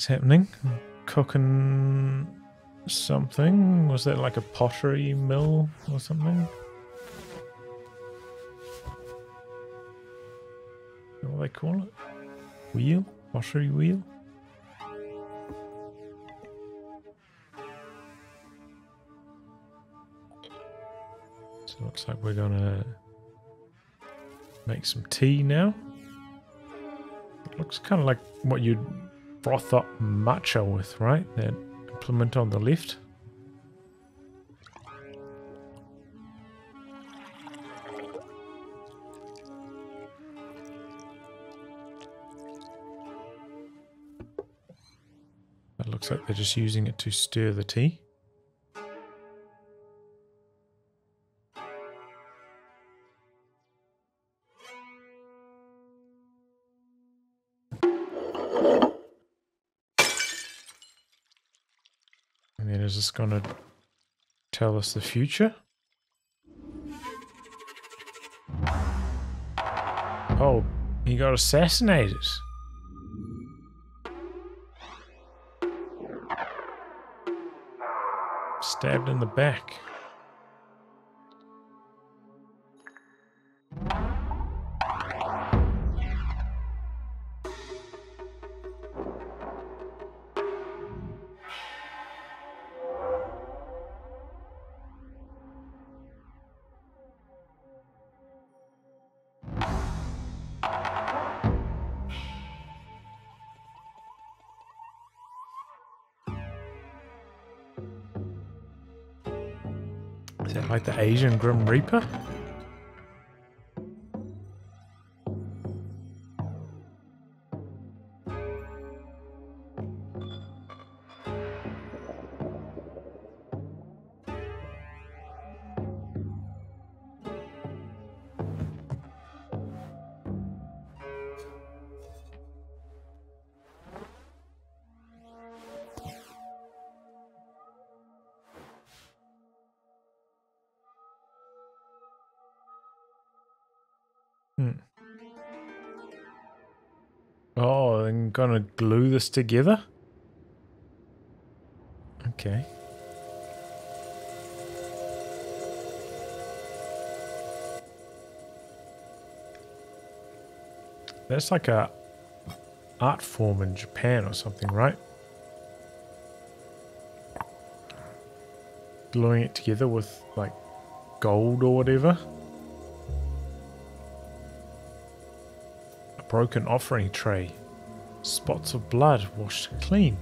Speaker 1: Something's happening. Cooking something. Was that like a pottery mill or something? What they call it? Wheel? Pottery wheel? So it looks like we're gonna make some tea now. It looks kind of like what you'd froth up matcha with, right? That implement on the left. That looks like they're just using it to stir the tea. Is going to tell us the future? Oh, he got assassinated. Stabbed in the back. Asian Grim Reaper? Together? Okay. That's like a art form in Japan or something, right? Gluing it together with like gold or whatever. A broken offering tray. Spots of blood washed clean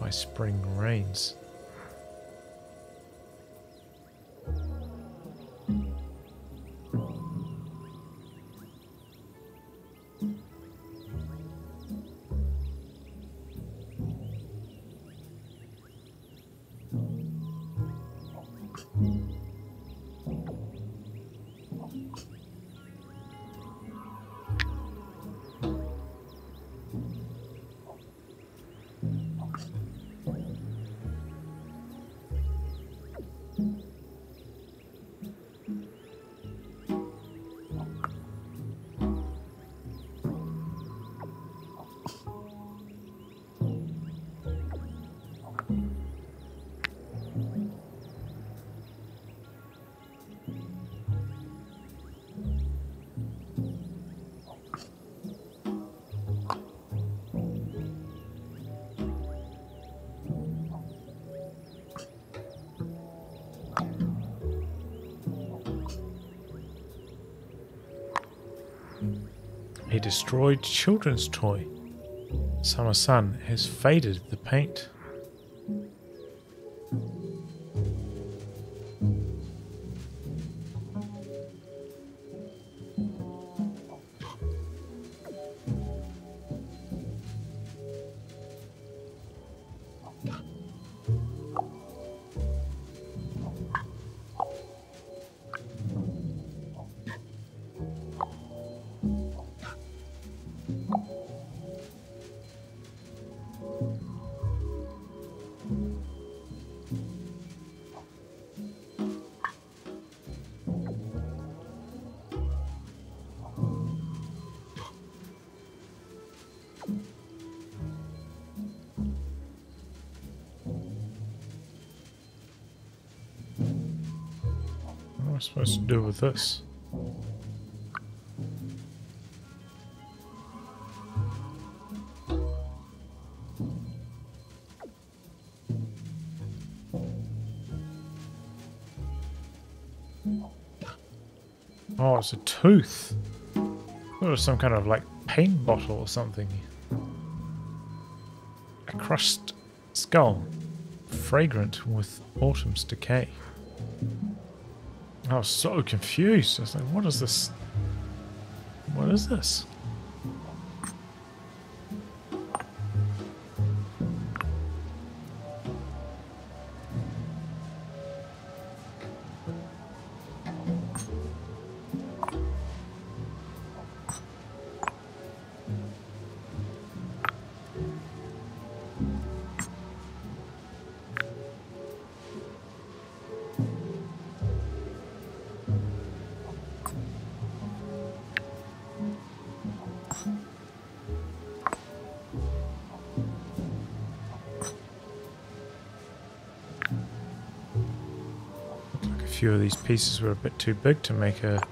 Speaker 1: by spring rains. Children's toy. Summer sun has faded the paint. This? Oh, it's a tooth. It was some kind of like paint bottle or something. A crushed skull, fragrant with autumn's decay. I was so confused. I was like, what is this? What is this? Of these pieces were a bit too big to make a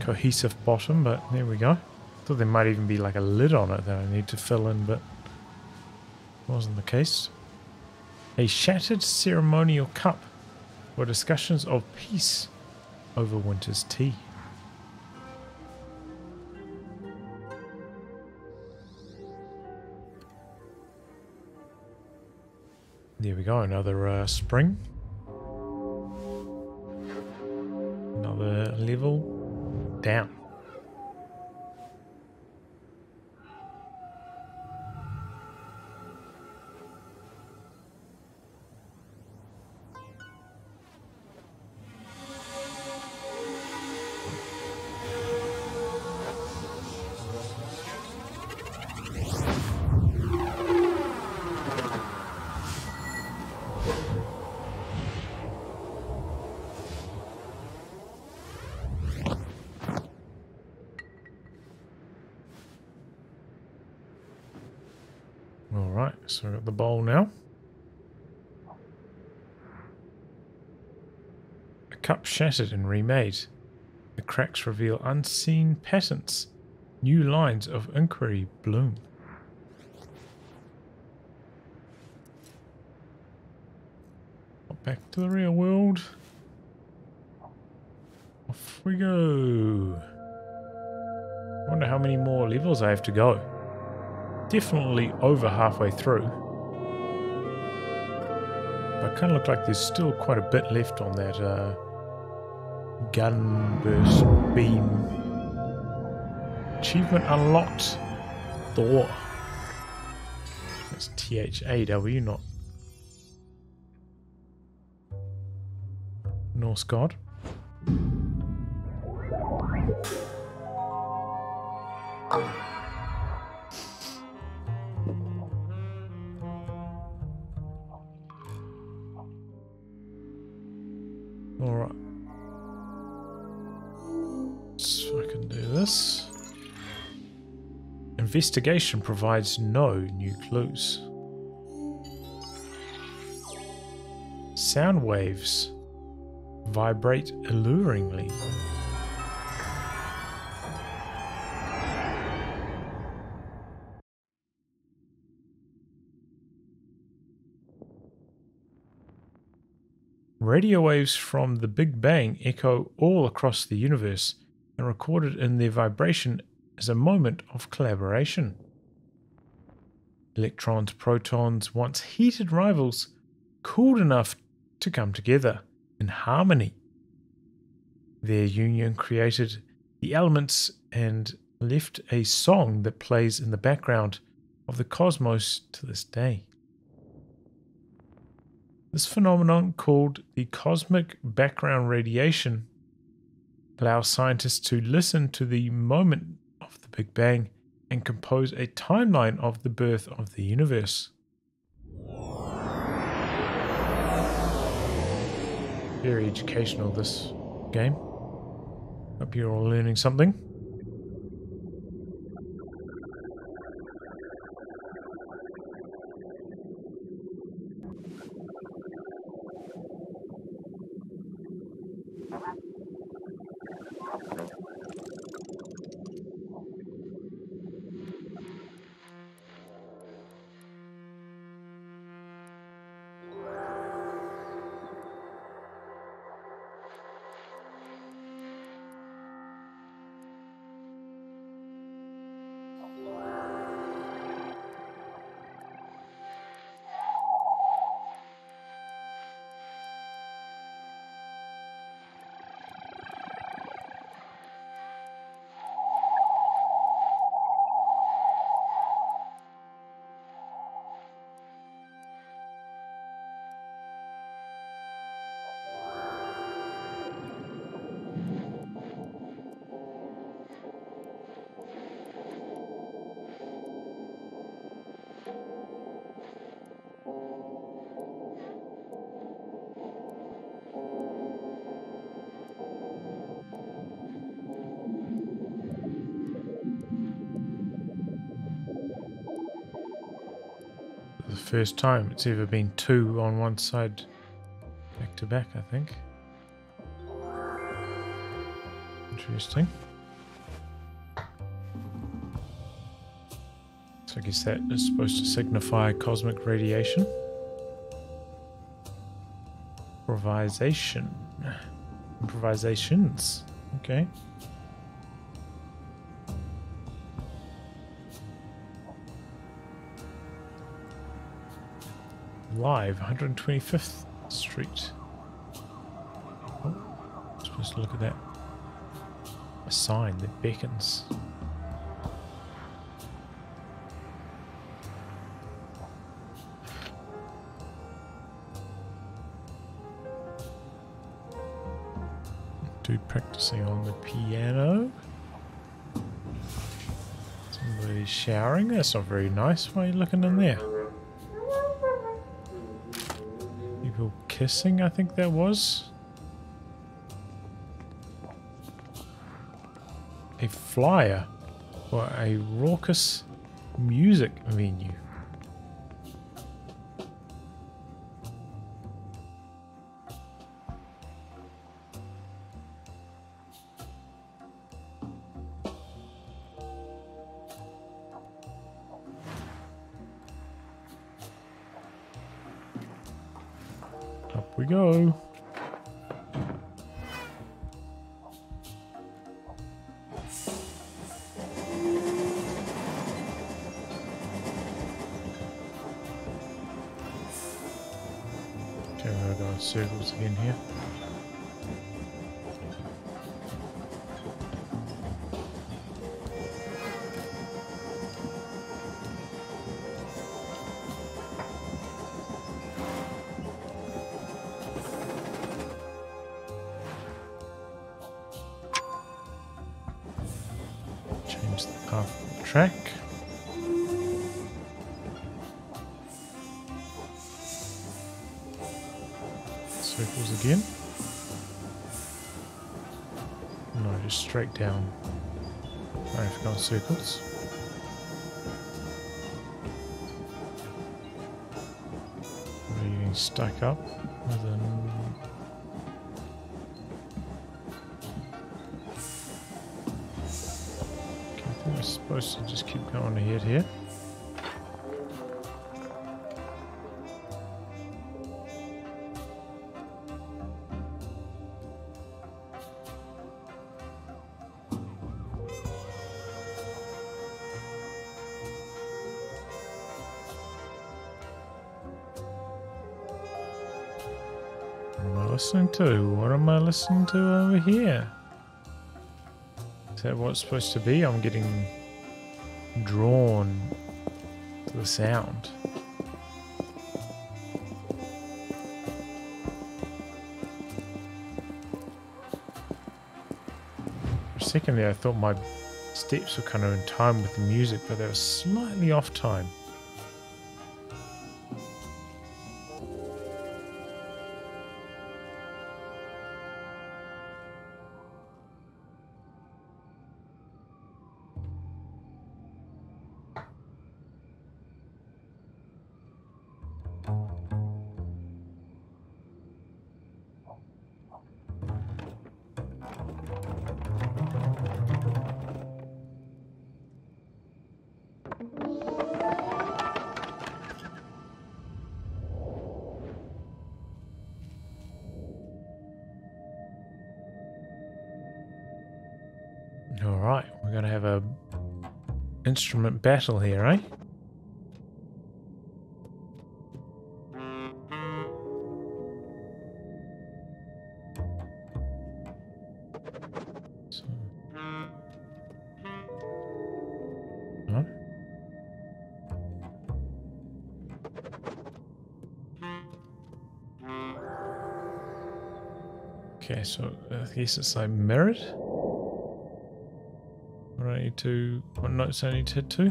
Speaker 1: cohesive bottom, but there we go. Thought there might even be like a lid on it that I need to fill in, but wasn't the case. A shattered ceremonial cup for discussions of peace over winter's tea. There we go, another uh, spring. Level down. Shattered and remade. The cracks reveal unseen patterns. New lines of inquiry bloom. Back to the real world. Off we go. Wonder how many more levels I have to go definitely over halfway through. But kind of look like there's still quite a bit left on that uh, gun burst beam. Achievement unlocked. Thor. That's T H A W, not Norse god. Investigation provides no new clues. Sound waves vibrate alluringly. Radio waves from the Big Bang echo all across the universe and recorded in their vibration is a moment of collaboration. Electrons, protons, once heated rivals, cooled enough to come together in harmony. Their union created the elements and left a song that plays in the background of the cosmos to this day. This phenomenon, called the cosmic background radiation, allows scientists to listen to the moment Big Bang and compose a timeline of the birth of the universe. Very educational, this game. Hope you're all learning something. First time. It's ever been two on one side back to back, I think. Interesting. So I guess that is supposed to signify cosmic radiation. Improvisation. Improvisations. Okay. Live, 125th Street. Oh, supposed to look at that. A sign that beckons. Dude practicing on the piano. Somebody showering. That's not very nice. Why are you looking in there? Kissing, I think there was. A flyer for a raucous music venue. Down. I have gone circles. Are you getting stuck up with Okay, I think we're supposed to just keep going listening to? What am I listening to over here? Is that what it's supposed to be? I'm getting drawn to the sound. For a second there, I thought my steps were kind of in time with the music, but they were slightly off time. Instrument battle here, eh? Okay, so I guess it's like mirrored. Need to, what notes I need to hit to?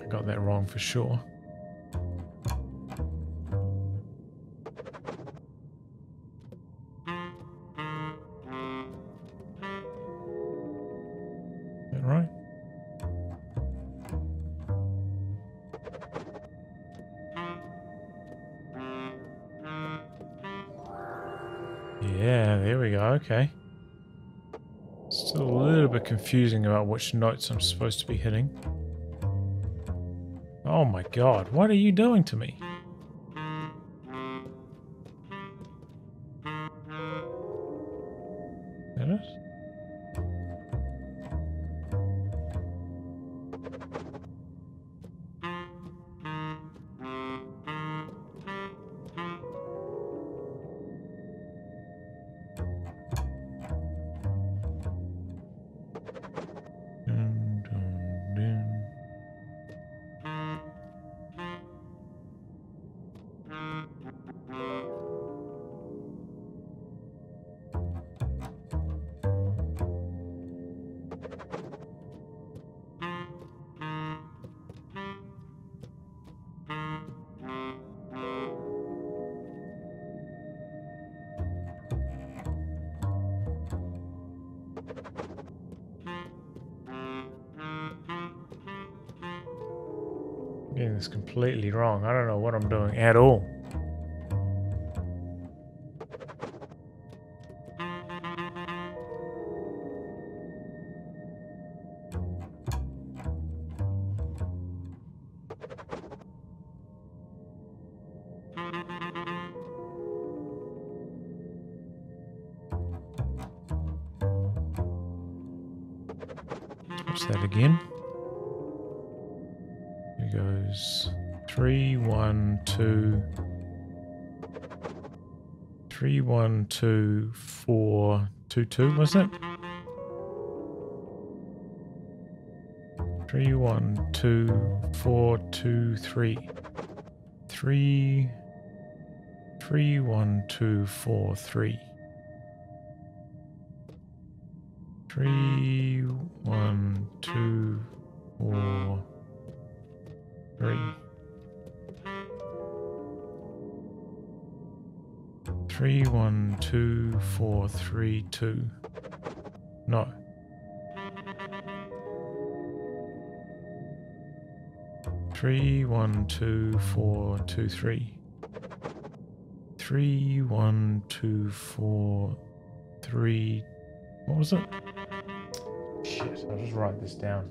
Speaker 1: I got that wrong for sure. Still a little bit confusing about which notes I'm supposed to be hitting. Oh my god, what are you doing to me? Completely wrong. I don't know what I'm doing at all. Two. Was it? Three, one, two, four, two, three, three, three, one, two, four, three. Three, two. No. Three, one, two, four, two, three. Three, one, two, four, three. What was it? Shit, I'll just write this down.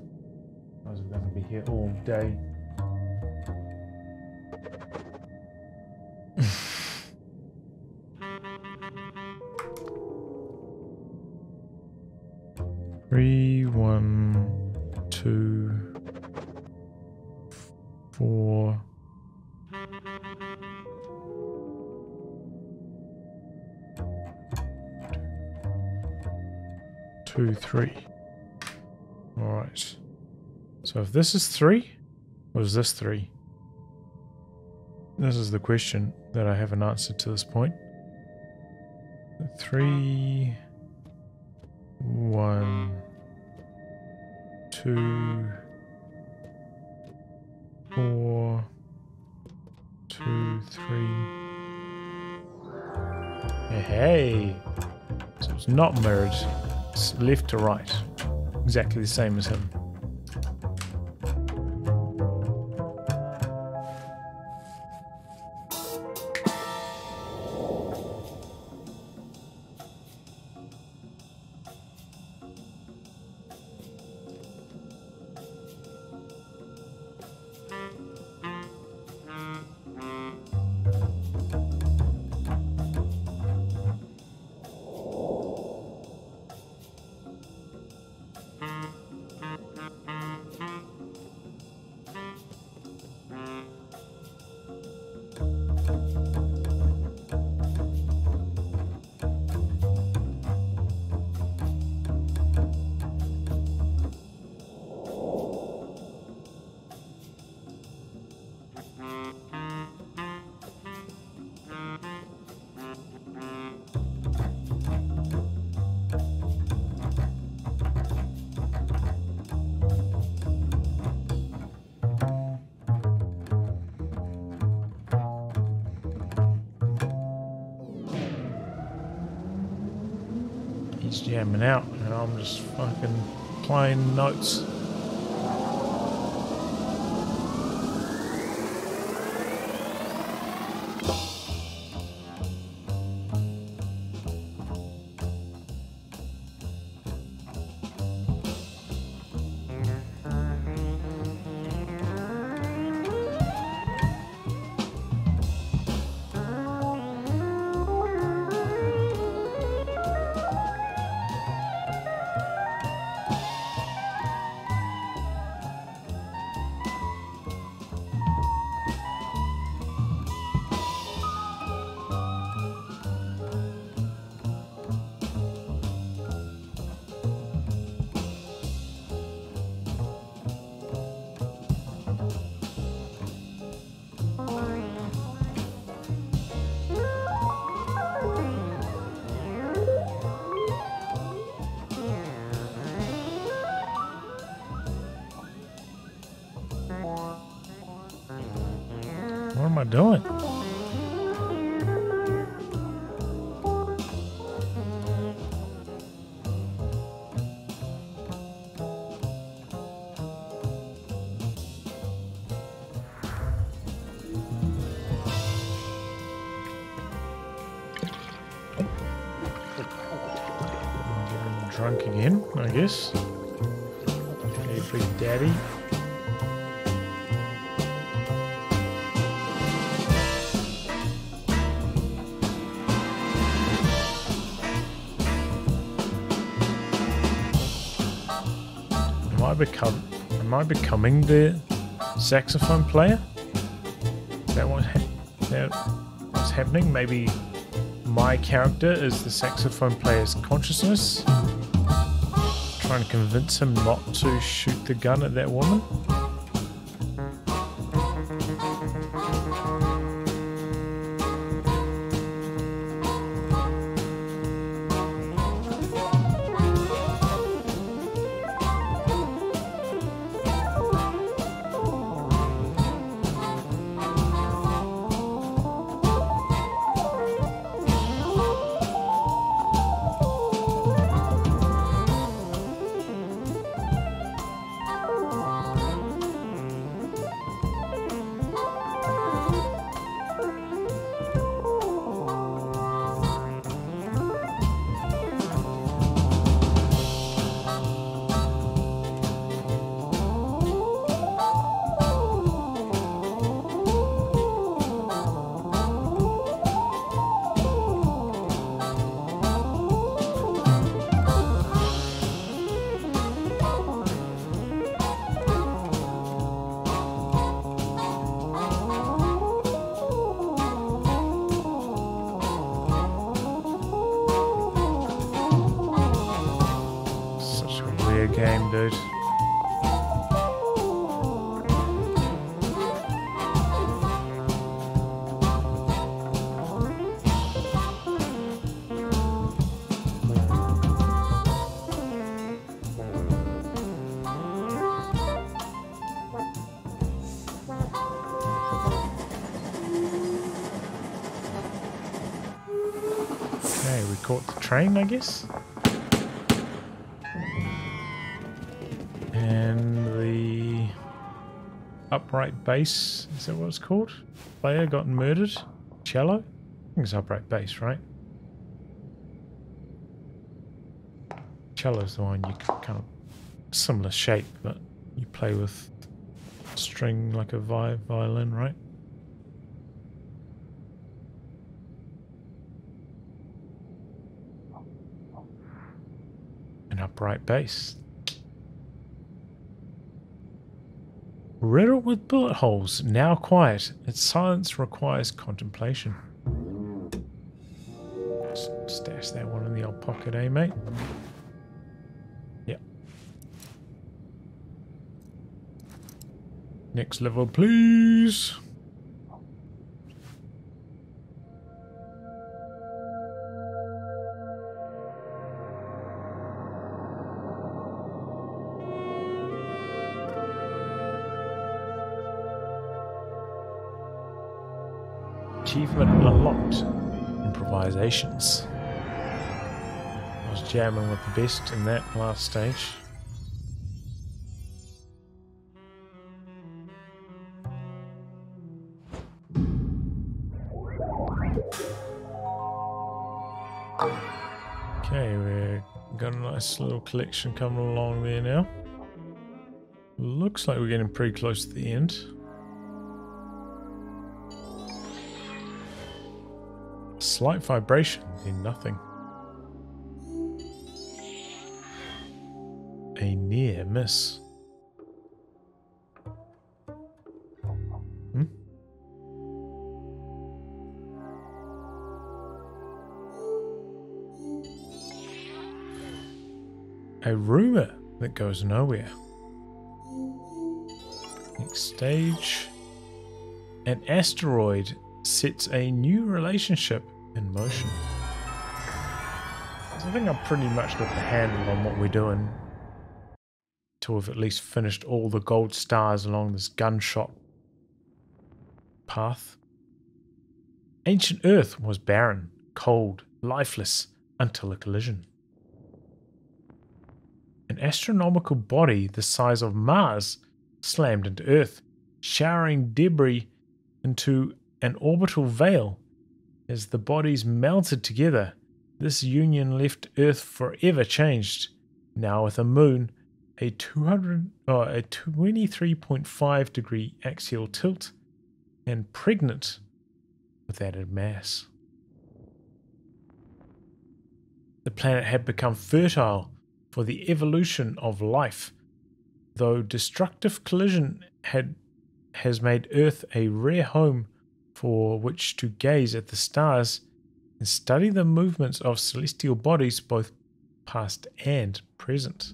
Speaker 1: I was going to be here all day. This is three, or is this three? This is the question that I haven't answered to this point. three, one, two, four, two, three. Hey, so it's not mirrored. It's left to right, exactly the same as him. Guess. Hey, big daddy. Am I become? Am I becoming the saxophone player? Is that what? Ha- that what's happening? Maybe my character is the saxophone player's consciousness, trying to convince him not to shoot the gun at that woman. Base, is that what it's called? Player got murdered? Cello? I think it's upright bass, right? Cello's the one you kind of similar shape, but you play with string like a vi violin, right? An upright bass. With bullet holes, now quiet. Its silence requires contemplation. Stash that one in the old pocket, eh, mate? Yep. Next level, please. I was jamming with the best in that last stage. Okay, we've got a nice little collection coming along there now. Looks like we're getting pretty close to the end. Slight vibration in nothing. A near miss. Hmm? A rumor that goes nowhere. Next stage. An asteroid sets a new relationship in motion. I think I've pretty much got the handle on what we're doing. Till we've at least finished all the gold stars along this gunshot path. Ancient Earth was barren, cold, lifeless, until a collision. An astronomical body the size of Mars slammed into Earth, showering debris into an orbital veil. As the bodies melted together, this union left Earth forever changed. Now with a moon, a 200 oh, a 23.5 degree axial tilt, and pregnant with added mass. The planet had become fertile for the evolution of life, though destructive collision had has made Earth a rare home for which to gaze at the stars and study the movements of celestial bodies both past and present.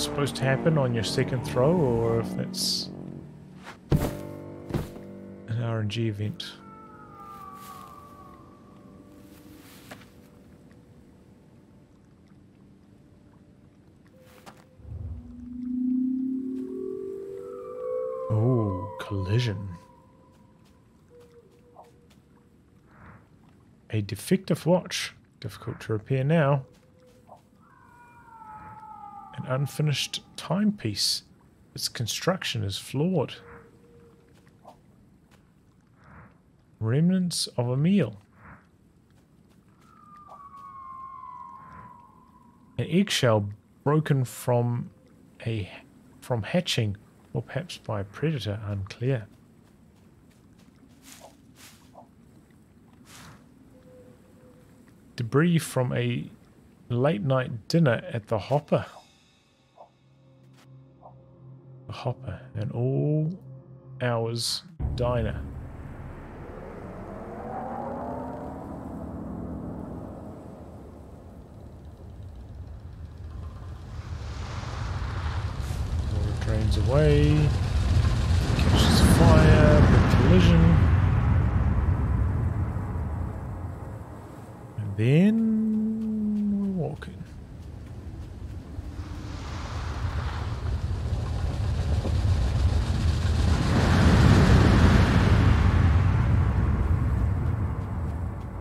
Speaker 1: Always supposed to happen on your second throw, or if that's an RNG event. Oh, collision. A defective watch. Difficult to repair now. Unfinished timepiece. Its construction is flawed. Remnants of a meal. An eggshell broken from a from hatching or perhaps by a predator unclear. Debris from a late night dinner at the Hopper. The Hopper, an all hours diner. Water away, catches fire, big collision. And then we're walking.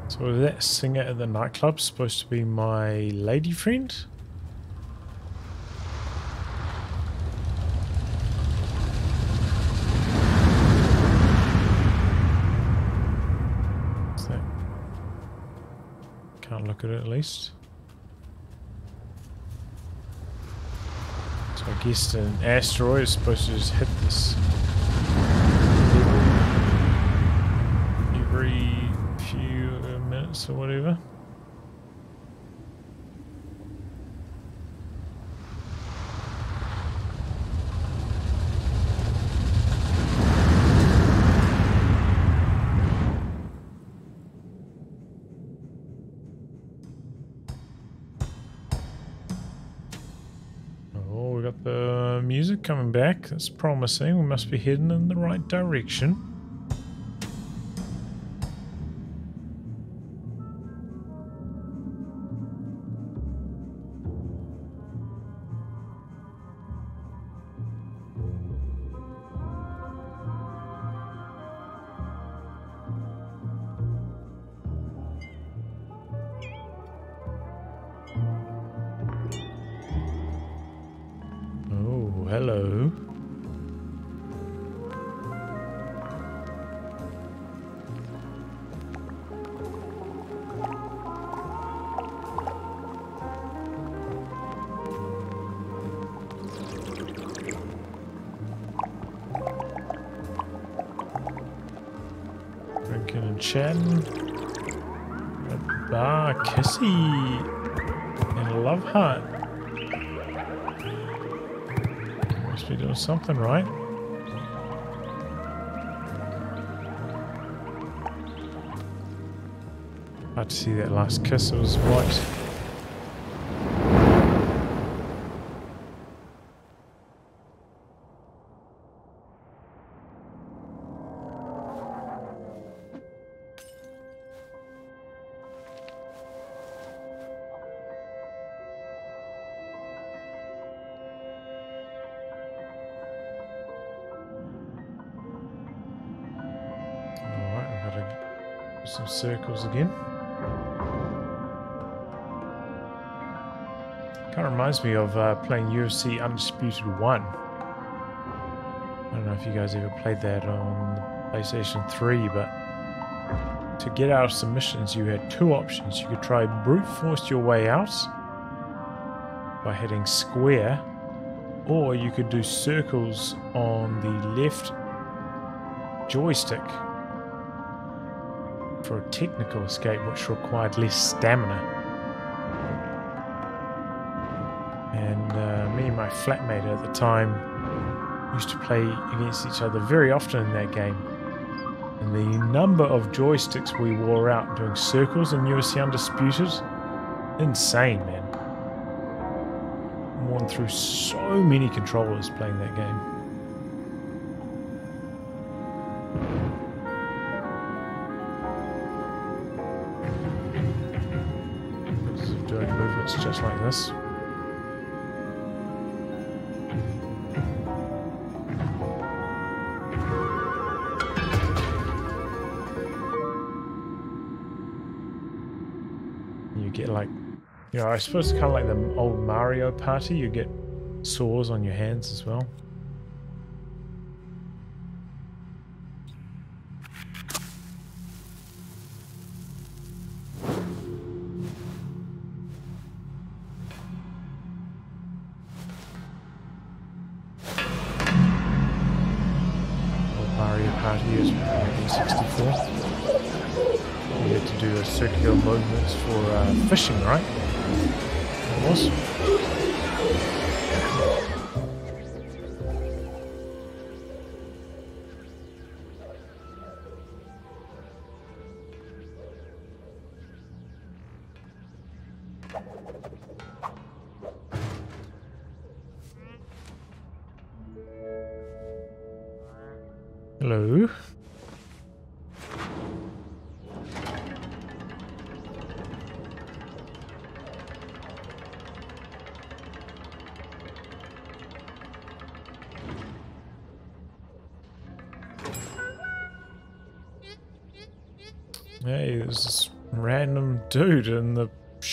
Speaker 1: So that singer at the nightclub supposed to be my lady friend? Can't look at it at least. So I guess an asteroid is supposed to just hit this every few uh, minutes or whatever. Oh, we got the music coming back. That's promising. We must be heading in the right direction. Something right. Hard to see that last kiss, it was white. Circles again. Kind of reminds me of uh, playing UFC Undisputed 1. I don't know if you guys ever played that on PlayStation 3, but to get out of submissions, you had two options. You could try brute force your way out by hitting square, or you could do circles on the left joystick for a technical escape which required less stamina. And uh, me and my flatmate at the time used to play against each other very often in that game. And the number of joysticks we wore out doing circles in UFC Undisputed, insane, man. Worn through so many controllers playing that game. You get like, you know, I suppose it's kind of like the old Mario Party. You get sores on your hands as well. Fishing, right?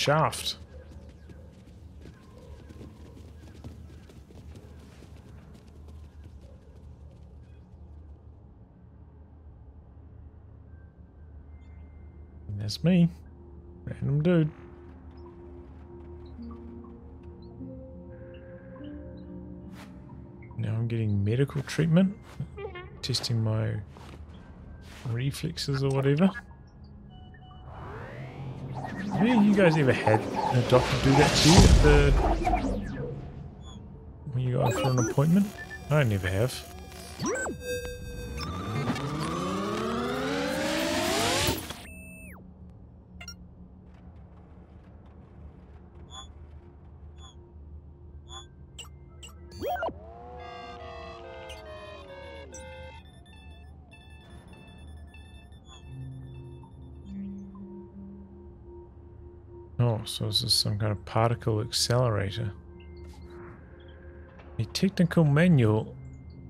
Speaker 1: Shaft. That's me. Random dude. Now I'm getting medical treatment. Testing my reflexes or whatever. Have you guys ever had a doctor do that to you at the when you go for an appointment? I never have. So this is some kind of particle accelerator. A technical manual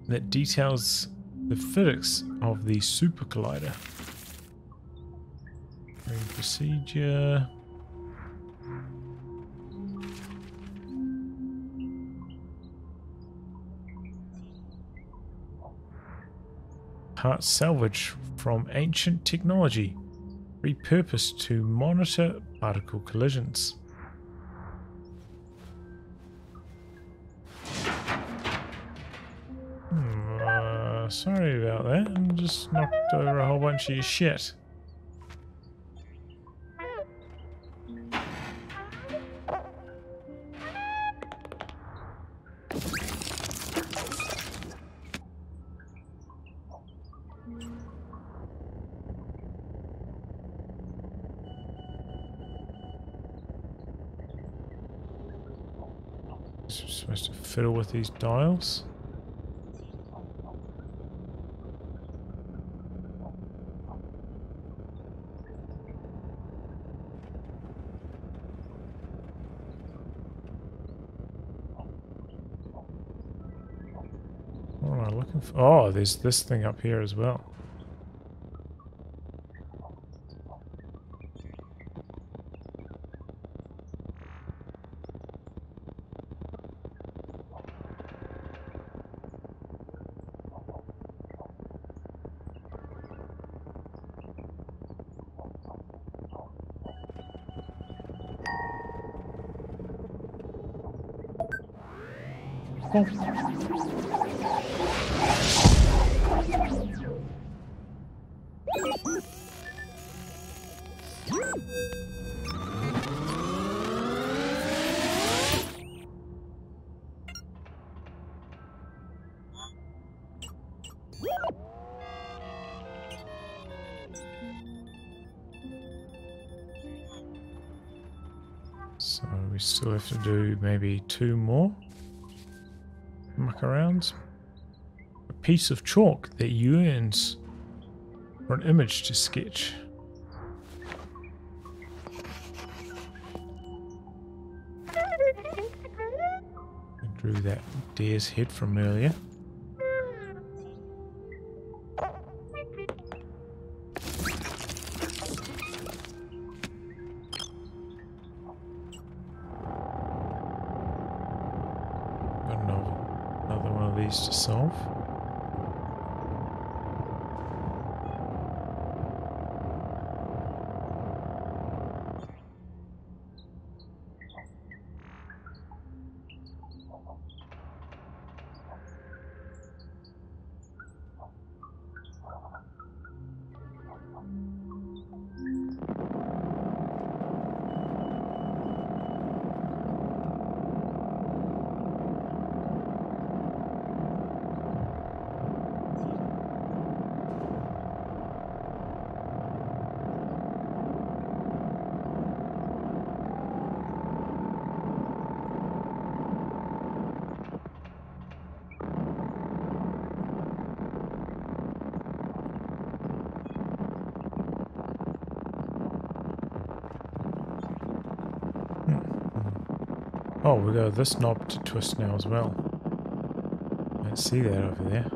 Speaker 1: that details the physics of the super collider. Read procedure. Part salvage from ancient technology repurposed to monitor particle collisions. Hmm, uh, sorry about that. I just knocked over a whole bunch of your shit. With these dials. I looking for? Oh, there's this thing up here as well. Maybe two more muck arounds. A piece of chalk that yearns for an image to sketch. I drew that deer's head from earlier. Oh, this knob to twist now as well. Don't see that over there.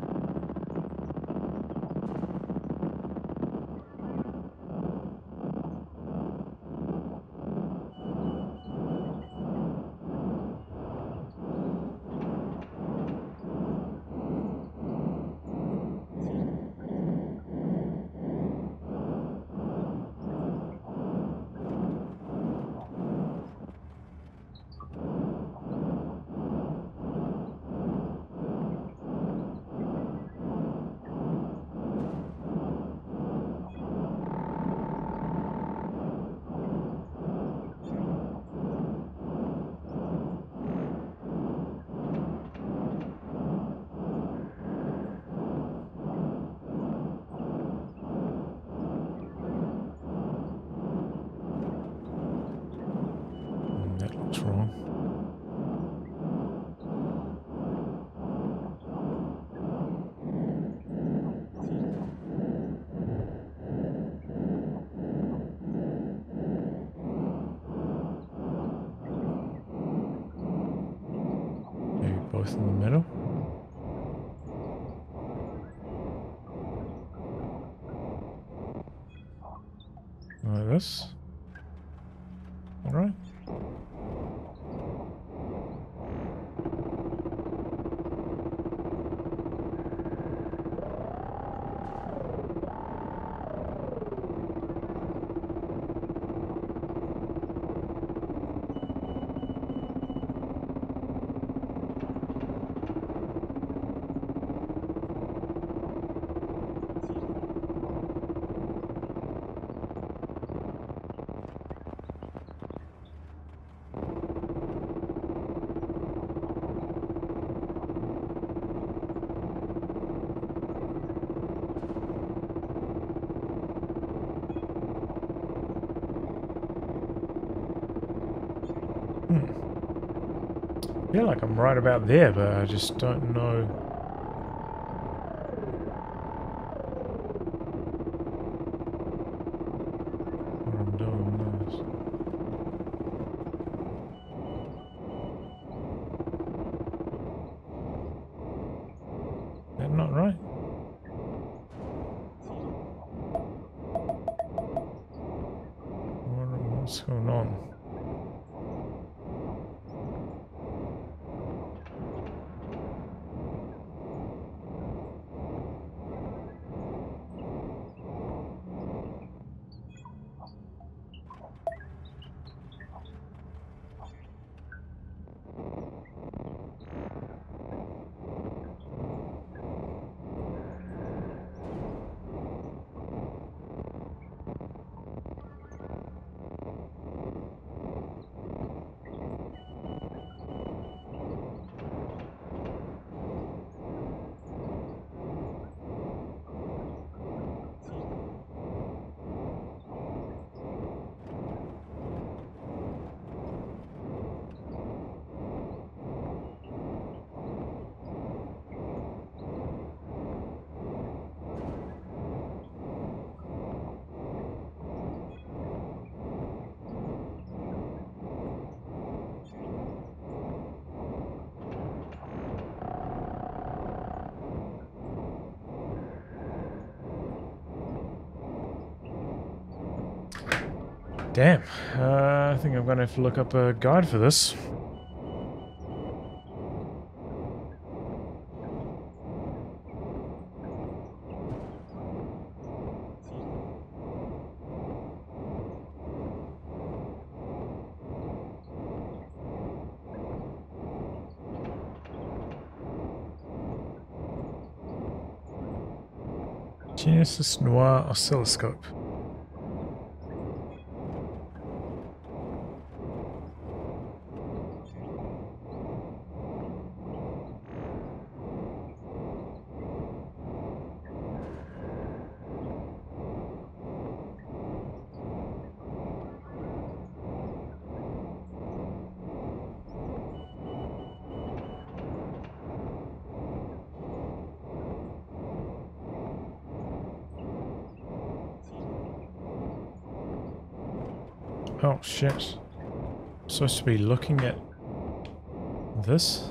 Speaker 1: Like I'm right about there, but I just don't know. What I'm doing this. Is that not right? What, what's going on? Damn. Uh, I think I'm going to have to look up a guide for this. Genesis Noir Oscilloscope. Oh shit. I'm supposed to be looking at this.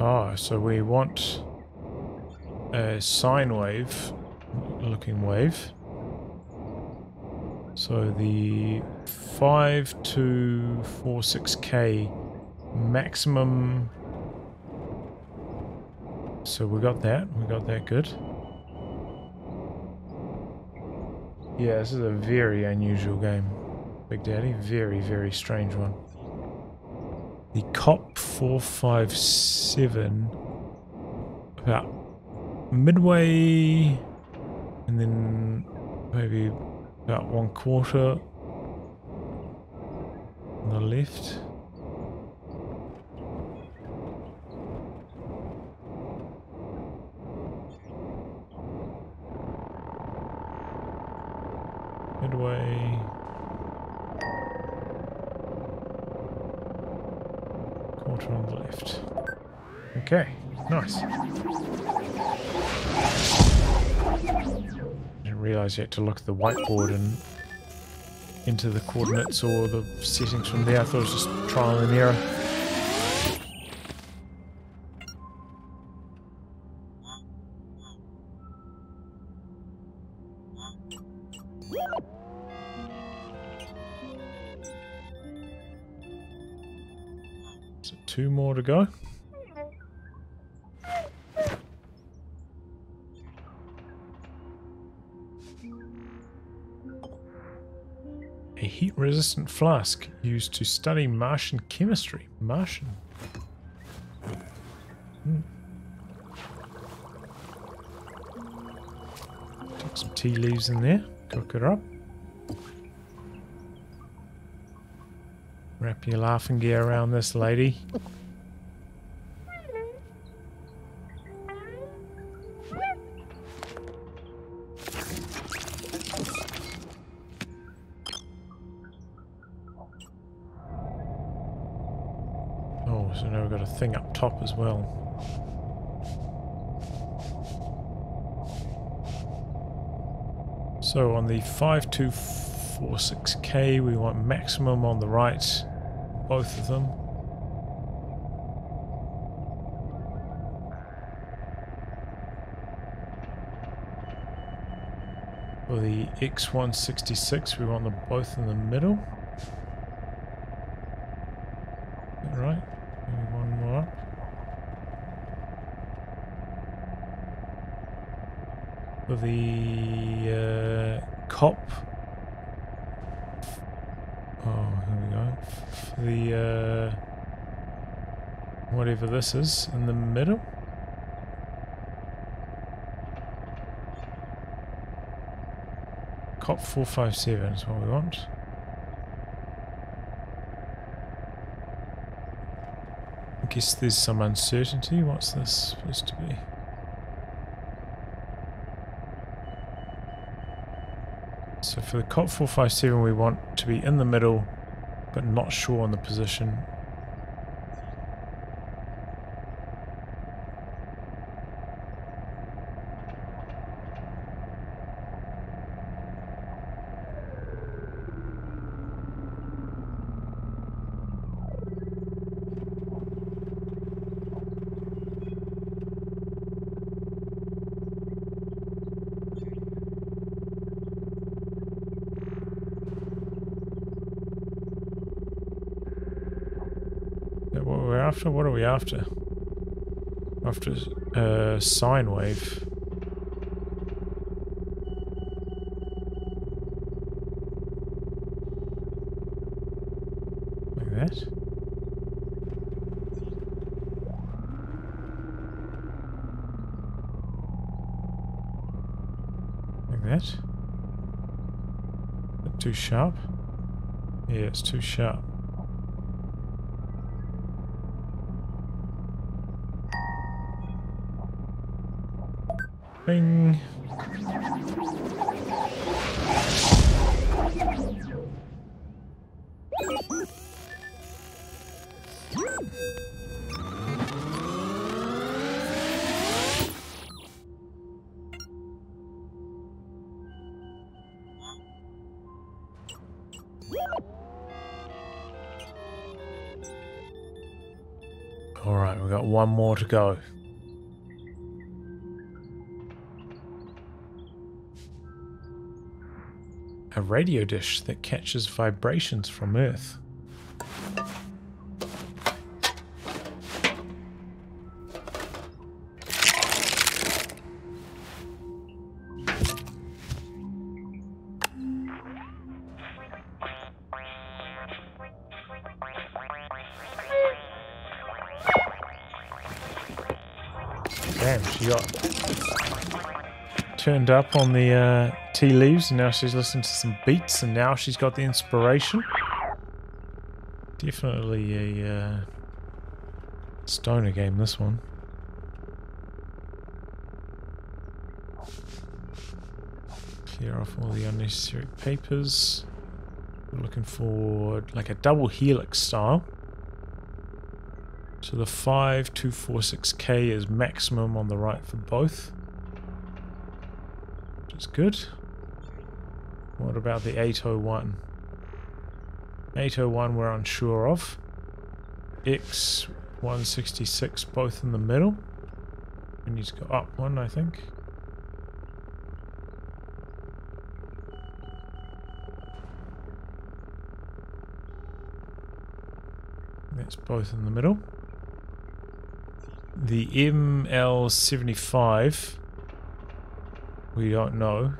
Speaker 1: Ah, so we want a sine wave looking wave. So the 5246K maximum. So we got that. We got that good. Yeah, this is a very unusual game, Big Daddy. Very, very strange one. The COP 457 about midway and then maybe about one quarter on the left. You had to look at the whiteboard and into the coordinates or the settings from there. I thought it was just trial and error. So two more to go. A heat-resistant flask used to study Martian chemistry. Martian. Hmm. Take some tea leaves in there. Cook it up. Wrap your laughing gear around this lady. Top as well. So on the 5246K, we want maximum on the right, both of them. For the X166, we want them both in the middle. Is that right? Maybe one more up. For the uh, cop. Oh, here we go. The uh, whatever this is in the middle. Cop 457 is what we want. I guess there's some uncertainty. What's this supposed to be? For the COP 457 we want to be in the middle but not sure on the position. Is that what we're after? What are we after? After uh, sine wave. Like that. Like that too sharp? Yeah, it's too sharp. Bing. All right, we've got one more to go. Radio dish that catches vibrations from Earth. Up on the uh, tea leaves and now she's listening to some beats and now she's got the inspiration. Definitely a uh, stoner game, this one. Clear off all the unnecessary papers. We're looking for like a double helix style. So the 5246K is maximum on the right for both. That's good. What about the 801? 801 we're unsure of. X166 both in the middle. We need to go up one, I think. That's both in the middle. The ML75 we don't know.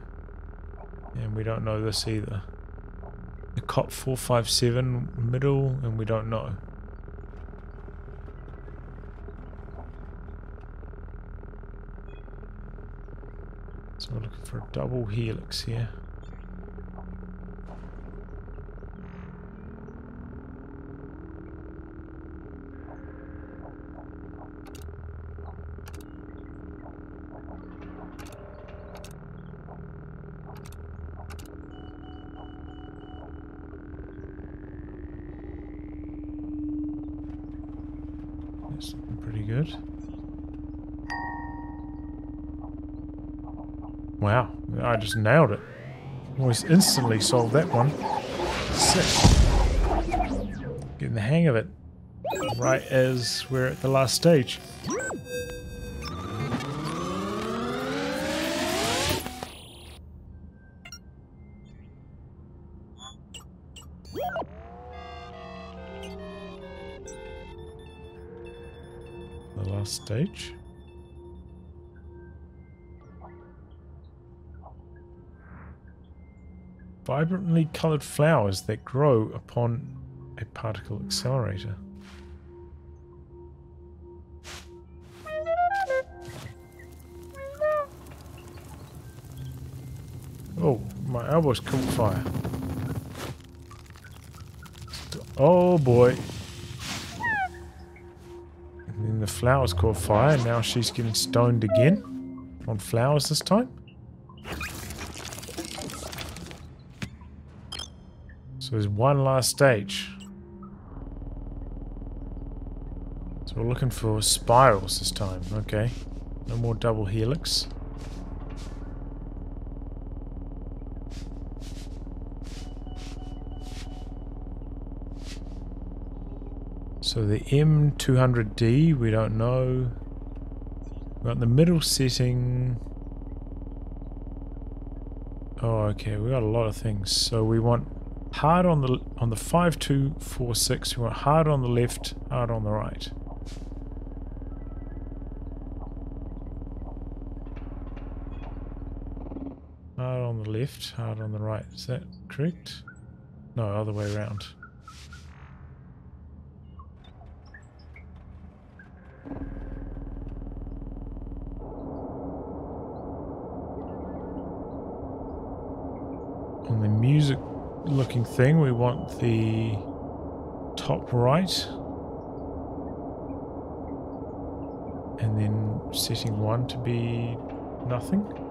Speaker 1: And we don't know this either. The COP 457 middle, and we don't know. So we're looking for a double helix here. Just nailed it. Almost instantly solved that one. Sick. Getting the hang of it. Right as we're at the last stage. Vibrantly coloured flowers that grow upon a particle accelerator. Oh, my elbow's caught fire. Oh boy. And then the flowers caught fire, now she's getting stoned again. On flowers this time. There's one last stage. So we're looking for spirals this time. Okay. No more double helix. So the M200D, we don't know. We've got the middle setting. Oh, okay, we got a lot of things. So we want hard on the on the 5246 we want hard on the left hard on the right. Hard on the left hard on the right. Is that correct? No other way around. On the music looking thing, we want the top right. And then setting one to be nothing.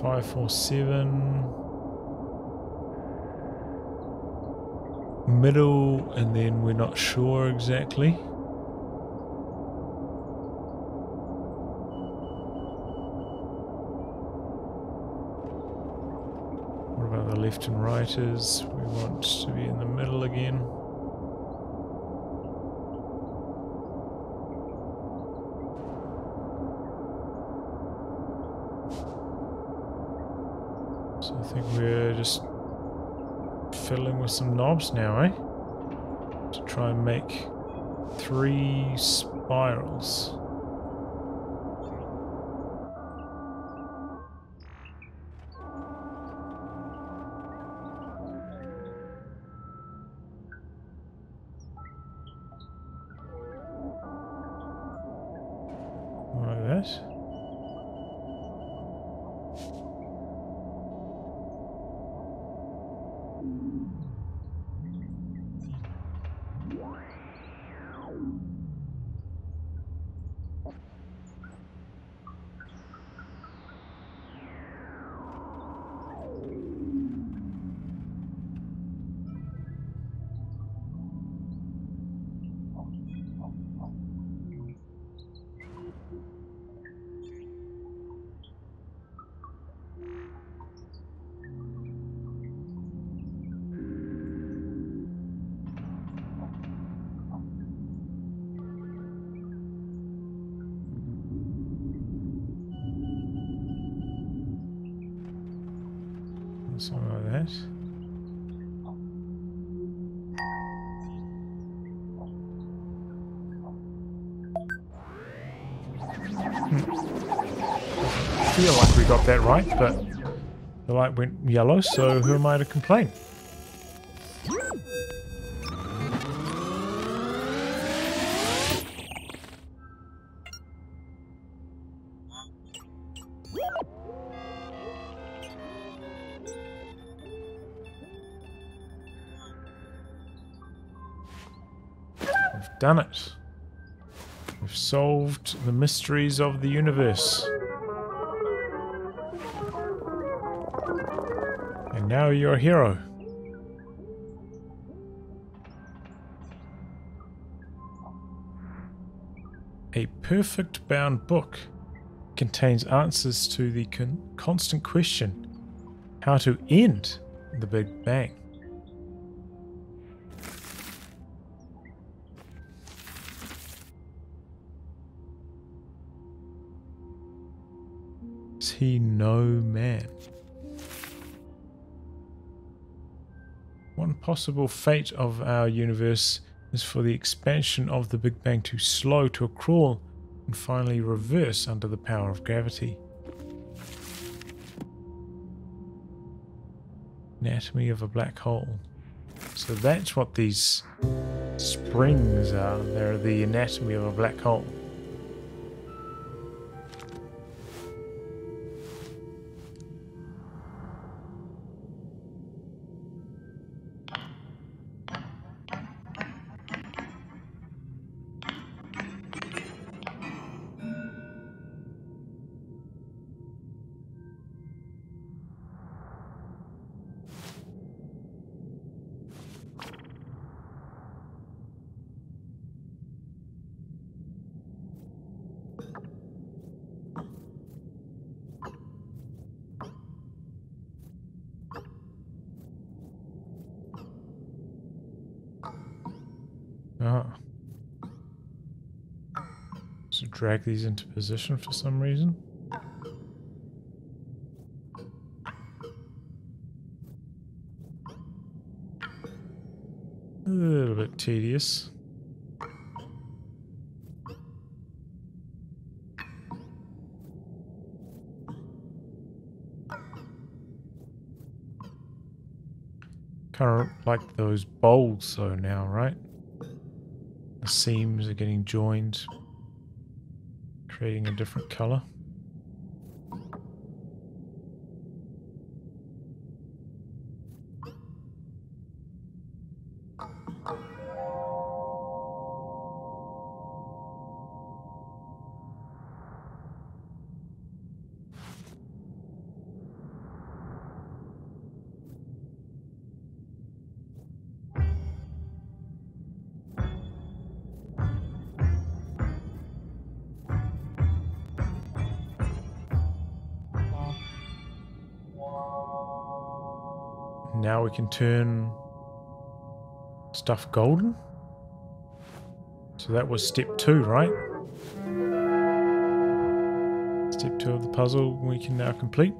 Speaker 1: 547. Middle, and then we're not sure exactly. What about the left and right is? We want to be in the middle again. Think we're just fiddling with some knobs now, eh? To try and make three spirals. Went yellow, so who am I to complain? We've done it. We've solved the mysteries of the universe. Now you're a hero. A perfect bound book contains answers to the con constant question how to end the Big Bang. Possible fate of our universe is for the expansion of the Big Bang to slow to a crawl and finally reverse under the power of gravity. Anatomy of a black hole. So that's what these springs are. They're the anatomy of a black hole. Drag these into position for some reason. A little bit tedious. Kind of like those bowls though now, right? The seams are getting joined, creating a different color. Turn stuff golden. So that was step two, right? Step two of the puzzle we can now complete.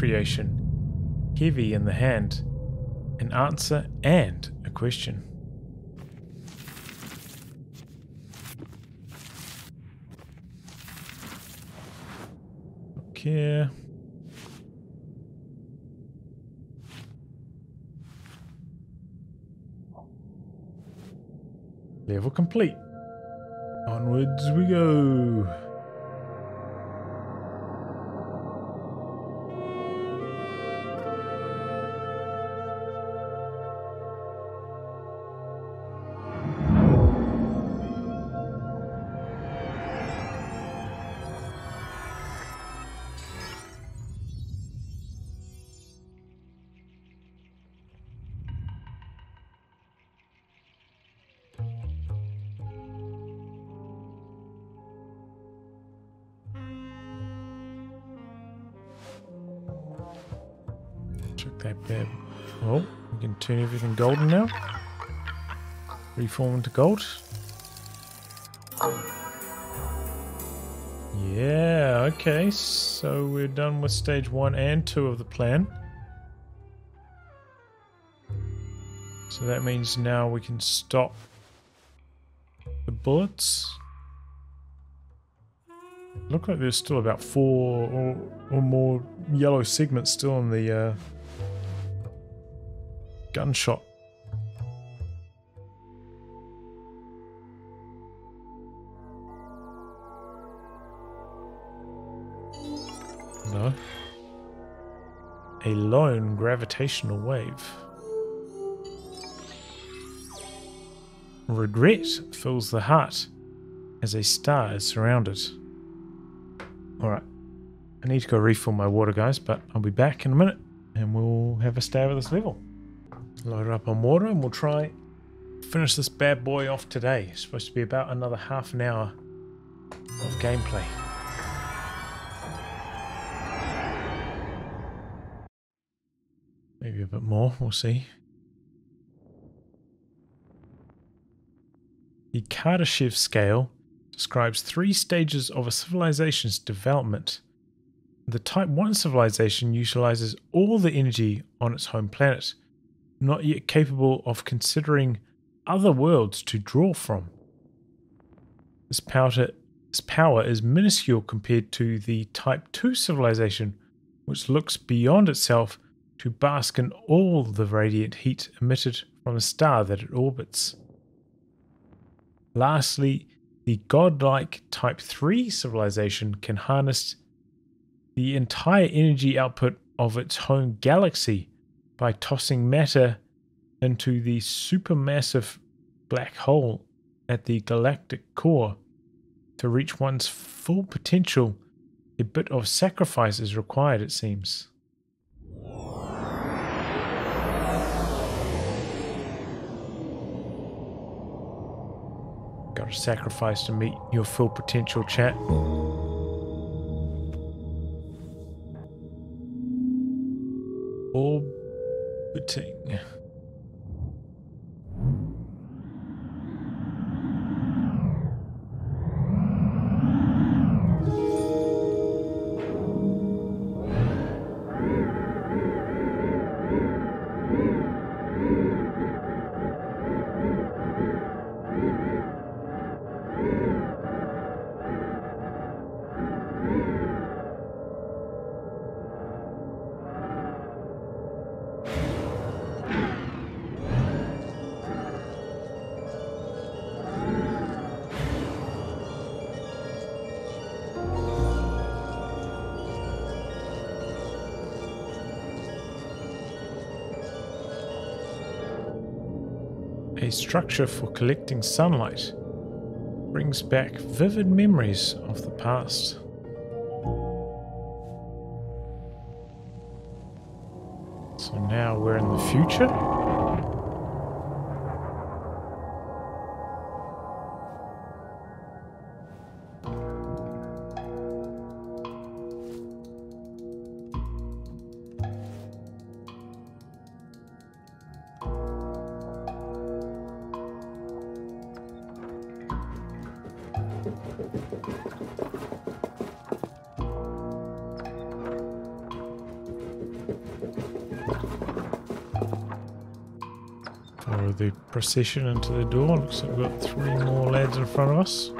Speaker 1: Creation, heavy in the hand, an answer and a question. Everything golden now. Reform into gold. Yeah, okay. So we're done with stage one and two of the plan. So that means now we can stop the bullets. Look like there's still about four or, or more yellow segments still in the uh, gunshot. No. A lone gravitational wave. Regret fills the heart as a star is surrounded. Alright. I need to go refill my water, guys, but I'll be back in a minute and we'll have a stab at this level. Load it up on water and we'll try finish this bad boy off today. It's supposed to be about another half an hour of gameplay. Maybe a bit more, we'll see. The Kardashev scale describes three stages of a civilization's development. The Type 1 civilization utilizes all the energy on its home planet, not yet capable of considering other worlds to draw from. This power, this power is minuscule compared to the Type 2 civilization, which looks beyond itself to bask in all the radiant heat emitted from the star that it orbits. Lastly, the godlike Type 3 civilization can harness the entire energy output of its home galaxy by tossing matter into the supermassive black hole at the galactic core. To reach one's full potential, a bit of sacrifice is required, it seems. Gotta sacrifice to meet your full potential, chat. Orbiting. A structure for collecting sunlight. Brings back vivid memories of the past. So now we're in the future. Procession into the door. Looks like we've got three more lads in front of us.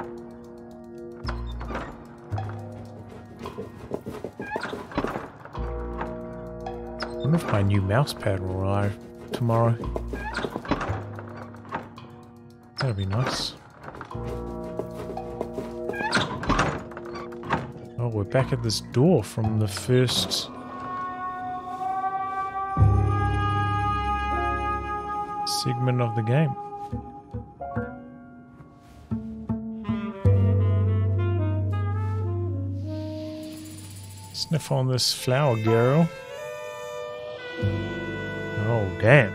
Speaker 1: I wonder if my new mouse pad will arrive tomorrow. That'd be nice. Oh, we're back at this door from the first segment of the game. Sniff on this flower, girl. Oh, damn.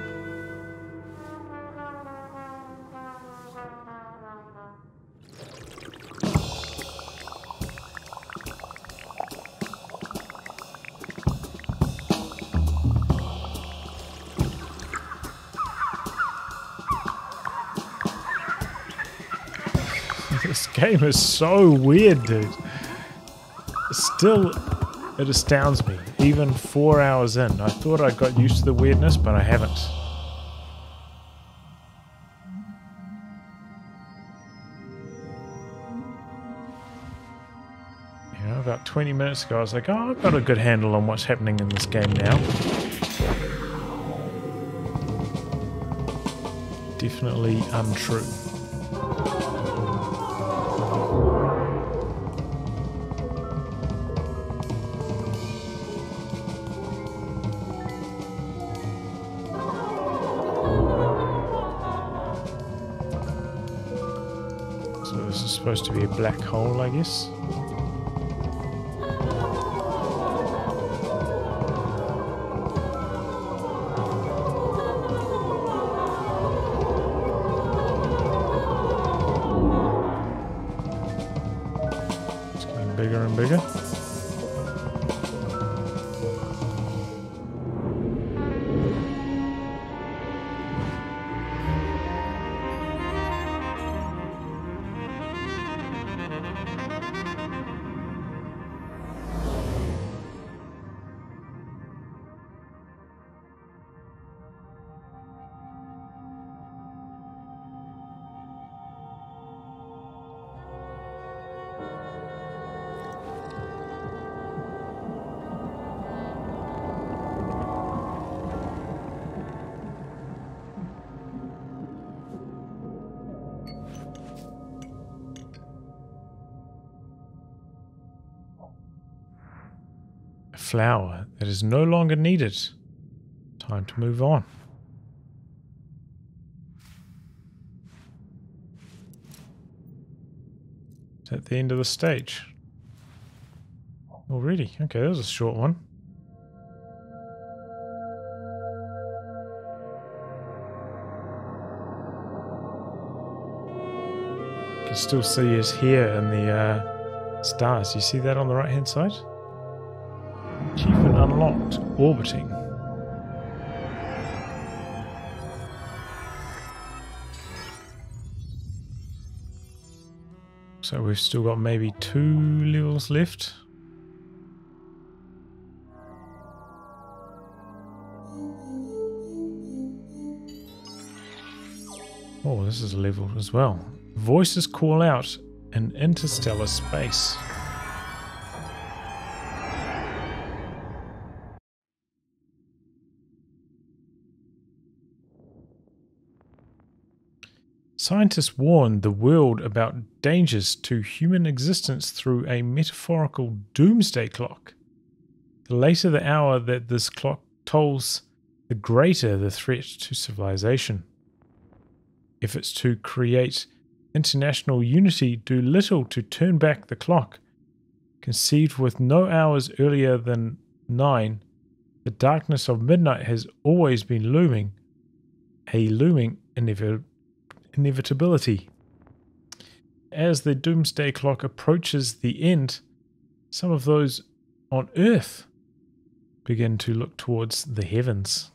Speaker 1: Is so weird, dude. Still, it astounds me. Even four hours in, I thought I got used to the weirdness, but I haven't. You know, about 20 minutes ago, I was like, oh, I've got a good handle on what's happening in this game now. Definitely untrue. Black hole, I guess. Flower that is no longer needed. Time to move on. Is that the end of the stage? Already? Okay, that was a short one. You can still see his hair in the uh, stars. You see that on the right hand side? Unlocked. Orbiting. So we've still got maybe two levels left. Oh, this is a level as well. Voices call out in interstellar space. Scientists warn the world about dangers to human existence through a metaphorical doomsday clock. The later the hour that this clock tolls, the greater the threat to civilization. If efforts to create international unity do little to turn back the clock. Conceived with no hours earlier than nine, the darkness of midnight has always been looming, a looming inevit- inevitability. As the doomsday clock approaches the end, some of those on Earth begin to look towards the heavens.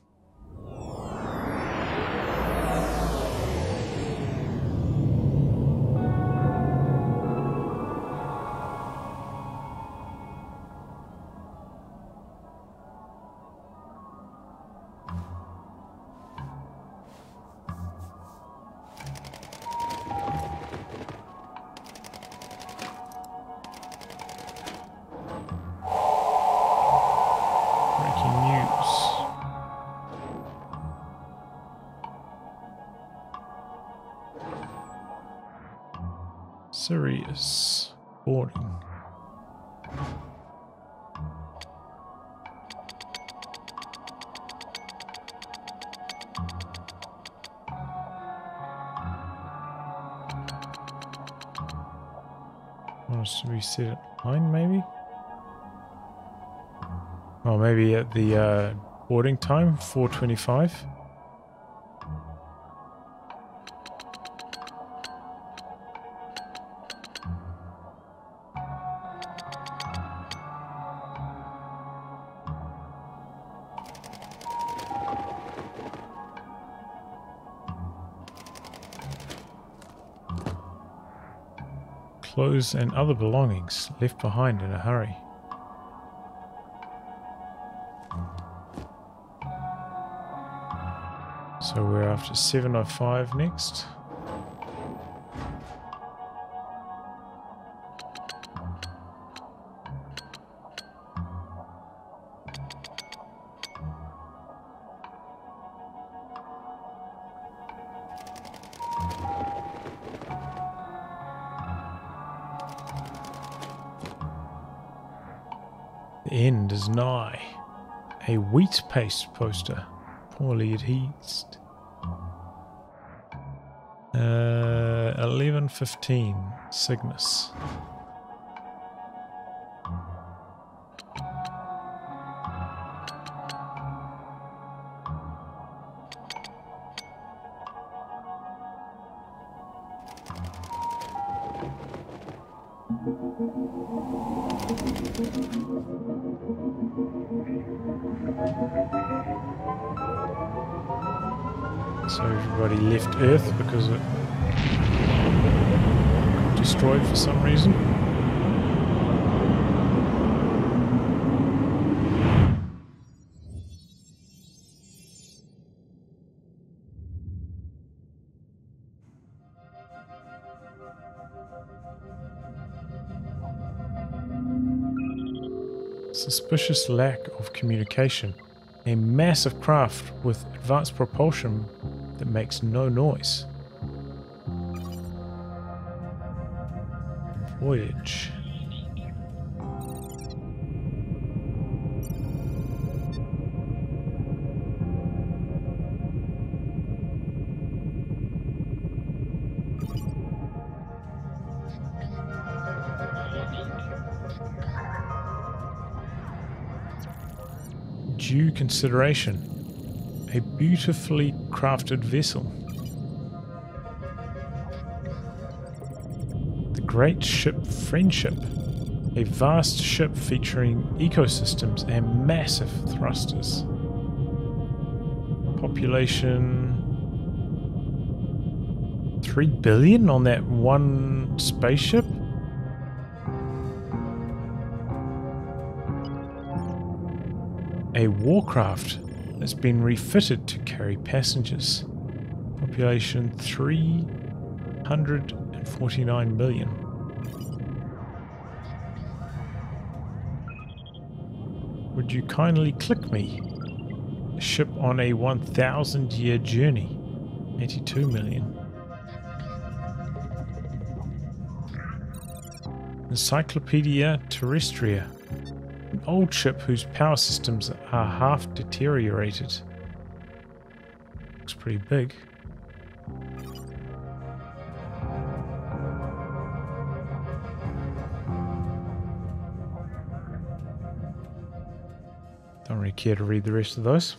Speaker 1: Maybe at the uh, boarding time, 425. Clothes and other belongings left behind in a hurry. After 705 next. The end is nigh. A wheat paste poster, poorly adhesed. 15, Cygnus. So everybody left Earth because it destroyed for some reason. Suspicious lack of communication. A massive craft with advanced propulsion that makes no noise. Voyage. Due consideration. A beautifully crafted vessel. Great ship Friendship. A vast ship featuring ecosystems and massive thrusters. Population 3 billion on that one spaceship? A warcraft that's been refitted to carry passengers. Population 349 million. You kindly click me? A ship on a 1,000 year journey. 82 million. Encyclopedia Terrestria. An old ship whose power systems are half deteriorated. Looks pretty big. Care to read the rest of those.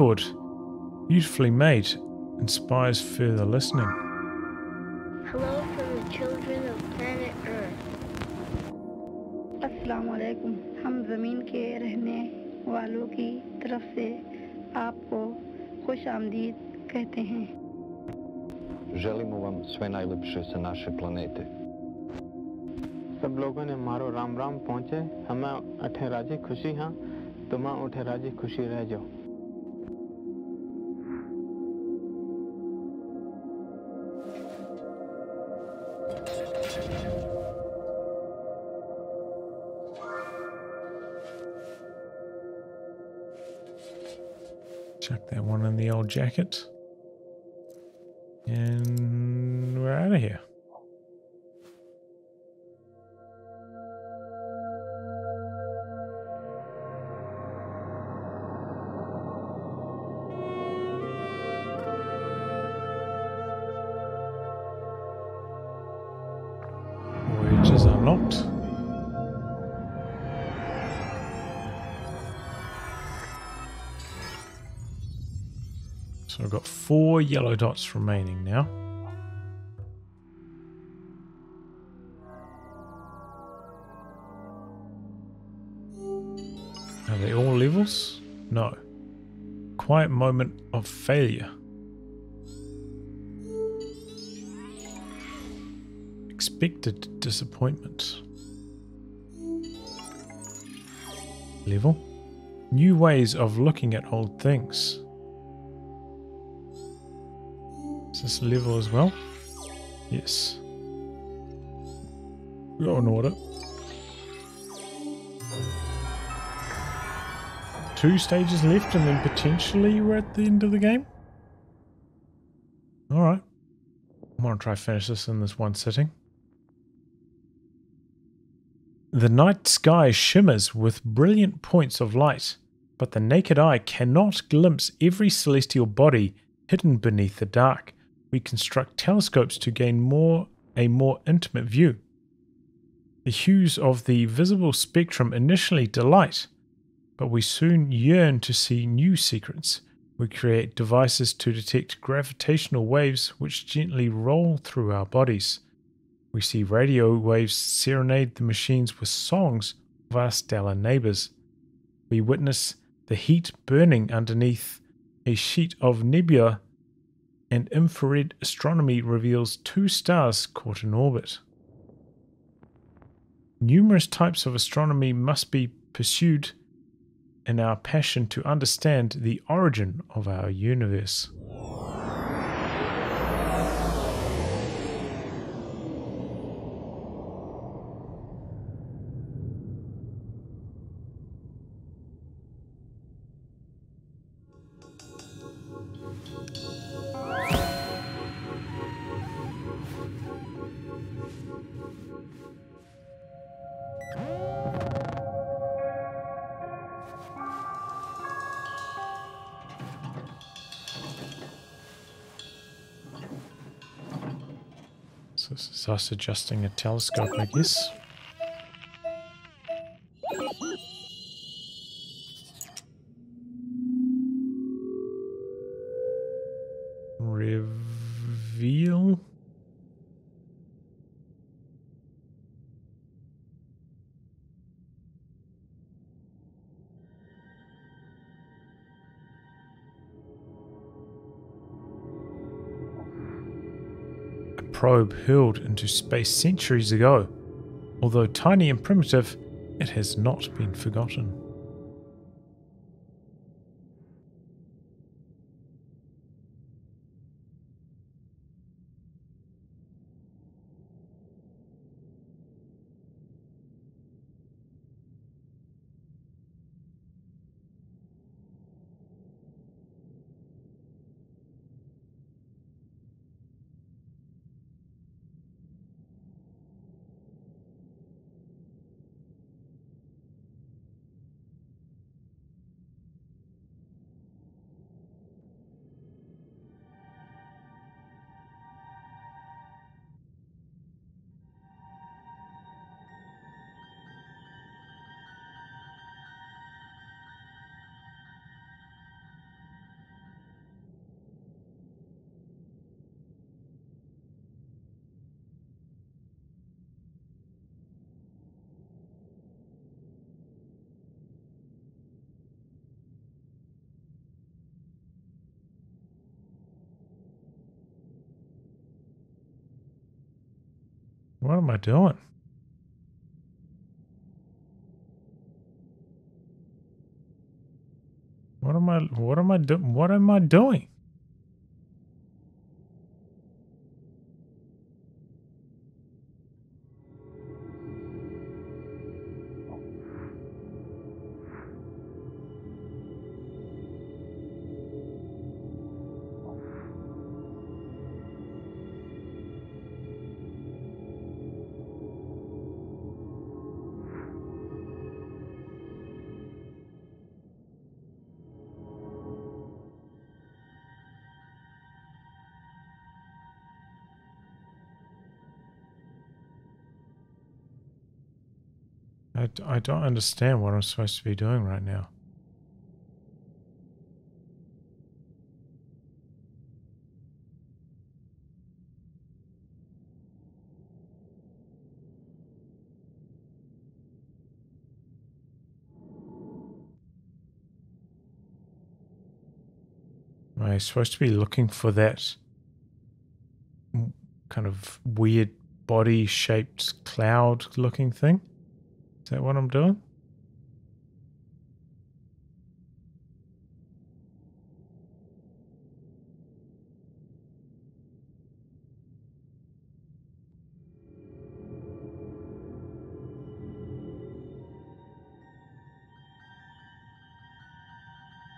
Speaker 1: Record. Beautifully made. Inspires further listening.
Speaker 3: Hello from the children of planet Earth.
Speaker 4: अस्सलाम वालेकुम हम ज़मीन के रहने वालों की तरफ़ से आपको खुश आमदीद कहते हैं
Speaker 5: Želimo vam sve najlepše sa naše planete.
Speaker 6: सब लोगों ने मारो राम राम पहुँचे हमें अठे राज़ी खुशी हाँ तुम उठे राज़ी खुशी रह जाओ
Speaker 1: Chuck that one in the old jacket. And we're out of here. Four yellow dots remaining now. Are they all levels? No. Quiet moment of failure. Expected disappointment. Level. New ways of looking at old things. Is this level as well? Yes. Go in order. Two stages left and then potentially we're at the end of the game? Alright. I'm gonna try finish this in this one sitting. The night sky shimmers with brilliant points of light, but the naked eye cannot glimpse every celestial body hidden beneath the dark we construct telescopes to gain more a more intimate view. The hues of the visible spectrum initially delight, but we soon yearn to see new secrets. We create devices to detect gravitational waves which gently roll through our bodies. We see radio waves serenade the machines with songs of our stellar neighbors. We witness the heat burning underneath a sheet of nebula and infrared astronomy reveals two stars caught in orbit. Numerous types of astronomy must be pursued in our passion to understand the origin of our universe. Us adjusting a telescope, I guess. Probe hurled into space centuries ago. Although tiny and primitive, it has not been forgotten. Am I doing? What am I what am I do what am I doing? I, don't understand what I'm supposed to be doing right now. Am I supposed to be looking for that kind of weird body shaped cloud looking thing? Is that what I'm doing?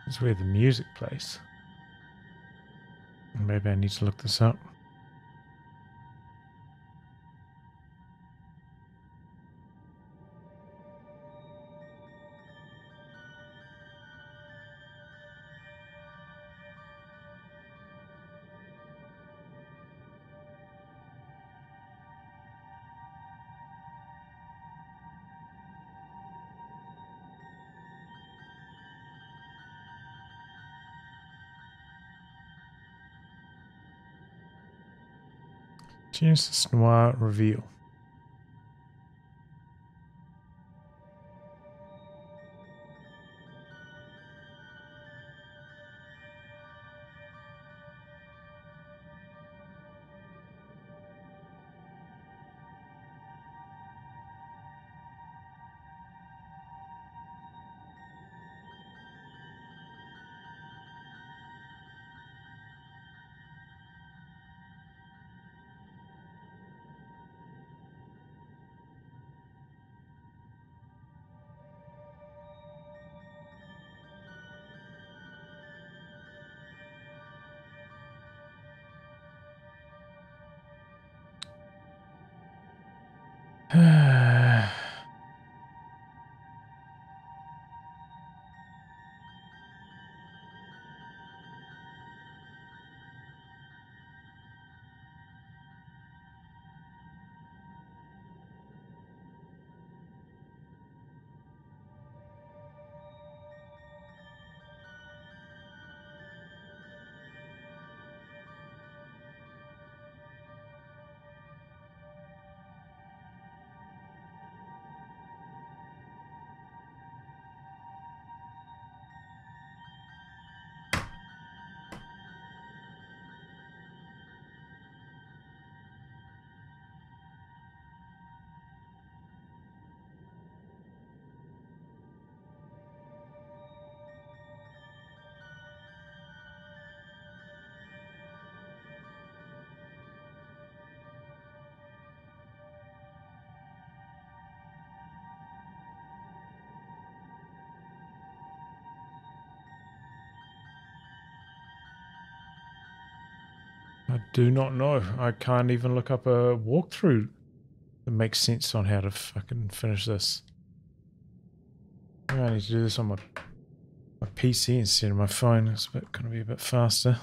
Speaker 1: Is where the music plays. Maybe I need to look this up. Genesis Noir reveal. I do not know. I can't even look up a walkthrough that makes sense on how to fucking finish this. I need to do this on my my PC instead of my phone. It's bit, gonna be a bit faster.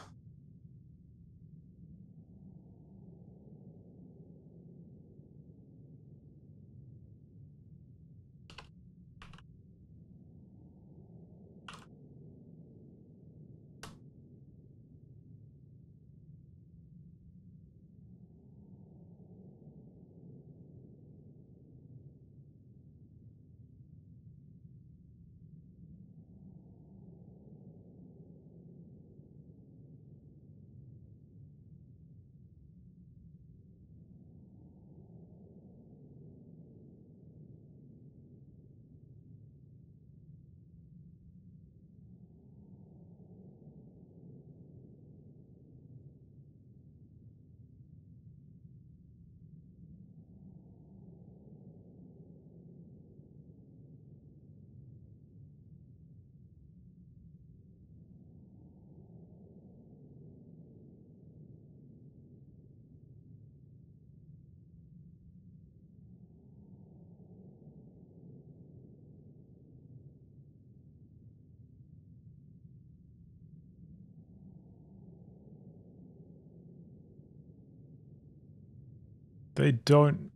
Speaker 1: They don't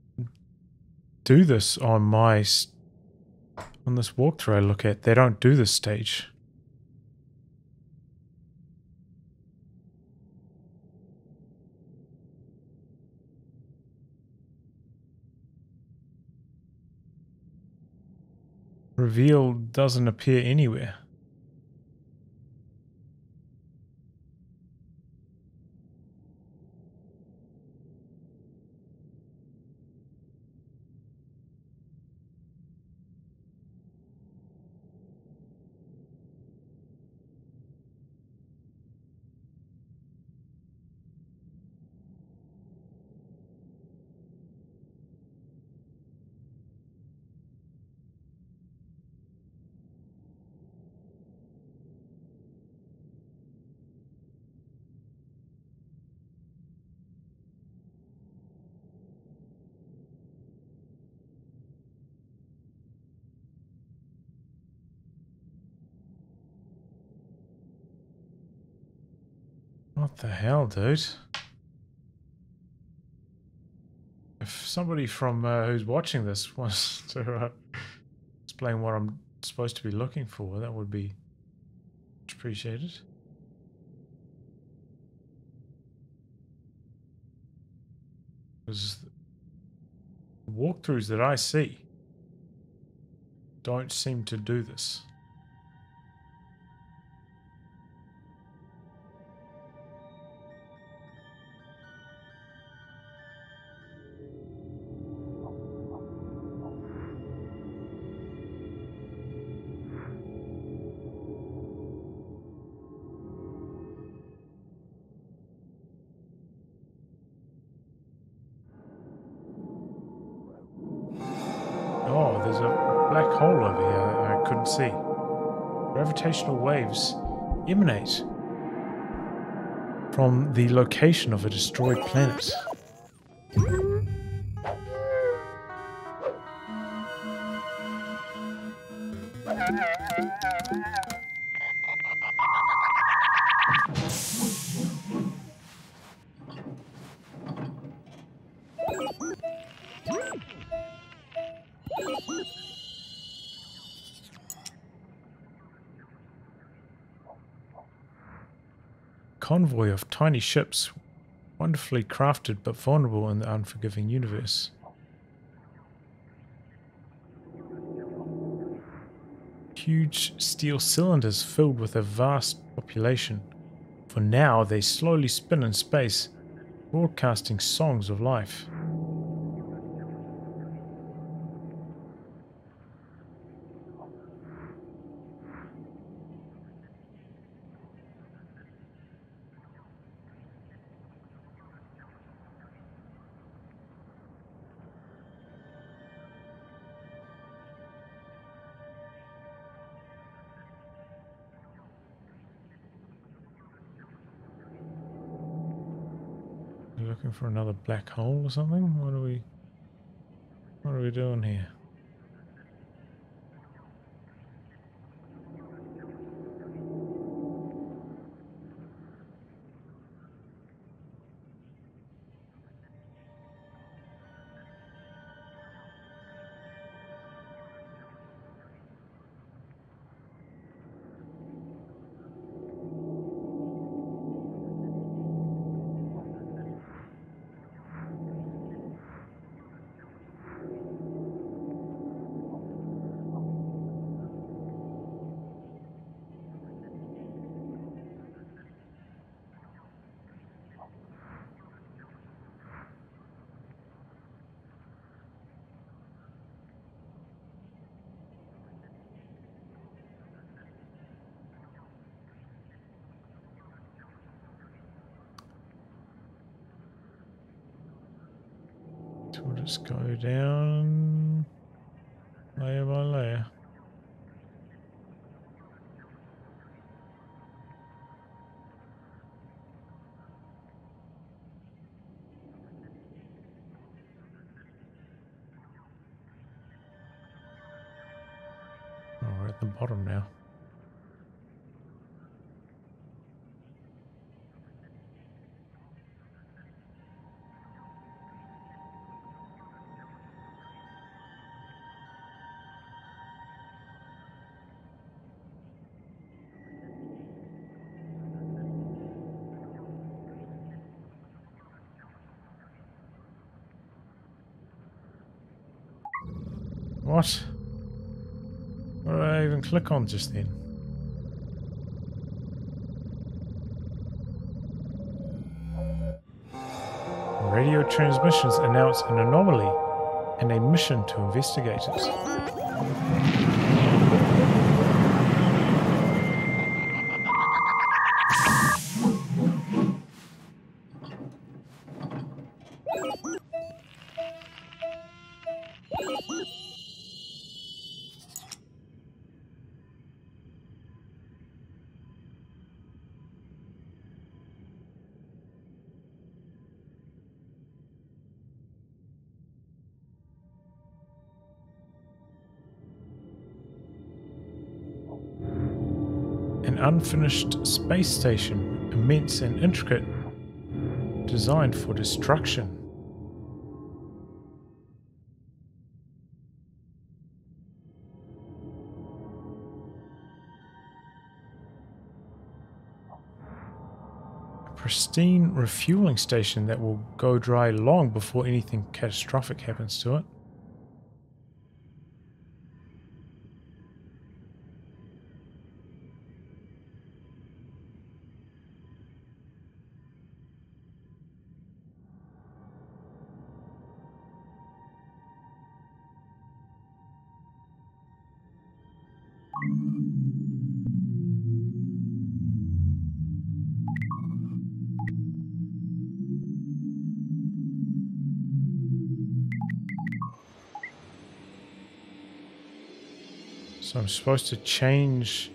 Speaker 1: do this on my on this walkthrough I look at. They don't do this stage. Reveal doesn't appear anywhere. The hell, dude? If somebody from uh, who's watching this wants to uh, explain what I'm supposed to be looking for, that would be appreciated. Because walkthroughs that I see don't seem to do this. Emanate from the location of a destroyed planet. Convoy of tiny ships, wonderfully crafted but vulnerable in the unforgiving universe. Huge steel cylinders filled with a vast population. For now, they slowly spin in space, broadcasting songs of life. For another black hole or something? What are we what are we doing here? Click on just then? Radio transmissions announce an anomaly and a mission to investigate it. Unfinished space station, immense and intricate, designed for destruction. A pristine refueling station that will go dry long before anything catastrophic happens to it. I'm supposed to change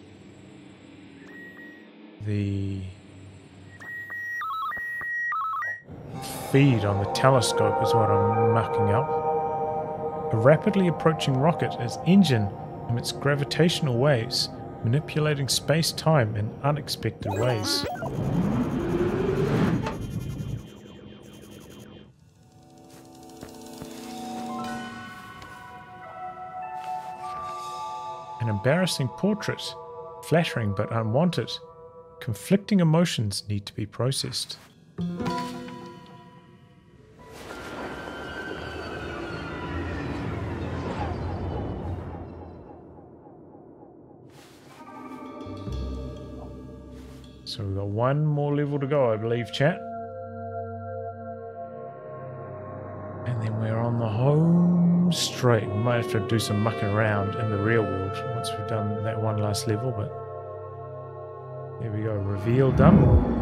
Speaker 1: the feed on the telescope is what I'm mucking up. A rapidly approaching rocket as engine emits gravitational waves, manipulating space-time in unexpected ways. Embarrassing portrait, flattering but unwanted. Conflicting emotions need to be processed. So we've got one more level to go, I believe, chat. Straight. We might have to do some mucking around in the real world once we've done that one last level, but here we go. Reveal done.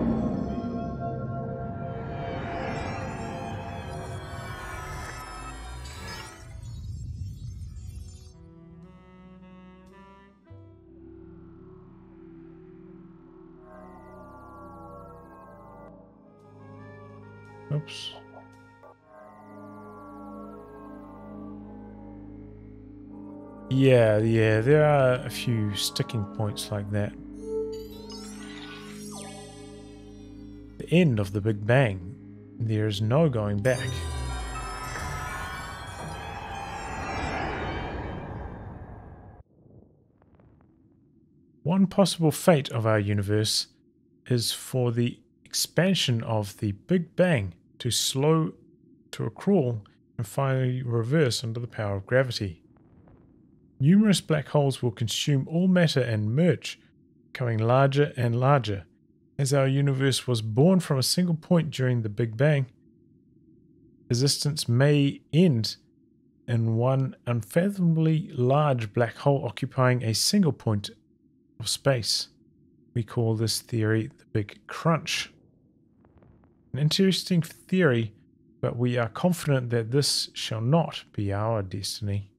Speaker 1: Yeah, there are a few sticking points like that. The end of the Big Bang. There is no going back. One possible fate of our universe is for the expansion of the Big Bang to slow to a crawl and finally reverse under the power of gravity. Numerous black holes will consume all matter and merge, becoming larger and larger. As our universe was born from a single point during the Big Bang, existence may end in one unfathomably large black hole occupying a single point of space. We call this theory the Big Crunch. An interesting theory, but we are confident that this shall not be our destiny.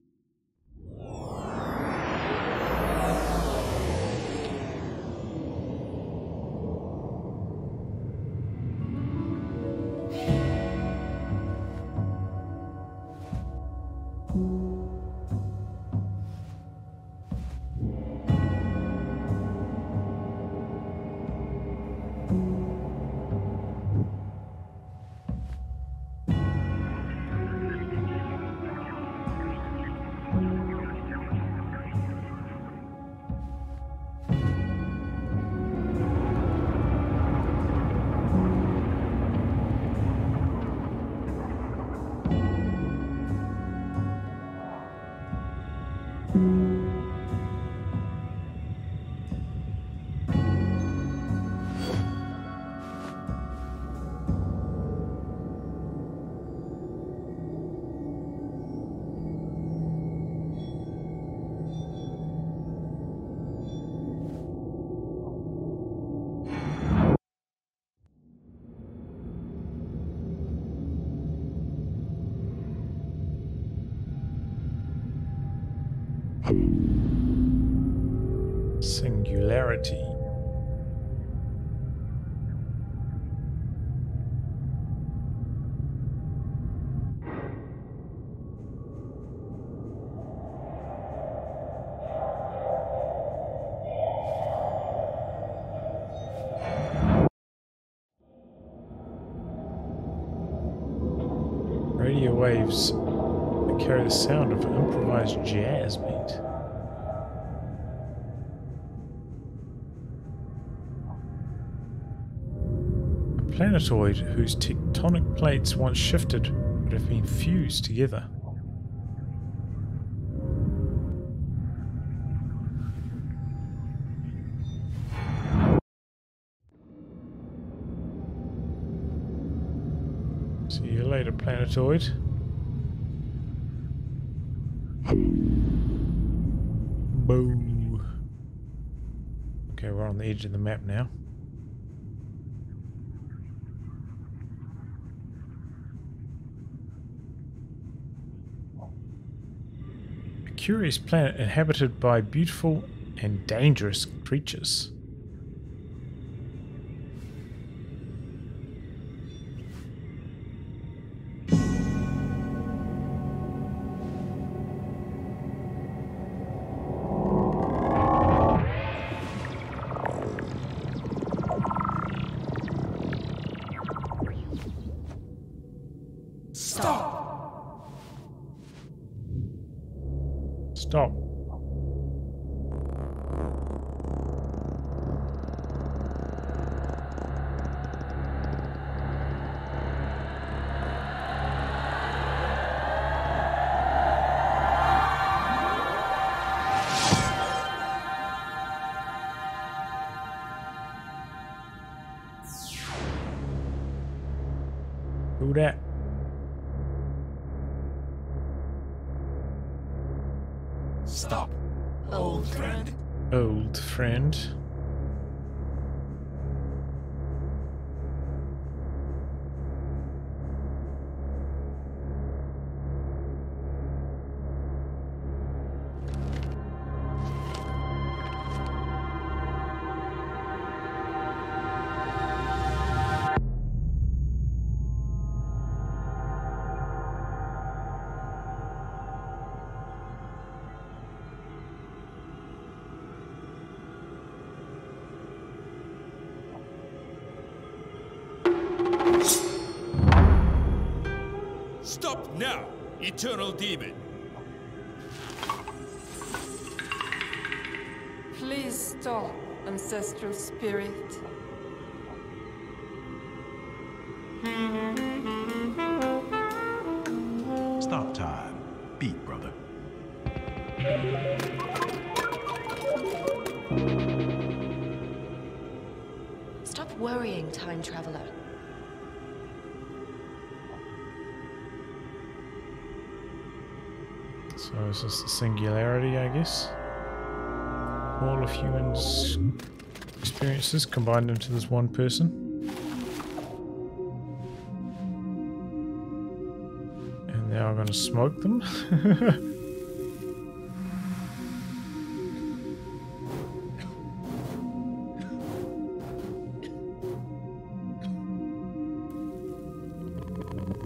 Speaker 1: Waves that carry the sound of improvised jazz beat. A planetoid whose tectonic plates once shifted but have been fused together. See you later, planetoid. Edge the map now. A curious planet inhabited by beautiful and dangerous creatures. Singularity, I guess? All of humans' experiences combined into this one person. And now I'm going to smoke them.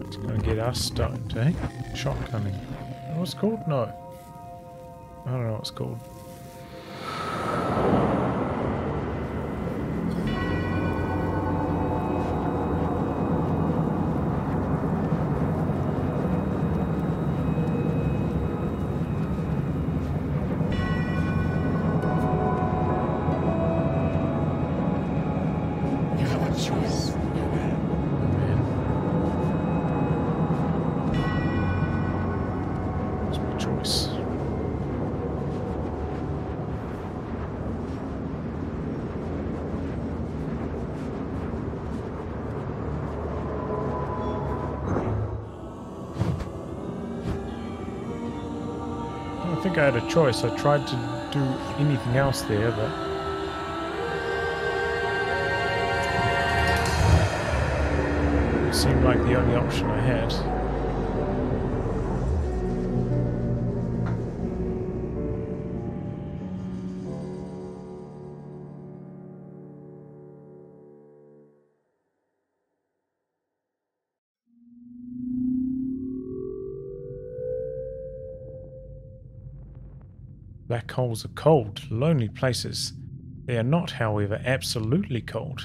Speaker 1: it's going to get us stoned, eh? Shotgunning. What's it called? No. I don't know what it's called.
Speaker 7: Choice.
Speaker 1: I tried to do anything else there, but it seemed like the only option I had. Black holes are cold, lonely places. They are not, however, absolutely cold.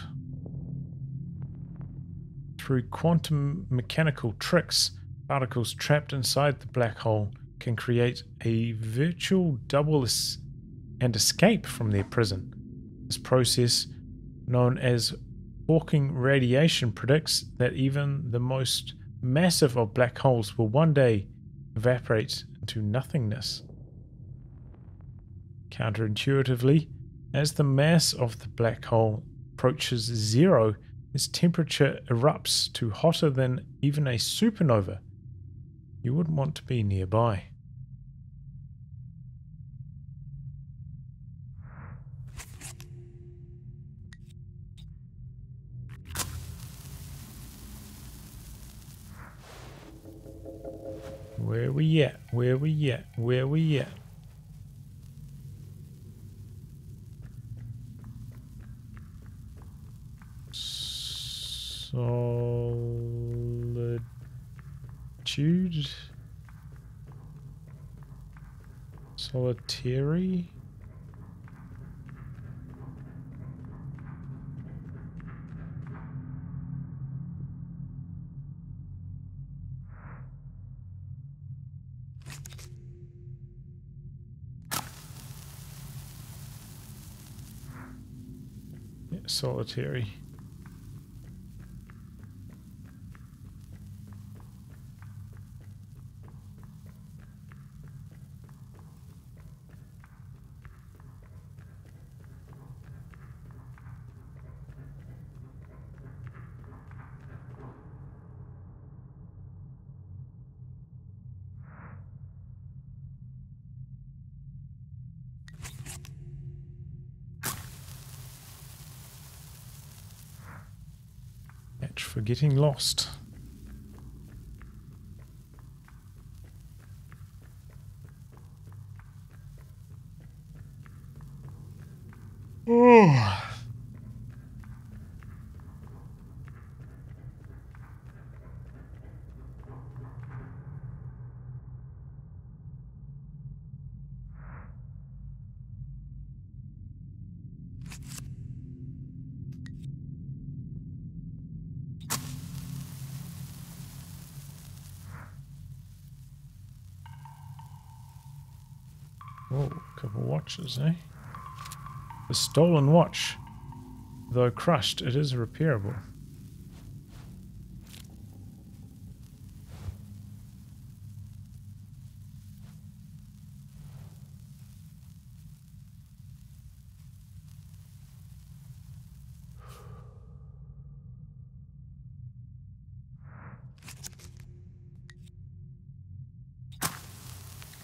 Speaker 1: Through quantum mechanical tricks, particles trapped inside the black hole can create a virtual double es- and escape from their prison. This process, known as Hawking radiation, predicts that even the most massive of black holes will one day evaporate into nothingness. Counterintuitively, as the mass of the black hole approaches zero, its temperature erupts to hotter than even a supernova. You wouldn't want to be nearby. Where we at? Where we at? Where we at? Solitude? Solitary? Solitary. Getting lost. Watches, eh? The stolen watch. Though crushed, it is repairable.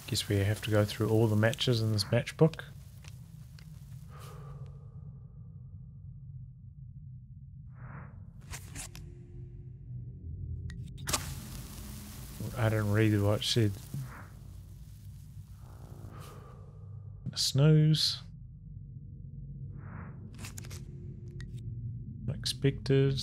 Speaker 1: Guess we have to go through all the matches in this matchbook. I didn't read what it said. Snooze. Unexpected.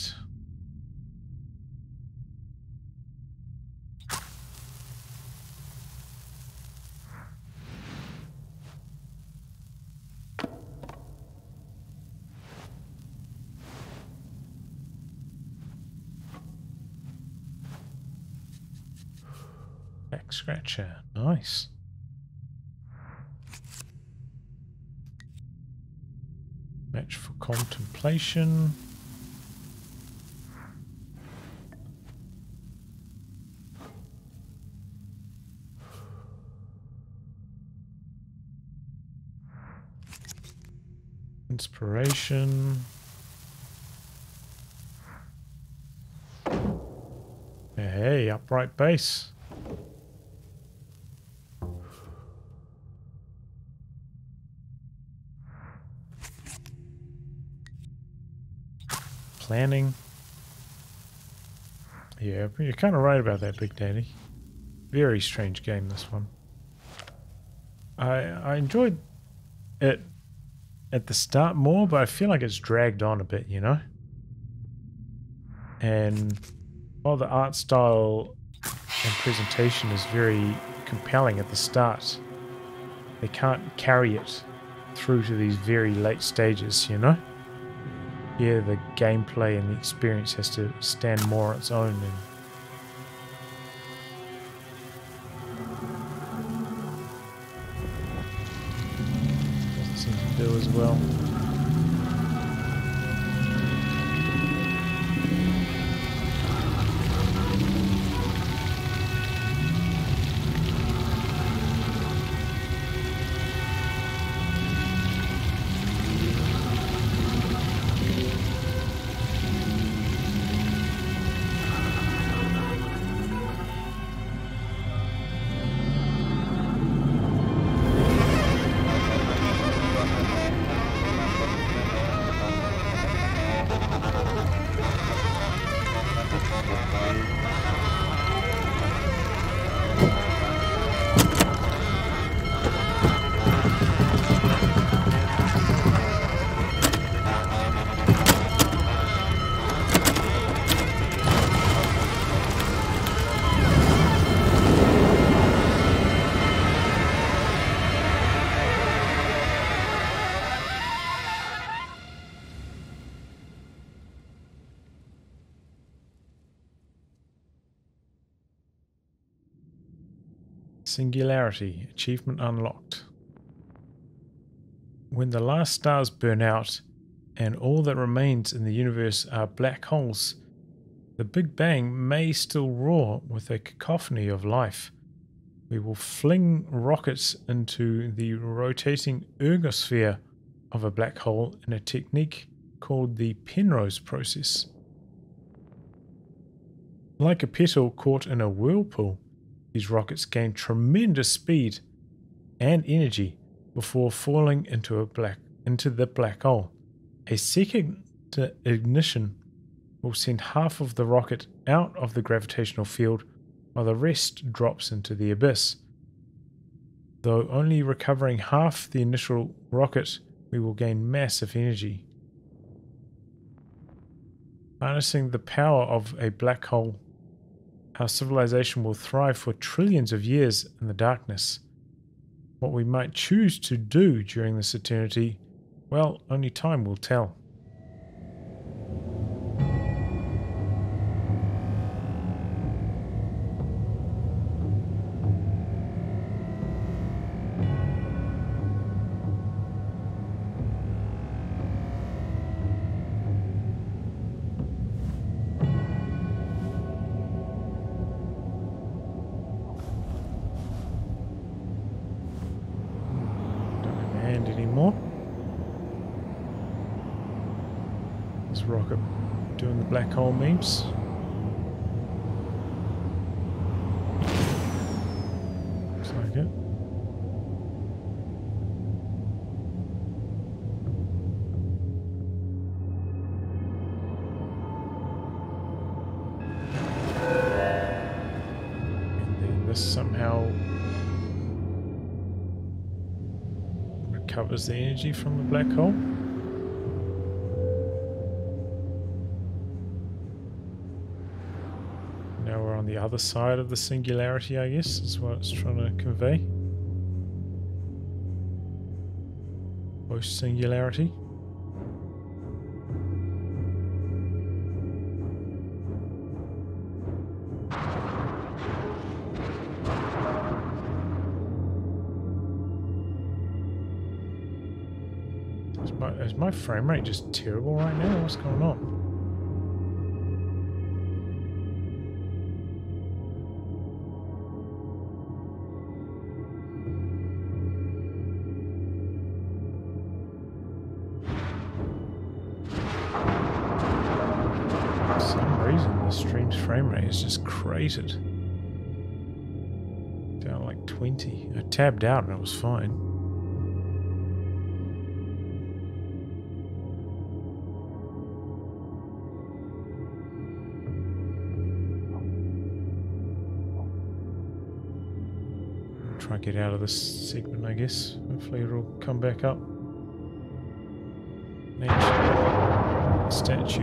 Speaker 1: Nice. Match for contemplation. Inspiration. Hey, upright bass. Planning. Yeah, you're kind of right about that, Big Daddy. Very strange game, this one. I I enjoyed it at the start more, but I feel like it's dragged on a bit, you know? And while the art style and presentation is very compelling at the start, they can't carry it through to these very late stages, you know? Here, the gameplay and the experience has to stand more on its own. And doesn't seem to do as well. Singularity. Achievement unlocked. When the last stars burn out and all that remains in the universe are black holes, the Big Bang may still roar with a cacophony of life. We will fling rockets into the rotating ergosphere of a black hole in a technique called the Penrose process. Like a petal caught in a whirlpool, these rockets gain tremendous speed and energy before falling into a black into the black hole. A second ignition will send half of the rocket out of the gravitational field while the rest drops into the abyss. Though only recovering half the initial rocket, we will gain massive energy. Harnessing the power of a black hole our civilization will thrive for trillions of years in the darkness. What we might choose to do during this eternity, well, only time will tell. The energy from the black hole. Now we're on the other side of the singularity, I guess, is what it's trying to convey. Post frame rate just terrible right now? What's going on? For some reason, the stream's frame rate is just cratered. Down like 20. I tabbed out and it was fine. try and get out of this segment, I guess. Hopefully it'll come back up. Nature. Statue.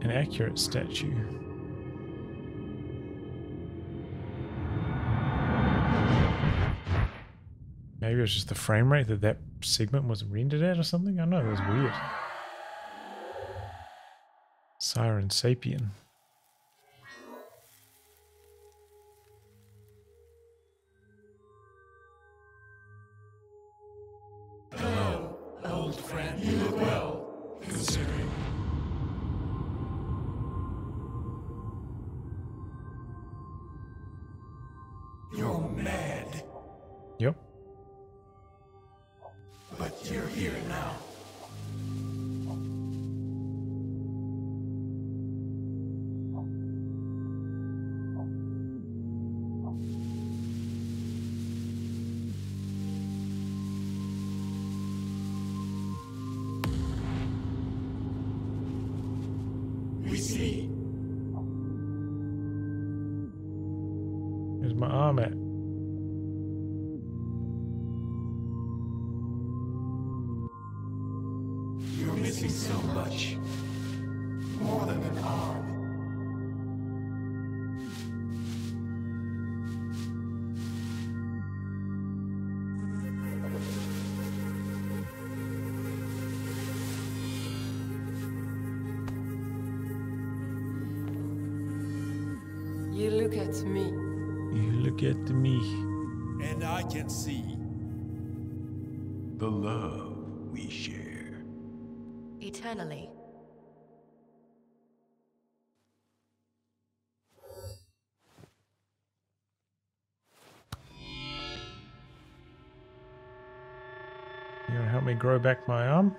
Speaker 1: An accurate statue. Maybe it was just the frame rate that that segment was rendered at or something. I don't know, it was weird. Siren Sapien. grow back my arm.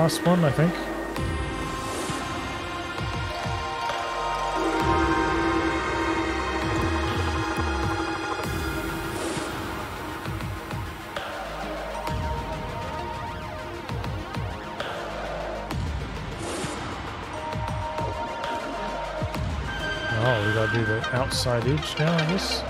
Speaker 1: last one, I think. Oh, we gotta do the outside edge now, I guess.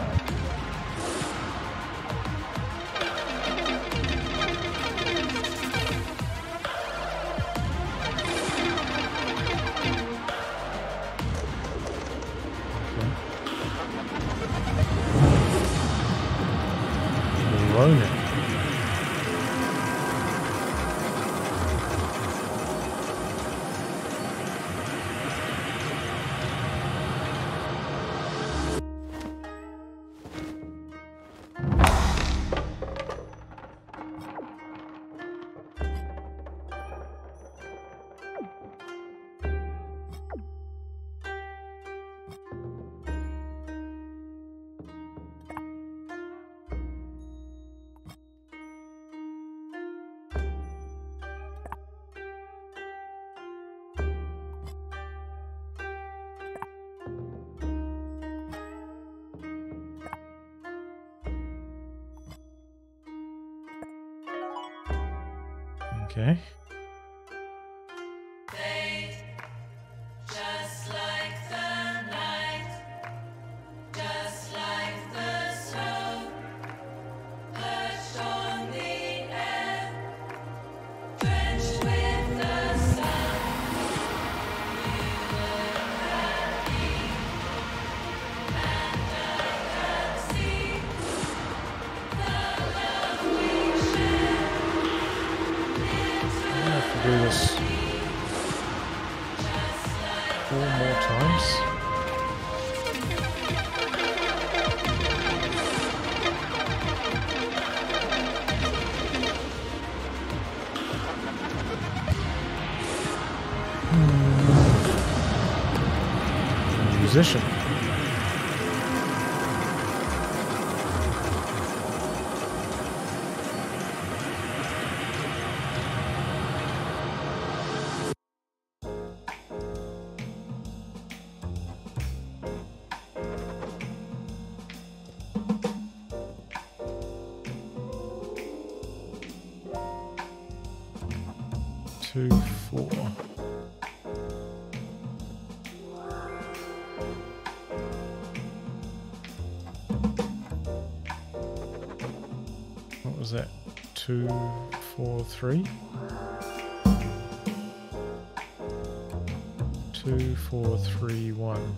Speaker 1: Musician. Two, four, three? Two, four, three, one.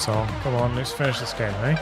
Speaker 1: Song. Come on, let's finish this game, eh?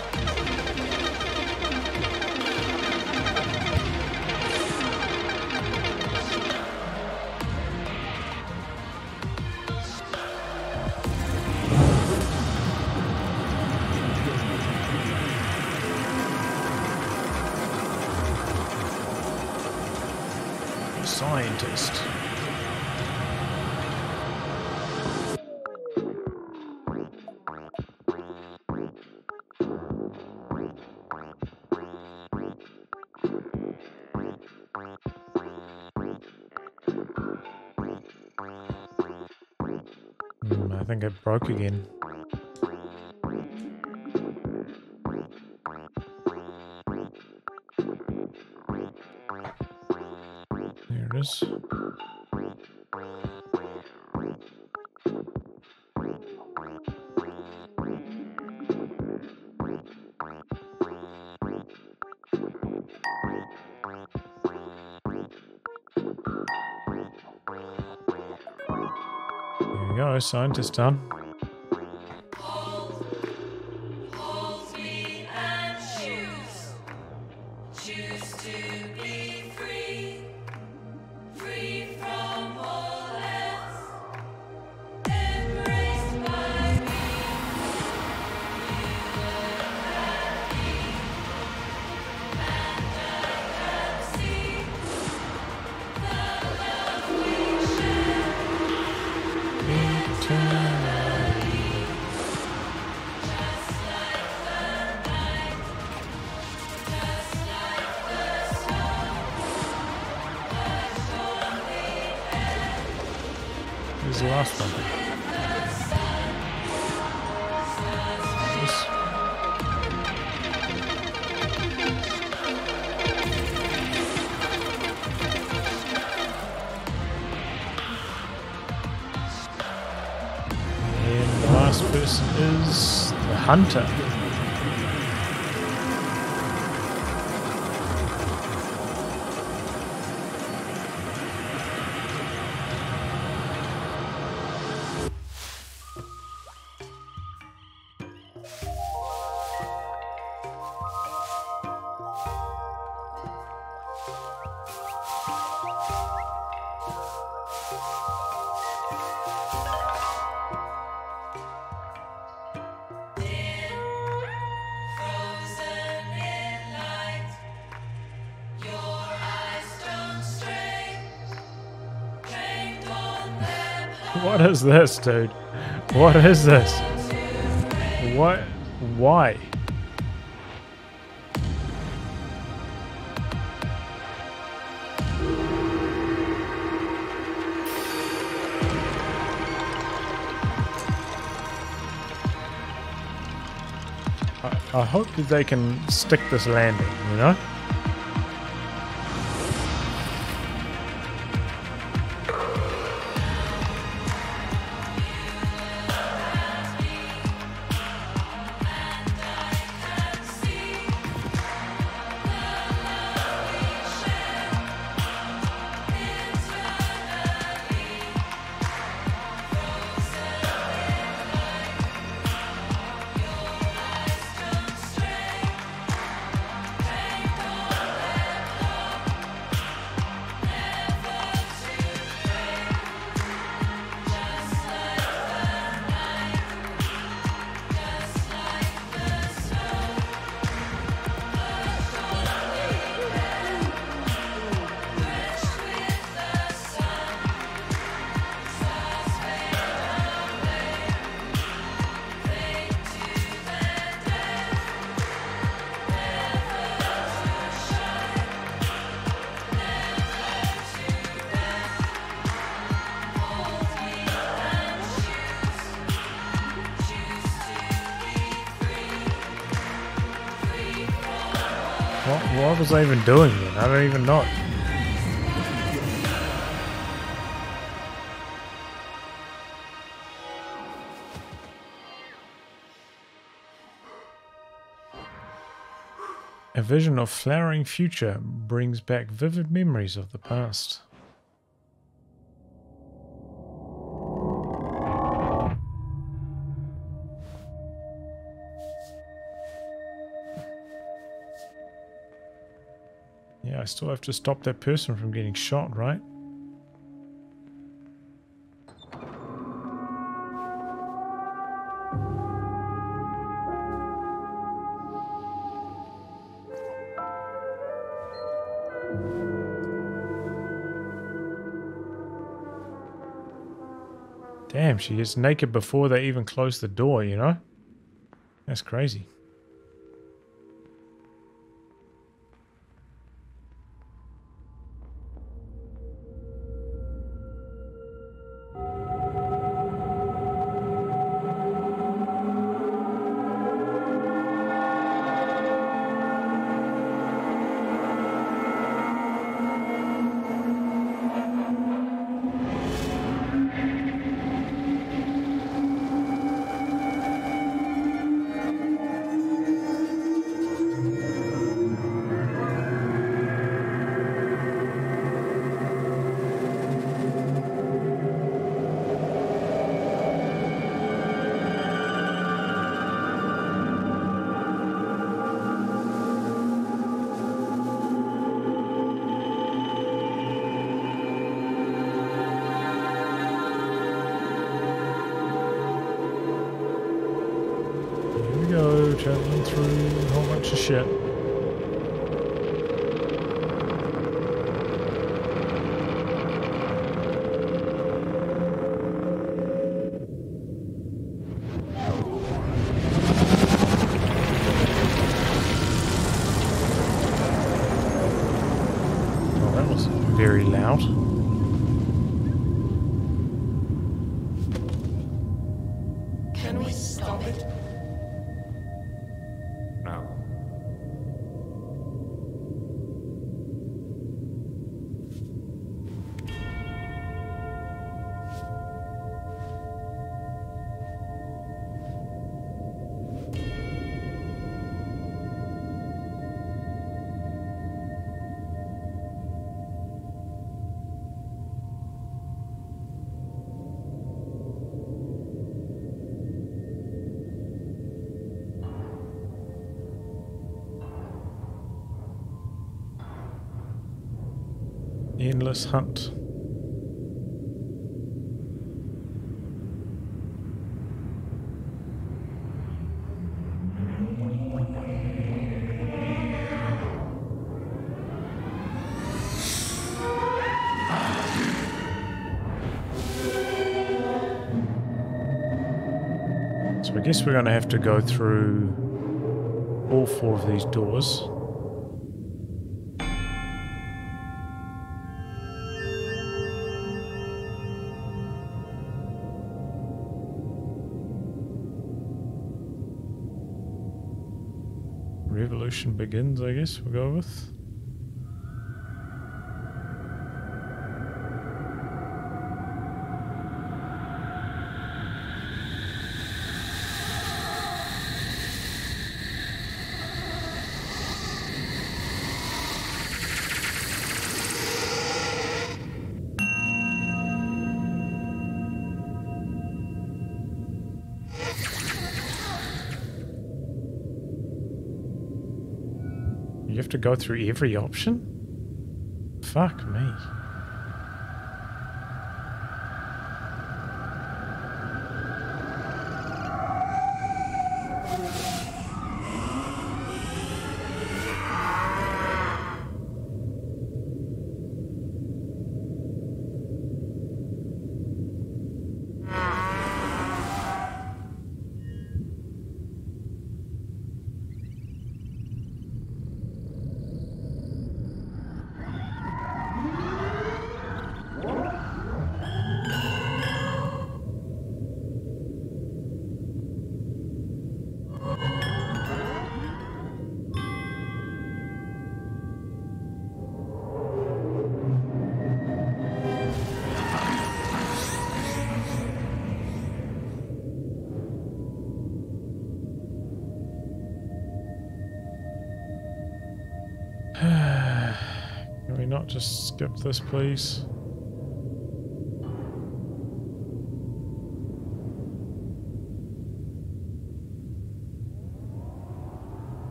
Speaker 1: Broke again. There it is. There you go, scientist done. This. And the last person is the hunter. is this, dude? What is this? What? Why? I, I hope that they can stick this landing, you know? Even doing then? I don't even know. A vision of flowering future brings back vivid memories of the past. Still have to stop that person from getting shot, right? Damn, she gets naked before they even close the door, you know? That's crazy. Hunt. So I guess we're going to have to go through all four of these doors. Revolution begins, I guess we'll go with. Have to go through every option? Fuck skip this, please?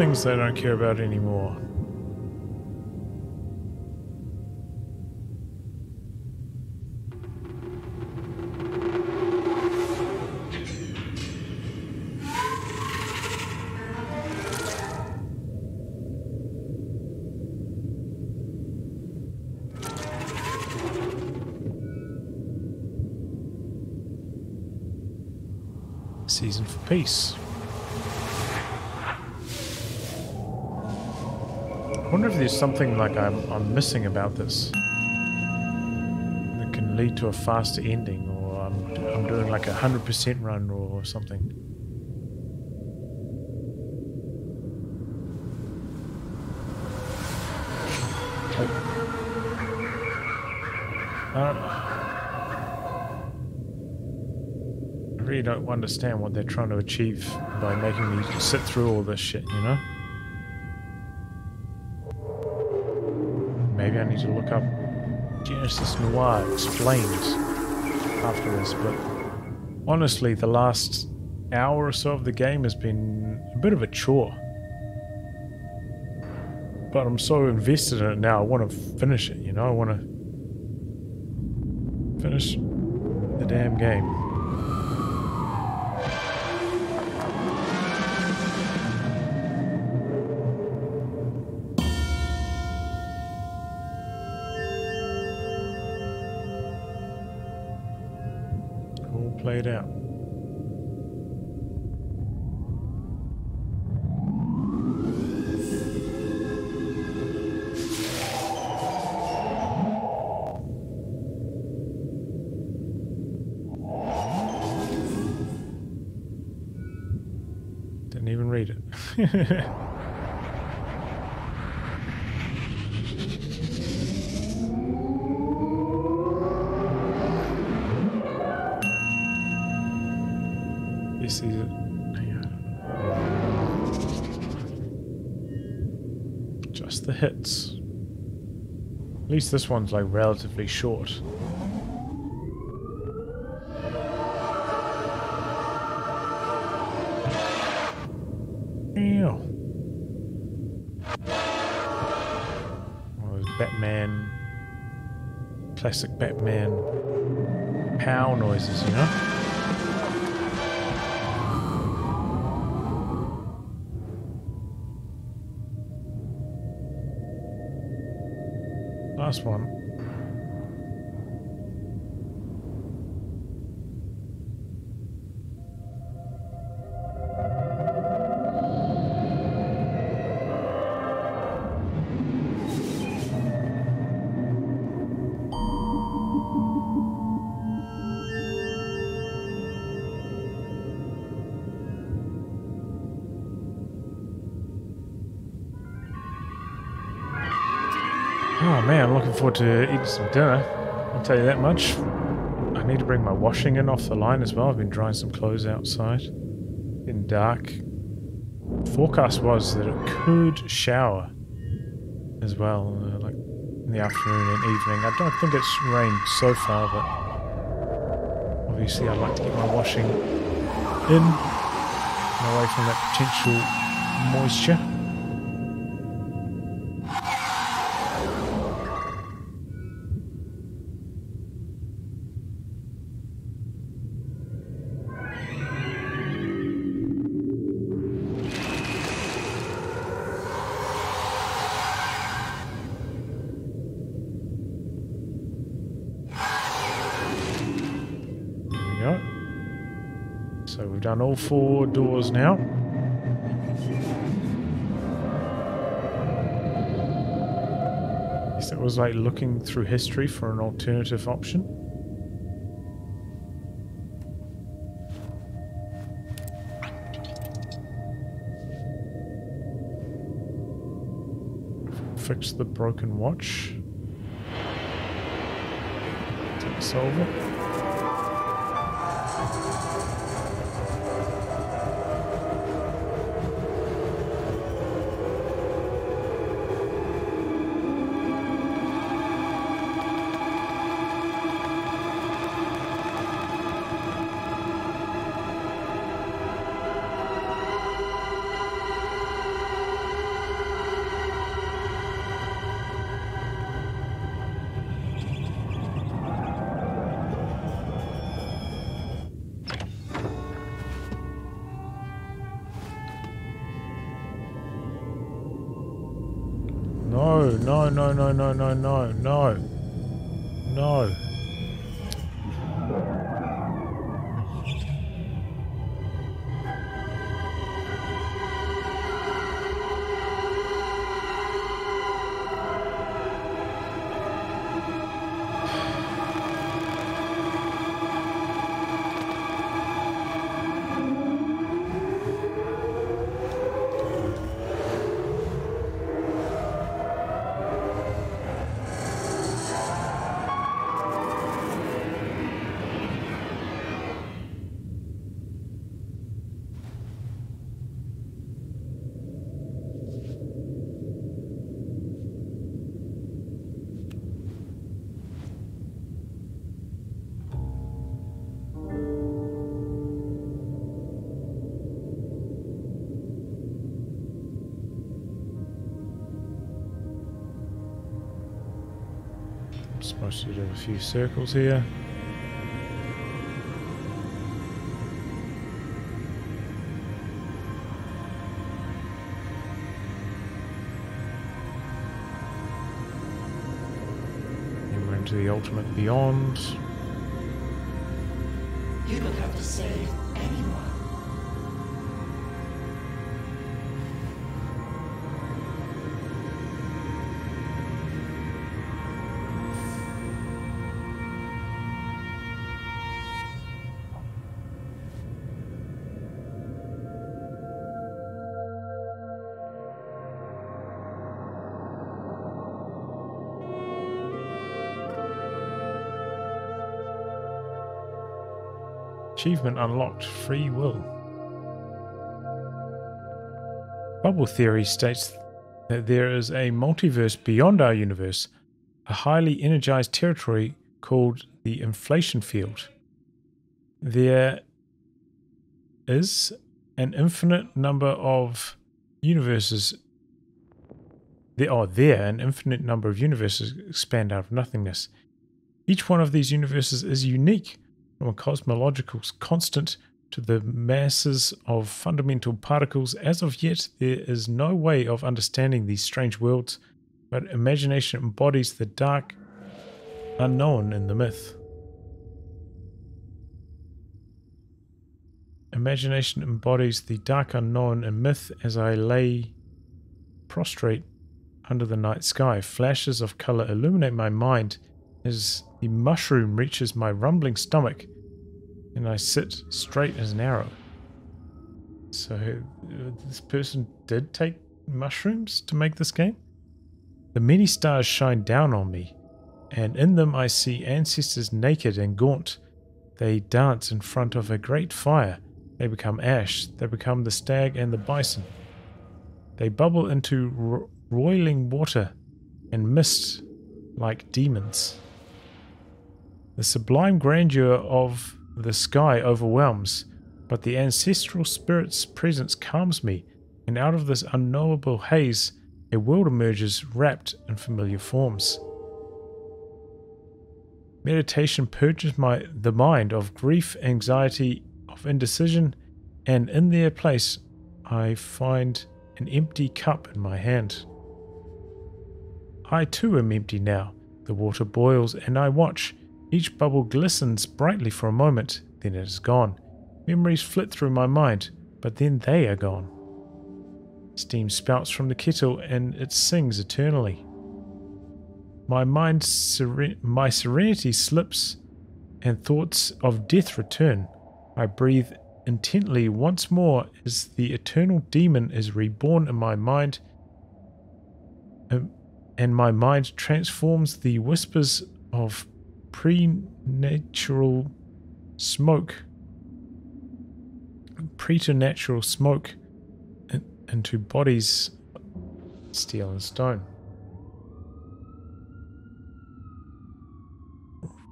Speaker 1: Things they don't care about anymore. Season for peace. Something like I'm, I'm missing about this that can lead to a faster ending, or I'm, I'm doing like a 100% run or something. I. I really don't understand what they're trying to achieve by making me sit through all this shit, you know? Genesis Noir explained after this, but honestly, the last hour or so of the game has been a bit of a chore. But I'm so invested in it now, I want to finish it, you know? I want to finish the damn game. Played out. Didn't even read it. least this one's like relatively short. Last one. To eating some dinner. I'll tell you that much. I need to bring my washing in off the line as well. I've been drying some clothes outside. Getting dark. Forecast was that it could shower as well, uh, like in the afternoon and evening. I don't think it's rained so far, but obviously I'd like to get my washing in and away from that potential moisture. Four doors now. Guess that was like looking through history for an alternative option. Fix the broken watch. Take solver. No, no, no, no, few circles here. Then we're into the ultimate beyond. Achievement unlocked free will. Bubble theory states that there is a multiverse beyond our universe, a highly energized territory called the inflation field. There is an infinite number of universes. There are there an infinite number of universes expand out of nothingness. Each one of these universes is unique from a cosmological constant to the masses of fundamental particles. As of yet, there is no way of understanding these strange worlds but imagination embodies the dark unknown in the myth. Imagination embodies the dark unknown in myth as I lay prostrate under the night sky. Flashes of color illuminate my mind as the mushroom reaches my rumbling stomach and I sit straight as an arrow. So, uh, this person did take mushrooms to make this game? The many stars shine down on me, and in them I see ancestors naked and gaunt. They dance in front of a great fire. They become ash. They become the stag and the bison. They bubble into ro- roiling water and mist like demons. The sublime grandeur of the sky overwhelms, but the ancestral spirit's presence calms me, and out of this unknowable haze, a world emerges wrapped in familiar forms. Meditation purges my the mind of grief, anxiety, of indecision, and in their place I find an empty cup in my hand. I too am empty now. The water boils, and I watch. Each bubble glistens brightly for a moment, then it is gone. Memories flit through my mind, but then they are gone. Steam spouts from the kettle, and it sings eternally. My mind, seren- my serenity slips, and thoughts of death return. I breathe intently once more as the eternal demon is reborn in my mind, um, and my mind transforms the whispers of preternatural smoke, preternatural smoke, into bodies, steel and stone.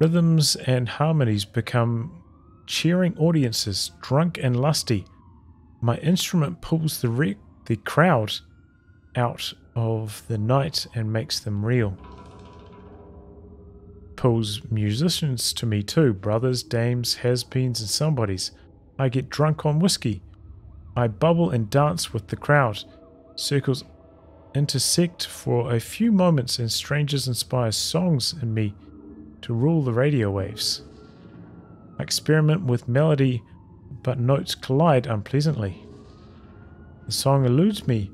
Speaker 1: Rhythms and harmonies become cheering audiences, drunk and lusty. My instrument pulls the the crowd out of the night and makes them real. Pulls musicians to me too, brothers, dames, has-beens, and somebodies. I get drunk on whiskey. I bubble and dance with the crowd. Circles intersect for a few moments, and strangers inspire songs in me to rule the radio waves. I experiment with melody, but notes collide unpleasantly. The song eludes me,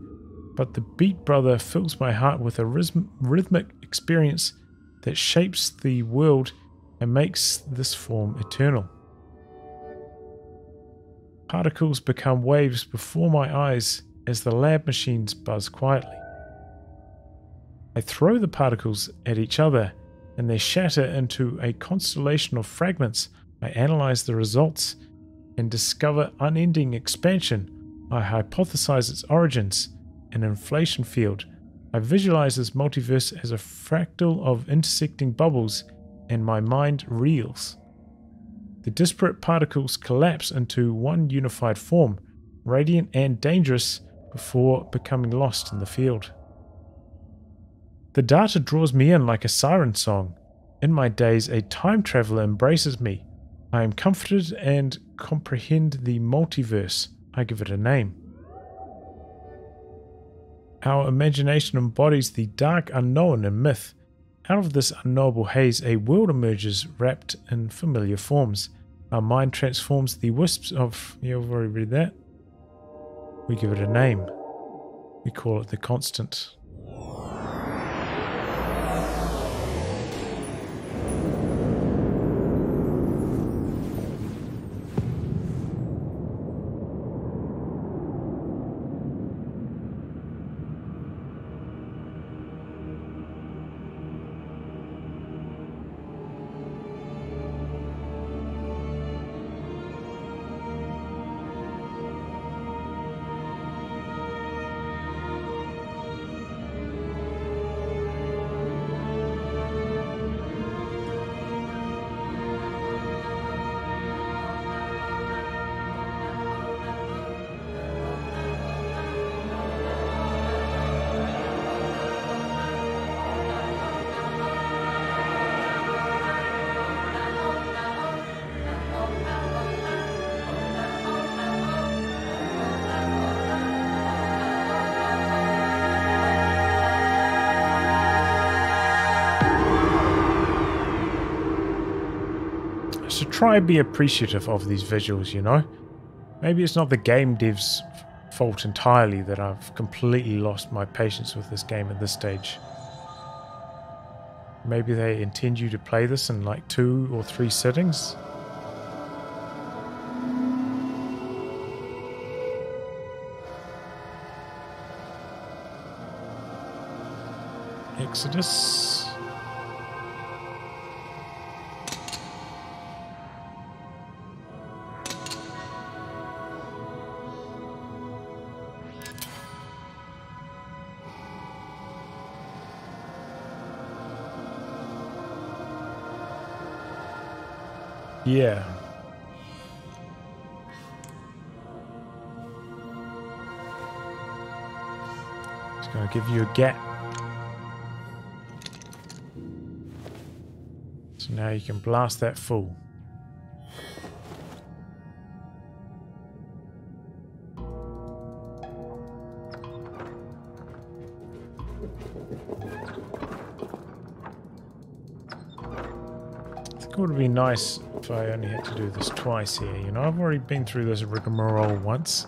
Speaker 1: but the beat brother fills my heart with a rhythm- rhythmic experience that shapes the world and makes this form eternal. Particles become waves before my eyes as the lab machines buzz quietly. I throw the particles at each other and they shatter into a constellation of fragments. I analyze the results and discover unending expansion. I hypothesize its origins, an inflation field. I visualize this multiverse as a fractal of intersecting bubbles, and my mind reels. The disparate particles collapse into one unified form, radiant and dangerous, before becoming lost in the field. The data draws me in like a siren song. In my days, a time traveler embraces me. I am comforted and comprehend the multiverse. I give it a name. Our imagination embodies the dark unknown in myth. Out of this unknowable haze, a world emerges wrapped in familiar forms. Our mind transforms the wisps of. Yeah, we've already read that. We give it a name. We call it the constant. Try and be appreciative of these visuals, you know? Maybe it's not the game devs' fault entirely that I've completely lost my patience with this game at this stage. Maybe they intend you to play this in like two or three settings. Exodus. Yeah. It's going to give you a gap. So now you can blast that think it would be nice if I only had to do this twice here. You know, I've already been through this rigmarole once.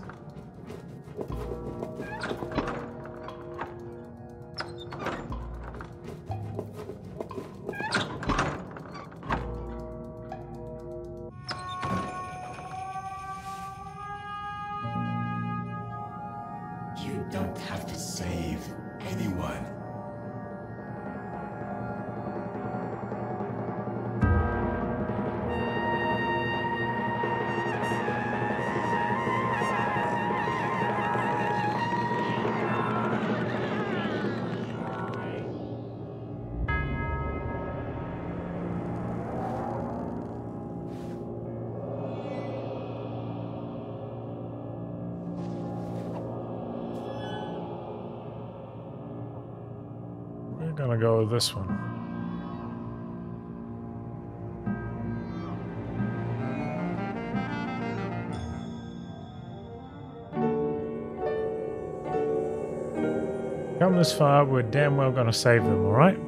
Speaker 1: This far, we're damn well gonna save them, alright?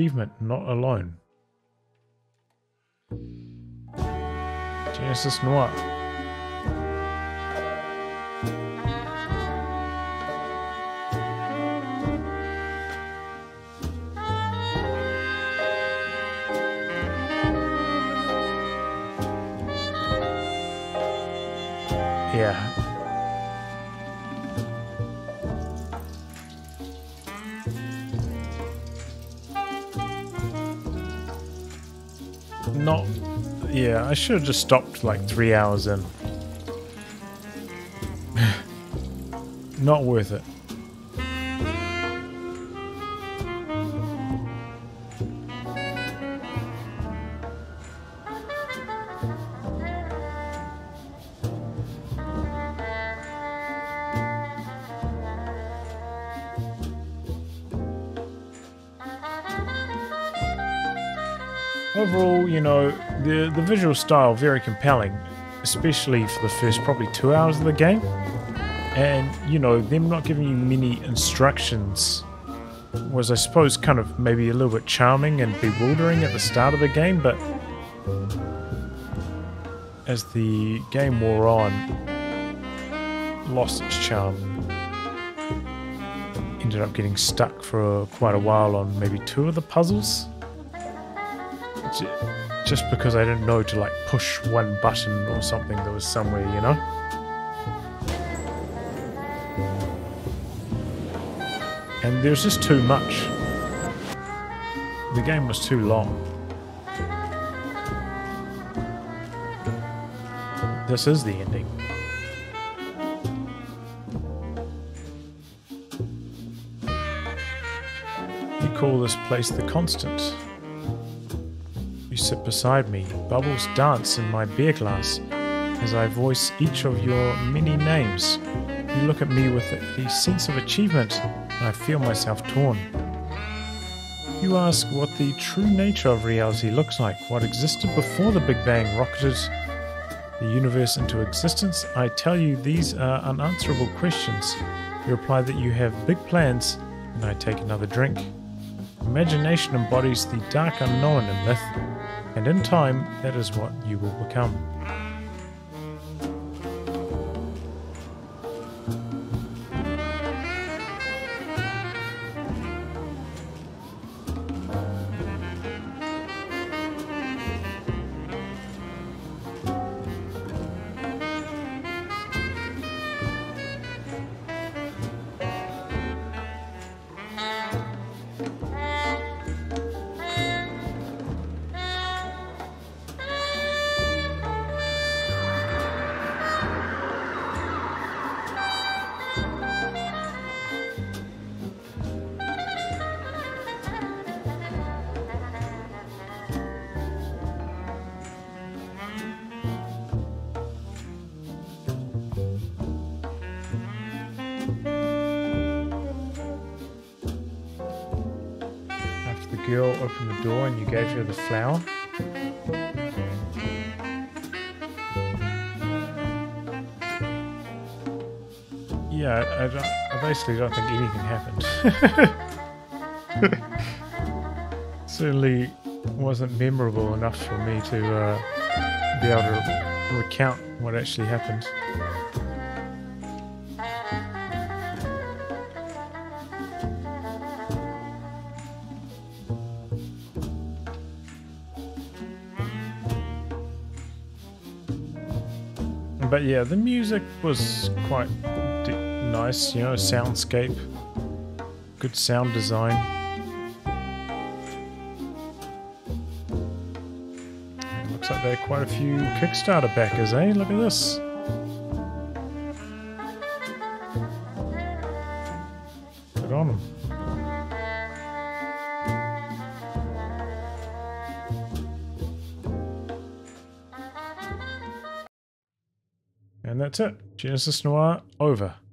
Speaker 1: Achievement, not alone. Genesis Noir. I should have just stopped like three hours in. Not worth it. The visual style very compelling, especially for the first probably two hours of the game. And you know, them not giving you many instructions was, I suppose, kind of maybe a little bit charming and bewildering at the start of the game, but as the game wore on, lost its charm. Ended up getting stuck for quite a while on maybe two of the puzzles. Just because I didn't know to like push one button or something that was somewhere, you know? And there's just too much. The game was too long. This is the ending. You call this place the constant. Sit beside me. Bubbles dance in my beer glass as I voice each of your many names. You look at me with a sense of achievement, and I feel myself torn. You ask what the true nature of reality looks like, what existed before the Big Bang rocketed the universe into existence. I tell you these are unanswerable questions. You reply that you have big plans, and I take another drink. Imagination embodies the dark unknown in myth, and in time, that is what you will become. I don't think anything happened. Certainly wasn't memorable enough for me to uh, be able to recount what actually happened. But yeah, the music was quite nice, you know, soundscape, good sound design. Looks like there are quite a few Kickstarter backers, eh? Look at this. Good on them. And that's it. Genesis Noir over.